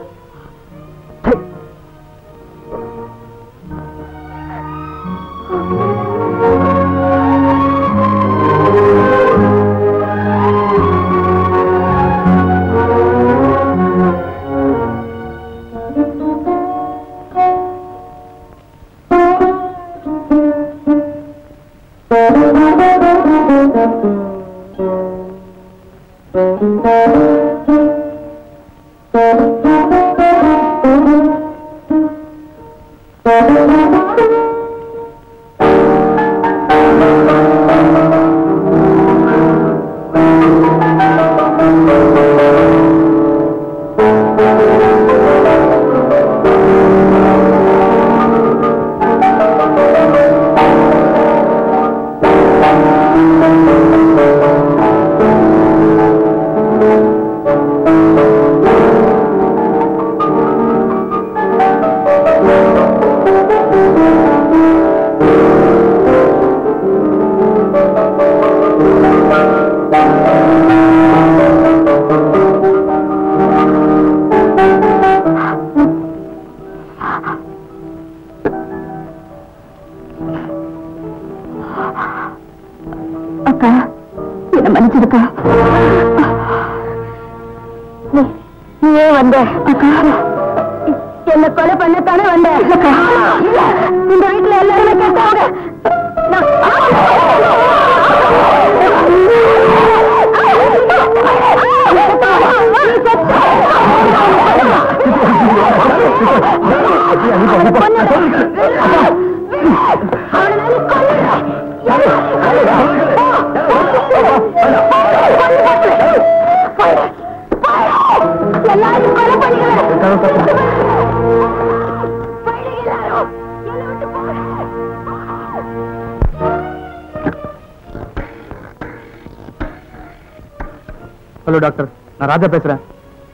ராஜா பேசுறேன்.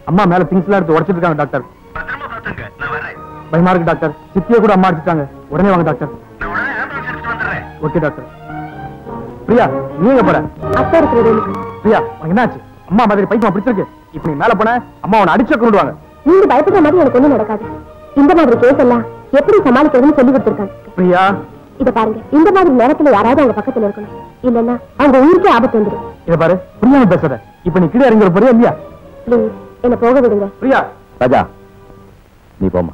அம்மா மேல திங்ஸ் எல்லாம் எடுத்து உடைச்சிட்டு இருக்காங்க டாக்டர் பயமா இருக்கு டாக்டர் சித்திய கூட அம்மா அடிச்சிட்டாங்க. உடனே வாங்க டாக்டர் ஓகே டாக்டர் பிரியா நீ எங்க போற? அத்தை இருக்கிற பிரியா உனக்கு என்னாச்சு? அம்மா மாதிரி பைத்தியமா பிடிச்சிருக்கு இப்ப நீ மேல போன அம்மா உன்னை அடிச்சு கொண்டுடுவாங்க நீங்க பயப்படுற மாதிரி எனக்கு ஒண்ணும் நடக்காது. இந்த மாதிரி கேஸ் எல்லாம் எப்படி சமாளிக்கிறதுன்னு சொல்லி கொடுத்துருக்காங்க. பிரியா. இத பாருங்க இந்த மாதிரி நேரத்துல யாராவது அவங்க பக்கத்துல இருக்கணும். இல்லன்னா அவங்க உயிருக்கே ஆபத்து வந்துடும் இத பாரு புரியாம பேசுற இப்ப நீ கீழே இறங்கி போறியா இல்லையா? ப்ளீஸ் என்ன போக விடுங்க. பிரியா. ராஜா நீ போமா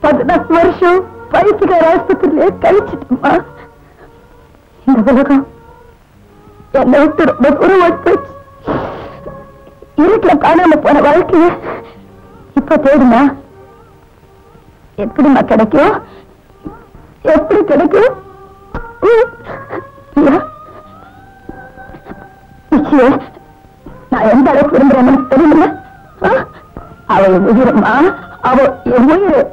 பதினாறு வருஷம் பைத்தியக்கார ஆஸ்பத்திரியிலே கழிச்சிட்டுமா இந்த உலகம் என்னை விட்டு ரொம்ப தூரம் ஓடி போச்சு இருட்டுல காணாம போன வாழ்க்கைய இப்ப தேடுமா எப்படிமா கிடைக்கும்? எப்படி கிடைக்கும்? நான் எந்த அளவுக்கு விரும்புறேன்னு தெரியுமா அவ உயிரம்மா அவ என் உயிர்.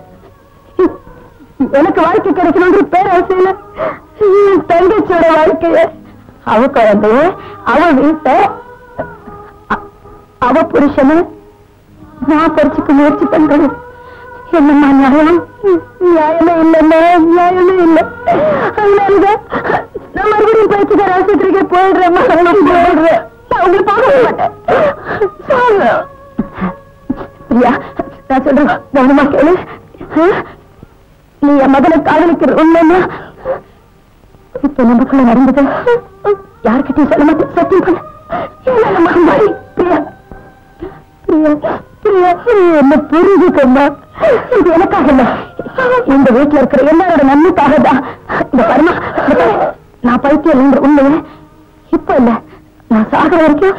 எனக்கு வாழ்க்கை கிடைக்கணும்ன்ற பேராசையில தங்கச்சியோட வாழ்க்கைய அவ குழந்தைய அவ வீட்டை அவ புருஷனை நான் பறிச்சுக்க முயற்சி பண்றேன். என்னம்மா நியாயம்? நியாயமே இல்லைன்னா நியாயமே இல்லை. அதனாலதான் நான் மறுபடியும் பயிற்சிக்கார ஆஸ்பத்திரிக்கு போயிடுறேன் போயிடுறேன் நான் உங்களை பார்க்க மாட்டேன். பிரியா நான் சொல்றேன் கவனமா கேளு. நீ என் மகனை காதலிக்கிற உண்மைன்னா இப்ப நமக்குள்ள நடந்தது. யார்கிட்டயும் சொல்ல மாட்டேன் சத்தியம் பண்ண. என்ன மகமாரி பிரியா பிரியா பிரியா என்ன புரிஞ்சுக்கம்மா இது எனக்காக இல்ல. இந்த வீட்டுல இருக்கிற எல்லாரோட நன்மைக்காக தான். இந்த பரமா நான் பைத்தியம் இல்லைன்ற உண்மையை இப்ப இல்ல. நான் சாகிற வரைக்கும்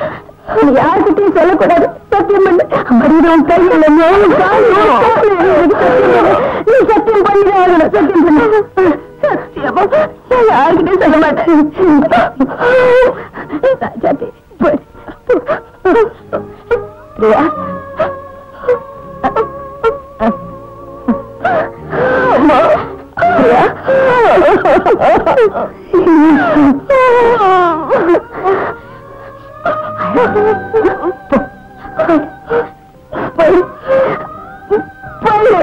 யாருக்கிட்டையும் சொல்லக்கூடாது. சத்தியம் பண்ணு. மறுபடியும் கையில் நீ சத்தியம் பண்ணிதான் சத்தியம் பண்ணு. சத்தியமா யாருக்கிட்டையும் சொல்ல மாட்டேன். ராஜாத்தி போய். பிரியா அம்மா பிரியா போய் போய்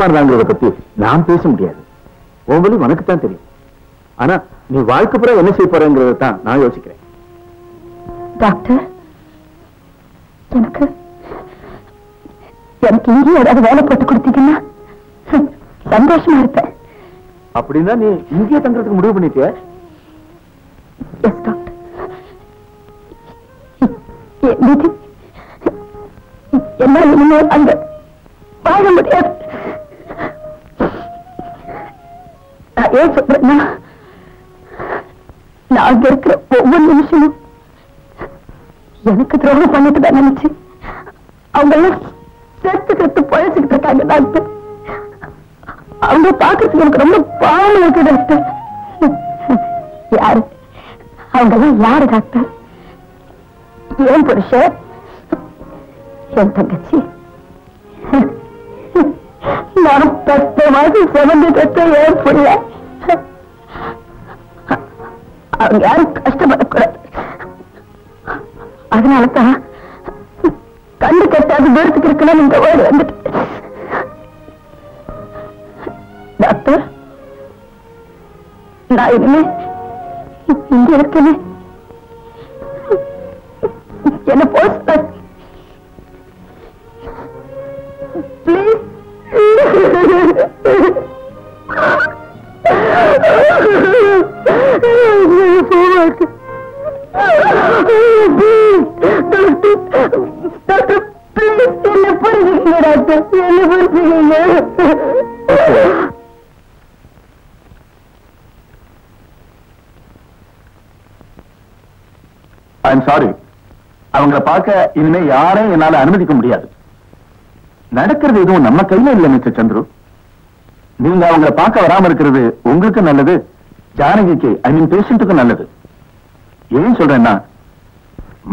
தப்பானதாங்கிறத பத்தி நான் பேச முடியாது. உன் வழி உனக்கு தான் தெரியும். ஆனா நீ வாழ்க்கை பூரா என்ன செய்ய போறேங்கிறத தான் நான் யோசிக்கிறேன். டாக்டர் எனக்கு எனக்கு இங்கே ஏதாவது வேலை போட்டு கொடுத்தீங்கன்னா சந்தோஷமா இருப்பேன். அப்படின்னா நீ இங்கேயே தங்குறதுக்கு முடிவு பண்ணிட்டிய? Yes doctor. என்னால் இனிமேல் அங்க வாழ முடியாது. ஏன் சொல்றேன்னா நான் இருக்கிற ஒவ்வொரு நிமிஷமும் எனக்கு துரோகம் பண்ணிட்டு தான் நினைச்சு அவங்க எல்லாம் செத்து செத்து பழச்சுக்கிட்டு இருக்காங்க டாக்டர் அவங்க பாக்குறதுக்கு எனக்கு ரொம்ப பாவம் இருக்கு டாக்டர். யாரு? அவங்க எல்லாம் யாரு டாக்டர்? ஏன் புருஷன்? என் தங்கச்சி. நான் பத்து மாதம் சுமந்து பெற்ற ஏன் புள்ள? அவங்க யாரும் கஷ்டப்படக்கூடாது அதனாலதான் கண்டு கட்டாத தூரத்துக்கு இருக்கலாம் இந்த ஓடி வந்துட்டு. டாக்டர் நான் இனிமே இங்க இருக்கேன். சாரி அவங்கள பார்க்க இனிமே யாரையும் என்னால அனுமதிக்க முடியாது. நடக்கிறது எதுவும் நம்ம கையில இல்லை மிஸ்டர் சந்துரு. நீங்க அவங்கள பார்க்க வராம இருக்கிறது உங்களுக்கு நல்லது. ஜானகிக்கு ஐ மீன் பேஷண்ட்டுக்கு நல்லது. ஏன் சொல்றேன்னா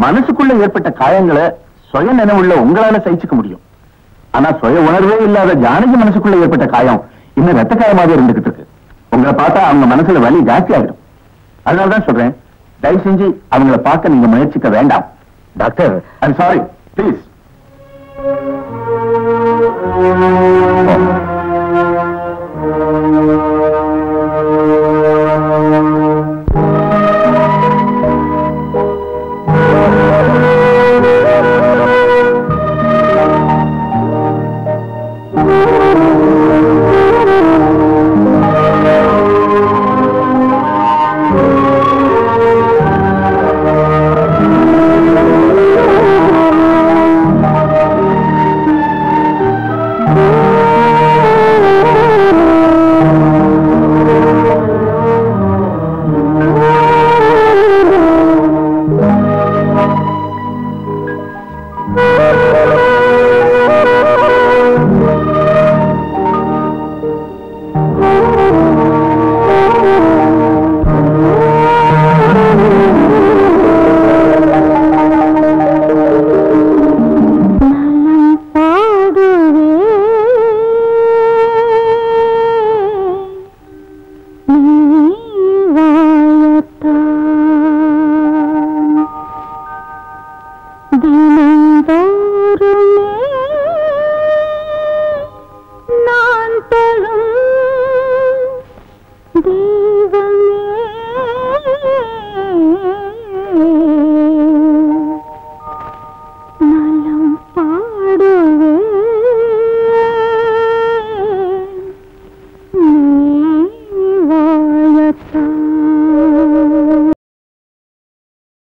மனசுக்குள்ள ஏற்பட்ட காயங்களை சுய நினைவுள்ள உங்களால சகிச்சுக்க முடியும். ஆனா சுய உணர்வே இல்லாத ஜானகி மனசுக்குள்ள ஏற்பட்ட காயம் இன்னும் ரத்த காயமாவே இருந்துகிட்டு இருக்கு. உங்களை பார்த்தா அவங்க மனசுல வலி ஜாஸ்தி ஆகிடும். அதனாலதான் சொல்றேன் தயவு செஞ்சு அவங்கள பார்க்க நீங்க முயற்சிக்க வேண்டாம். Doctor I'm sorry please